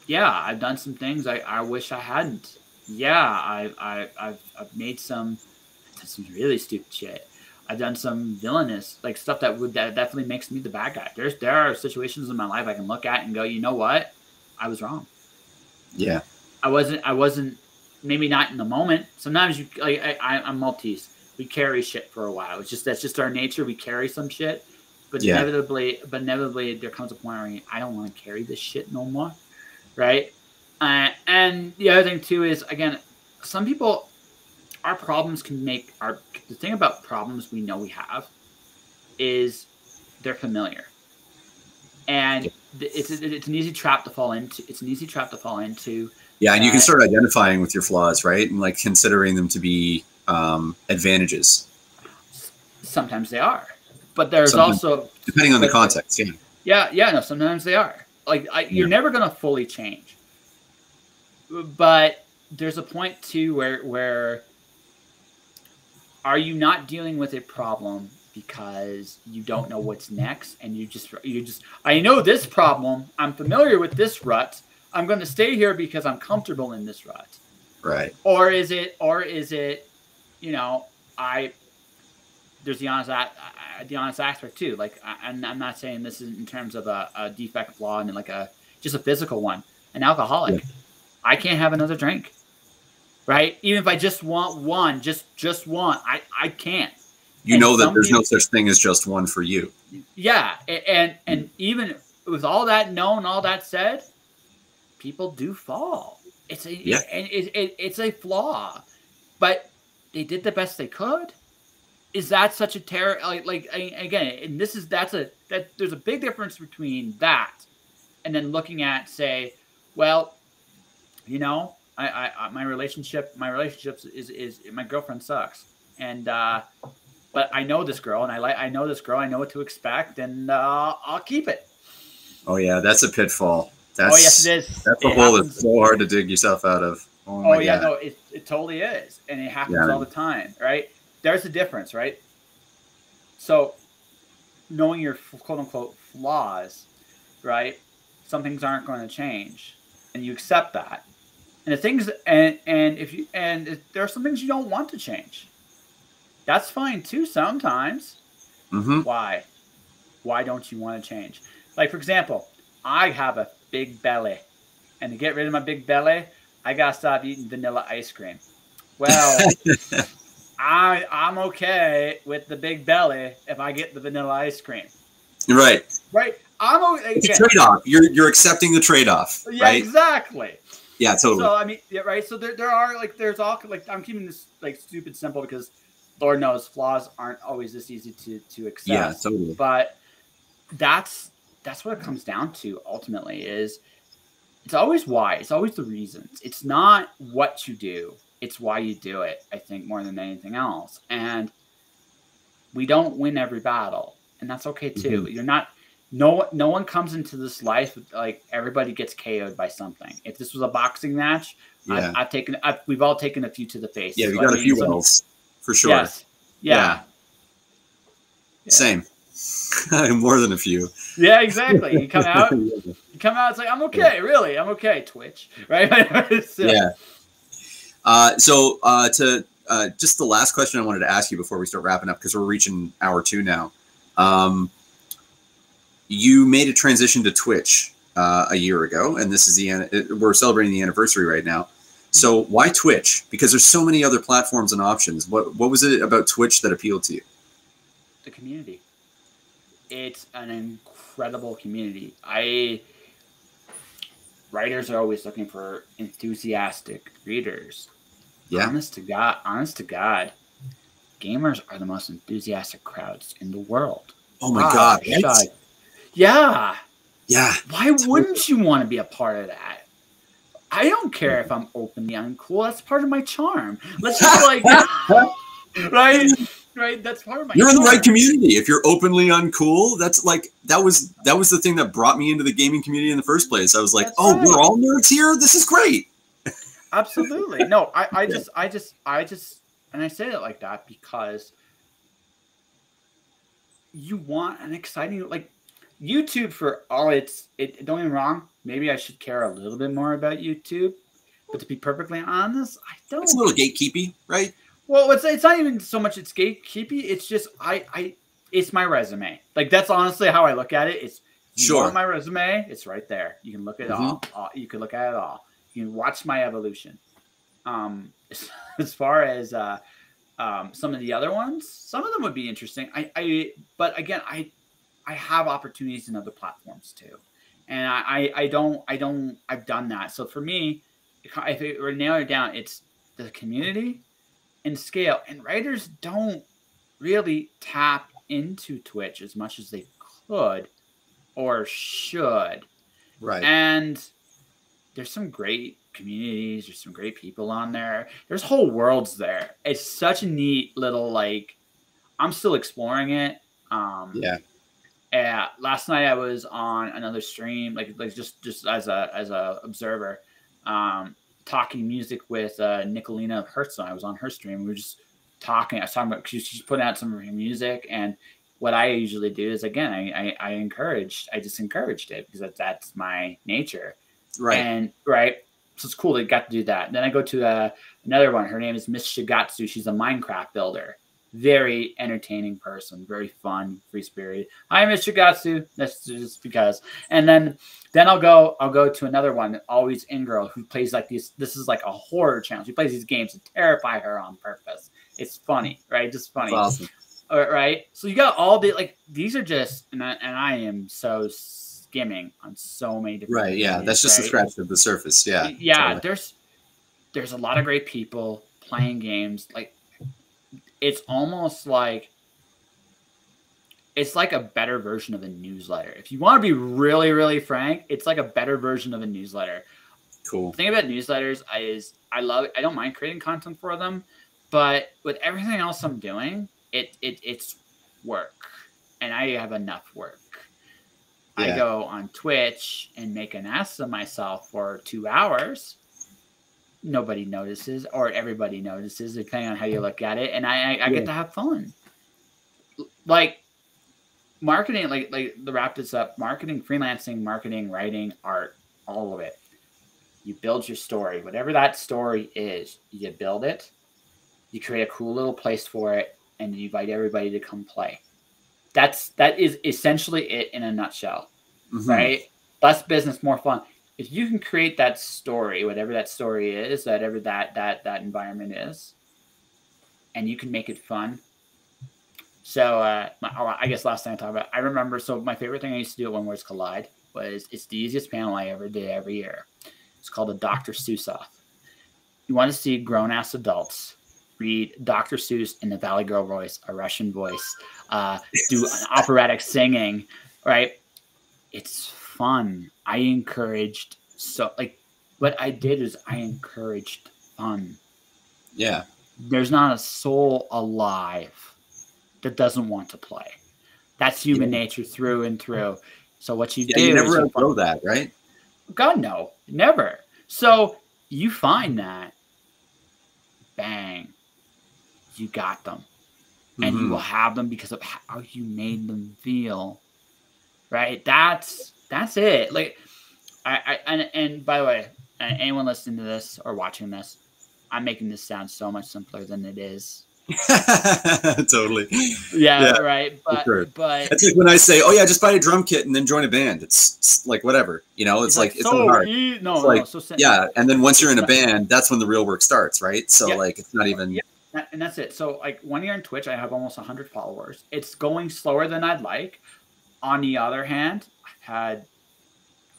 yeah, I've done some things I, I wish I hadn't. Yeah, I, I, I've, I've made some, some really stupid shit. I've done some villainous, like stuff that would that definitely makes me the bad guy. There's there are situations in my life I can look at and go, you know what, I was wrong. Yeah. I wasn't. I wasn't. Maybe not in the moment. Sometimes you like. I, I, I'm Maltese. We carry shit for a while. It's just that's just our nature. We carry some shit, but yeah. inevitably, but inevitably, there comes a point where I don't want to carry this shit no more, right? Uh, and the other thing too is again, some people, our problems can make our. The thing about problems we know we have, is they're familiar, and it's it's an easy trap to fall into. It's an easy trap to fall into yeah, and you can start identifying with your flaws, right? And like considering them to be um, advantages. Sometimes they are, but there's sometimes, also depending on the context. Yeah. Yeah, yeah. No, sometimes they are. Like I, you're yeah. never gonna fully change, but there's a point too where where are you not dealing with a problem because you don't know what's next and you just you just I know this problem. I'm familiar with this rut I'm going to stay here because I'm comfortable in this rut. Right. Or is it, or is it, you know, I, there's the honest, the honest aspect too. Like, I'm, I'm not saying this is in terms of a, a defect flaw and like a, just a physical one, an alcoholic. Yeah. I can't have another drink. Right. Even if I just want one, just, just one, I, I can't. You and know that there's people, no such thing as just one for you. Yeah. And, and, and even with all that known, all that said, people do fall. It's a yeah. and it, it, it's a flaw, but they did the best they could. Is that such a terror? Like, like again, and this is that's a that there's a big difference between that and then looking at say, well, you know, I, I my relationship my relationships is is my girlfriend sucks and uh but I know this girl and I like I know this girl I know what to expect and uh, I'll keep it. Oh yeah, that's a pitfall. That's, oh yes, it is. That's a it hole that's so hard to dig yourself out of. Oh, oh yeah, God. no, it, it totally is, and it happens yeah. all the time, right? There's a difference, right? So, knowing your quote unquote flaws, right? Some things aren't going to change, and you accept that. And the things, and and if you and if there are some things you don't want to change, that's fine too. Sometimes. Mm-hmm. Why? Why don't you want to change? Like for example, I have a big belly. And to get rid of my big belly, I gotta stop eating vanilla ice cream. Well, I I'm okay with the big belly if I get the vanilla ice cream. Right. Right. I'm okay. It's a trade off. You're you're accepting the trade off. Yeah, right? exactly. Yeah, totally. So I mean, yeah, right. So there, there are like there's all like I'm keeping this like stupid simple because Lord knows flaws aren't always this easy to to accept. yeah, totally. But that's that's what it comes down to ultimately is it's always why. It's always the reasons. It's not what you do. It's why you do it, I think, more than anything else. And we don't win every battle. And that's okay too. Mhm. You're not no no one comes into this life with, like everybody gets KO'd by something. If this was a boxing match, Yeah. I've, I've taken I've, we've all taken a few to the face. yeah, we So, I got a few some- wells for sure. Yes. Yeah. Yeah. Yeah. Same. More than a few. Yeah, exactly. You come out, you come out. It's like I'm okay, really. I'm okay. Twitch, right? So- yeah. Uh, so uh, to uh, just the last question I wanted to ask you before we start wrapping up because we're reaching hour two now. Um, you made a transition to Twitch uh, a year ago, and this is the an- we're celebrating the anniversary right now. So why Twitch? Because there's so many other platforms and options. What what was it about Twitch that appealed to you? the community. It's an incredible community. I writers are always looking for enthusiastic readers. Yeah. Honest to God, honest to God, gamers are the most enthusiastic crowds in the world. Oh my Ah, god! Yeah. Yeah. Why wouldn't you want to be a part of that? I don't care if I'm openly uncool. That's part of my charm. Let's just like right, right. That's part of my. You're in the right community. If you're openly uncool, that's like that was that was the thing that brought me into the gaming community in the first place. I was like, That's oh, right. we're all nerds here. This is great. Absolutely. No, I, I just, I just, I just, and I say it like that because you want an exciting, like YouTube for all its, it, don't get me wrong, maybe I should care a little bit more about YouTube. But to be perfectly honest, I don't. It's a little gatekeepy, right? Well, it's it's not even so much it's gatekeepy. It's just I I it's my resume. Like that's honestly how I look at it. It's you Sure. my resume. It's right there. You can look at it all, all. You can look at it all. You can watch my evolution. Um, as, as far as uh, um, some of the other ones, some of them would be interesting. I, I but again, I I have opportunities in other platforms too, and I I, don't I don't I've done that. So for me, if it were it down, it's the community and scale. And writers don't really tap into Twitch as much as they could or should. Right. And there's some great communities, there's some great people on there. There's whole worlds there. It's such a neat little like I'm still exploring it. Um yeah. Yeah, last night I was on another stream, like like just just as a as a observer, um, talking music with uh, Nicolina Hearthstone. I was on her stream. We were just talking. I was talking about she's, she's putting out some of her music, and what I usually do is again I I, I encouraged I just encouraged it because that, that's my nature. Right. And right, so it's cool they got to do that. And then I go to uh, another one. Her name is Miss Shigatsu. She's a Minecraft builder. Very entertaining person, very fun, free spirit. Hi, Mr. Gatsu. That's just because. And then then I'll go I'll go to another one, always in girl, who plays like these. This is like a horror channel. She plays these games to terrify her on purpose. It's funny, right? Just funny. That's awesome. All right? So you got all the like these are just and I, and I am so skimming on so many different Right. Yeah. That's just the right? scratch of the surface. Yeah. yeah totally. there's there's a lot of great people playing games like it's almost like it's like a better version of a newsletter if you want to be really really frank it's like a better version of a newsletter Cool. the thing about newsletters is I love I don't mind creating content for them, but with everything else I'm doing, it, it it's work. And I have enough work. I go on Twitch and make an ass of myself for two hours. Nobody notices, or everybody notices, depending on how you look at it. And I, I, I Yeah. get to have fun. Like marketing, like like the wrap this up, marketing, freelancing, marketing, writing, art, all of it you build your story whatever that story is you build it you create a cool little place for it and you invite everybody to come play that's that is essentially it in a nutshell Mhm. right less business more fun if you can create that story, whatever that story is, whatever that that that environment is, and you can make it fun. So uh, my, oh, I guess last time I talked about, I remember. So my favorite thing I used to do at When Words Collide was it's the easiest panel I ever did every year. It's called a Dr. Seuss off. You want to see grown ass adults read Dr. Seuss in the Valley Girl voice, a Russian voice, uh, do operatic singing, right? It's fun. I encouraged so like what I did is I encouraged fun. Yeah. There's not a soul alive that doesn't want to play. That's human yeah. nature through and through. So what you yeah, do you never outgrow that, right? God no, never. So you find that, bang, you got them, mm-hmm. and you will mm-hmm. have them because of how you made them feel. Right? That's that's it. Like, I, I and and by the way, uh, anyone listening to this or watching this, I'm making this sound so much simpler than it is. totally. Yeah, yeah, right. But sure. but it's like when I say, "Oh yeah, just buy a drum kit and then join a band." It's, it's like whatever, you know. It's, it's like, like, it's so hard. E- no, it's no, like, so yeah, and then once you're in a band, that's when the real work starts, right? So yeah. like, it's not even. Yeah. And that's it. So like one year on Twitch, I have almost 100 followers. It's going slower than I'd like. On the other hand, had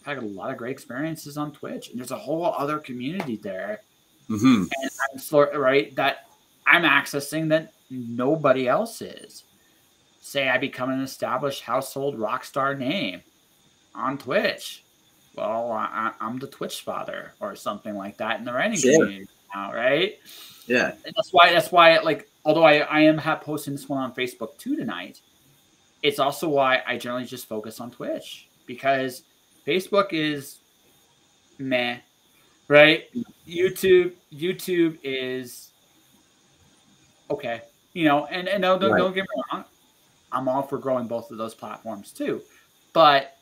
I've had a lot of great experiences on Twitch, and there's a whole other community there. Mm-hmm. And I'm slow, right that I'm accessing that nobody else is. Say I become an established household rock star name on Twitch. Well, I, am the Twitch father or something like that in the writing sure. community now, right? Yeah. And that's why. That's why. Like, although I, I am posting this one on Facebook too tonight, it's also why I generally just focus on Twitch because Facebook is meh, right? YouTube YouTube is okay, you know, and and don't, right. don't get me wrong, I'm all for growing both of those platforms too, but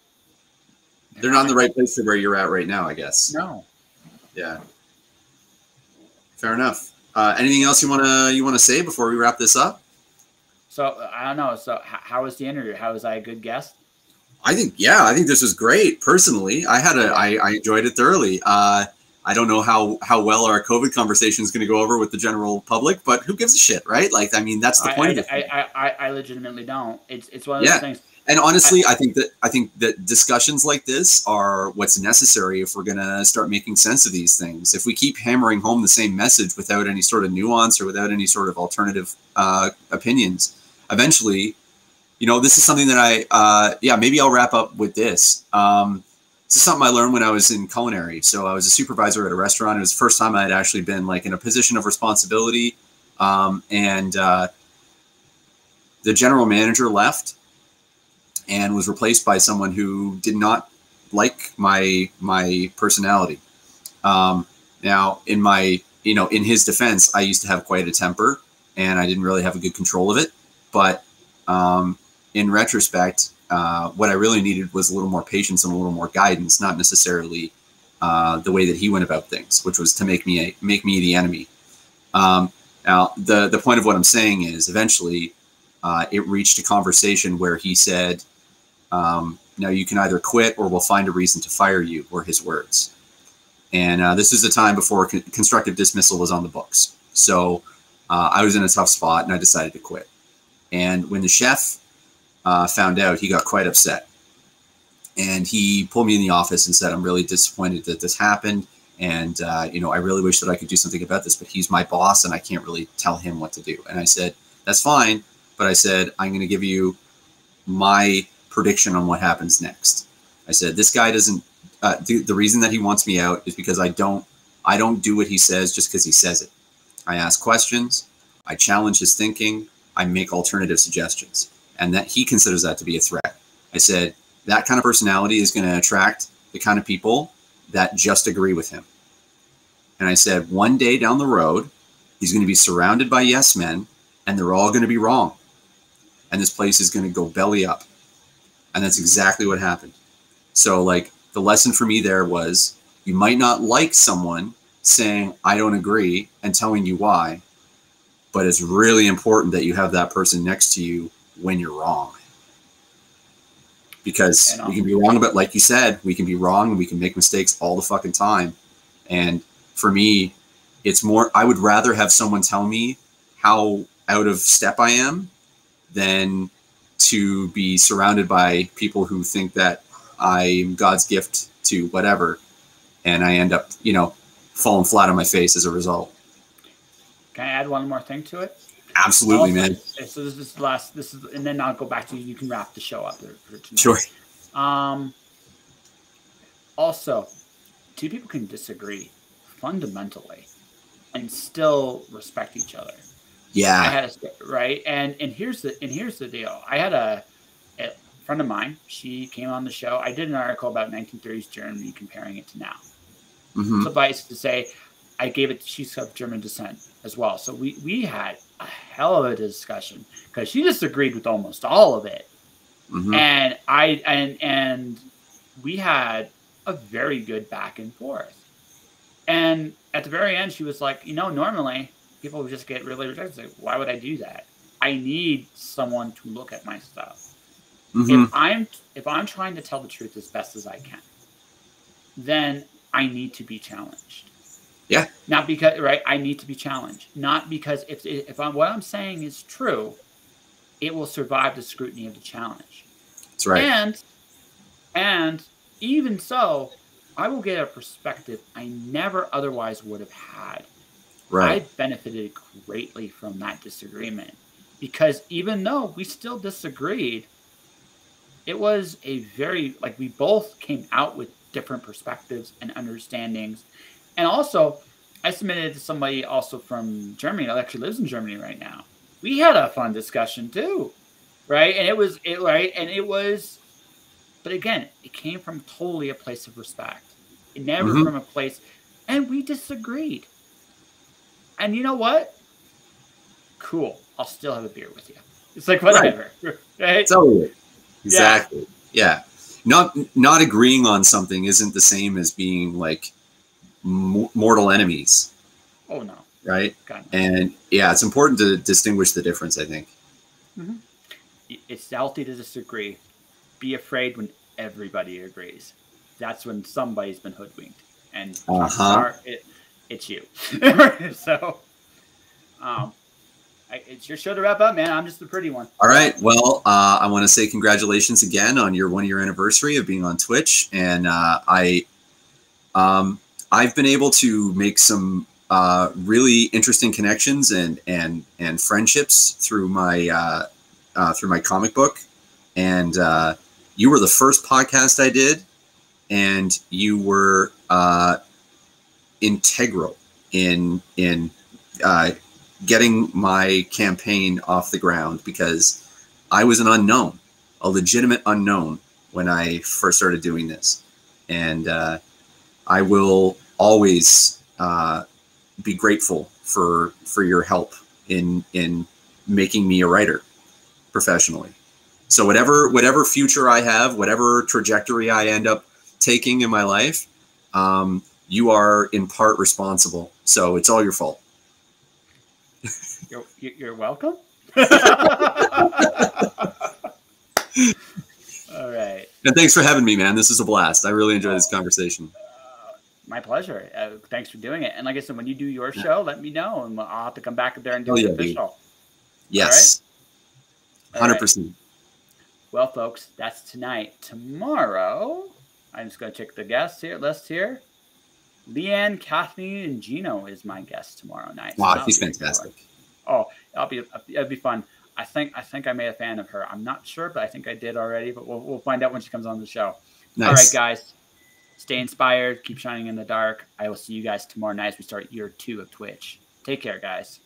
they're, they're not in the right place to where you're at right now, I guess. No. Yeah. Fair enough. Uh, anything else you wanna you wanna say before we wrap this up? So I don't know. So how was the interview? How was I a good guest? I think yeah, I think this was great. Personally, I had a I, I enjoyed it thoroughly. Uh, I don't know how how well our COVID conversation is going to go over with the general public, but who gives a shit, right? Like, I mean, that's the point I, of it. I, I, I legitimately don't. It's it's one of yeah. those things. And honestly, I, I, think that I think that discussions like this are what's necessary if we're going to start making sense of these things. If we keep hammering home the same message without any sort of nuance or without any sort of alternative uh, opinions, eventually you know, this is something that I, uh, yeah, maybe I'll wrap up with this. Um, this is something I learned when I was in culinary. So I was a supervisor at a restaurant. It was the first time I had actually been like in a position of responsibility. Um, and uh, the general manager left and was replaced by someone who did not like my my personality. Um, now, in my you know, in his defense, I used to have quite a temper, and I didn't really have a good control of it. But um, in retrospect, uh, what I really needed was a little more patience and a little more guidance, not necessarily uh, the way that he went about things, which was to make me a, make me the enemy. Um, now, the the point of what I'm saying is, eventually, uh, it reached a conversation where he said, um, "Now you can either quit or we'll find a reason to fire you," were his words. And uh, this is the time before con- constructive dismissal was on the books. So uh, I was in a tough spot, and I decided to quit. And when the chef uh, found out, he got quite upset. And he pulled me in the office and said, I'm really disappointed that this happened. And, uh, you know, I really wish that I could do something about this, but he's my boss and I can't really tell him what to do. And I said, That's fine. But I said, I'm going to give you my prediction on what happens next. I said, This guy doesn't, uh, the, the reason that he wants me out is because I don't, I don't do what he says just because he says it. I ask questions, I challenge his thinking, I make alternative suggestions and that he considers that to be a threat. I said, that kind of personality is going to attract the kind of people that just agree with him. And I said, one day down the road, he's going to be surrounded by yes men, and they're all going to be wrong. And this place is going to go belly up. And that's exactly what happened. So, like, the lesson for me there was you might not like someone saying, I don't agree, and telling you why, but it's really important that you have that person next to you when you're wrong. because we can be wrong about like you said we can be wrong and we can make mistakes all the fucking time. And for me it's more i would rather have someone tell me how out of step i am than to be surrounded by people who think that i'm god's gift to whatever. And i end up you know falling flat on my face as a result can i add one more thing to it Absolutely, man. So this is the last. This is, and then I'll go back to you. You can wrap the show up for, tonight. Sure. Um. Also, two people can disagree fundamentally, and still respect each other. Yeah. I had a, right, and and here's the and here's the deal. I had a, a friend of mine. She came on the show. I did an article about 1930s Germany, comparing it to now. Mm-hmm. Suffice to say, I gave it. She's of German descent as well. So we we had a hell of a discussion because she disagreed with almost all of it, mm-hmm. and I and and we had a very good back and forth. And at the very end, she was like, you know, normally people would just get really rejected. Like, why would I do that? I need someone to look at my stuff. Mm-hmm. If I'm if I'm trying to tell the truth as best as I can, then I need to be challenged. Yeah. Not because right, I need to be challenged. Not because if if I'm, what I'm saying is true, it will survive the scrutiny of the challenge. That's right. And and even so, I will get a perspective I never otherwise would have had. Right. I benefited greatly from that disagreement because even though we still disagreed, it was a very like we both came out with different perspectives and understandings and also, I submitted to somebody also from Germany that actually lives in Germany right now. We had a fun discussion too, right? And it was it right, and it was, but again, it came from totally a place of respect. It never mm-hmm. from a place, and we disagreed. And you know what? Cool. I'll still have a beer with you. It's like whatever, right? right? Totally. Exactly. Yeah. yeah. Not not agreeing on something isn't the same as being like mortal enemies. Oh no! Right, and yeah, it's important to distinguish the difference. I think mm-hmm. it's healthy to disagree. Be afraid when everybody agrees. That's when somebody's been hoodwinked, and uh-huh. it, it's you. so, um, it's your show to wrap up, man. I'm just the pretty one. All right. Well, uh, I want to say congratulations again on your one year anniversary of being on Twitch, and uh, I, um, I've been able to make some uh, really interesting connections and and and friendships through my uh, uh, through my comic book. And uh, you were the first podcast I did, and you were uh, integral in in uh, getting my campaign off the ground because I was an unknown, a legitimate unknown when I first started doing this, and I will always uh, be grateful for for your help in in making me a writer professionally. So whatever whatever future I have, whatever trajectory I end up taking in my life, um, you are in part responsible. So it's all your fault. You're, you're welcome. all right. And thanks for having me, man. This is a blast. I really enjoyed this conversation. My pleasure. Uh, thanks for doing it. And like I said, when you do your show, let me know, and I'll have to come back up there and do oh, it official. Yes, hundred percent. Well, folks, that's tonight. Tomorrow, I'm just going to check the guests here list here. Leanne, Kathleen, and Gino is my guest tomorrow night. Wow, so she's fantastic. Oh, that'll be it'll be fun. I think I think I made a fan of her. I'm not sure, but I think I did already. But we'll, we'll find out when she comes on the show. Nice. All right, guys. Stay inspired. Keep shining in the dark. I will see you guys tomorrow night as we start year two of Twitch. Take care, guys.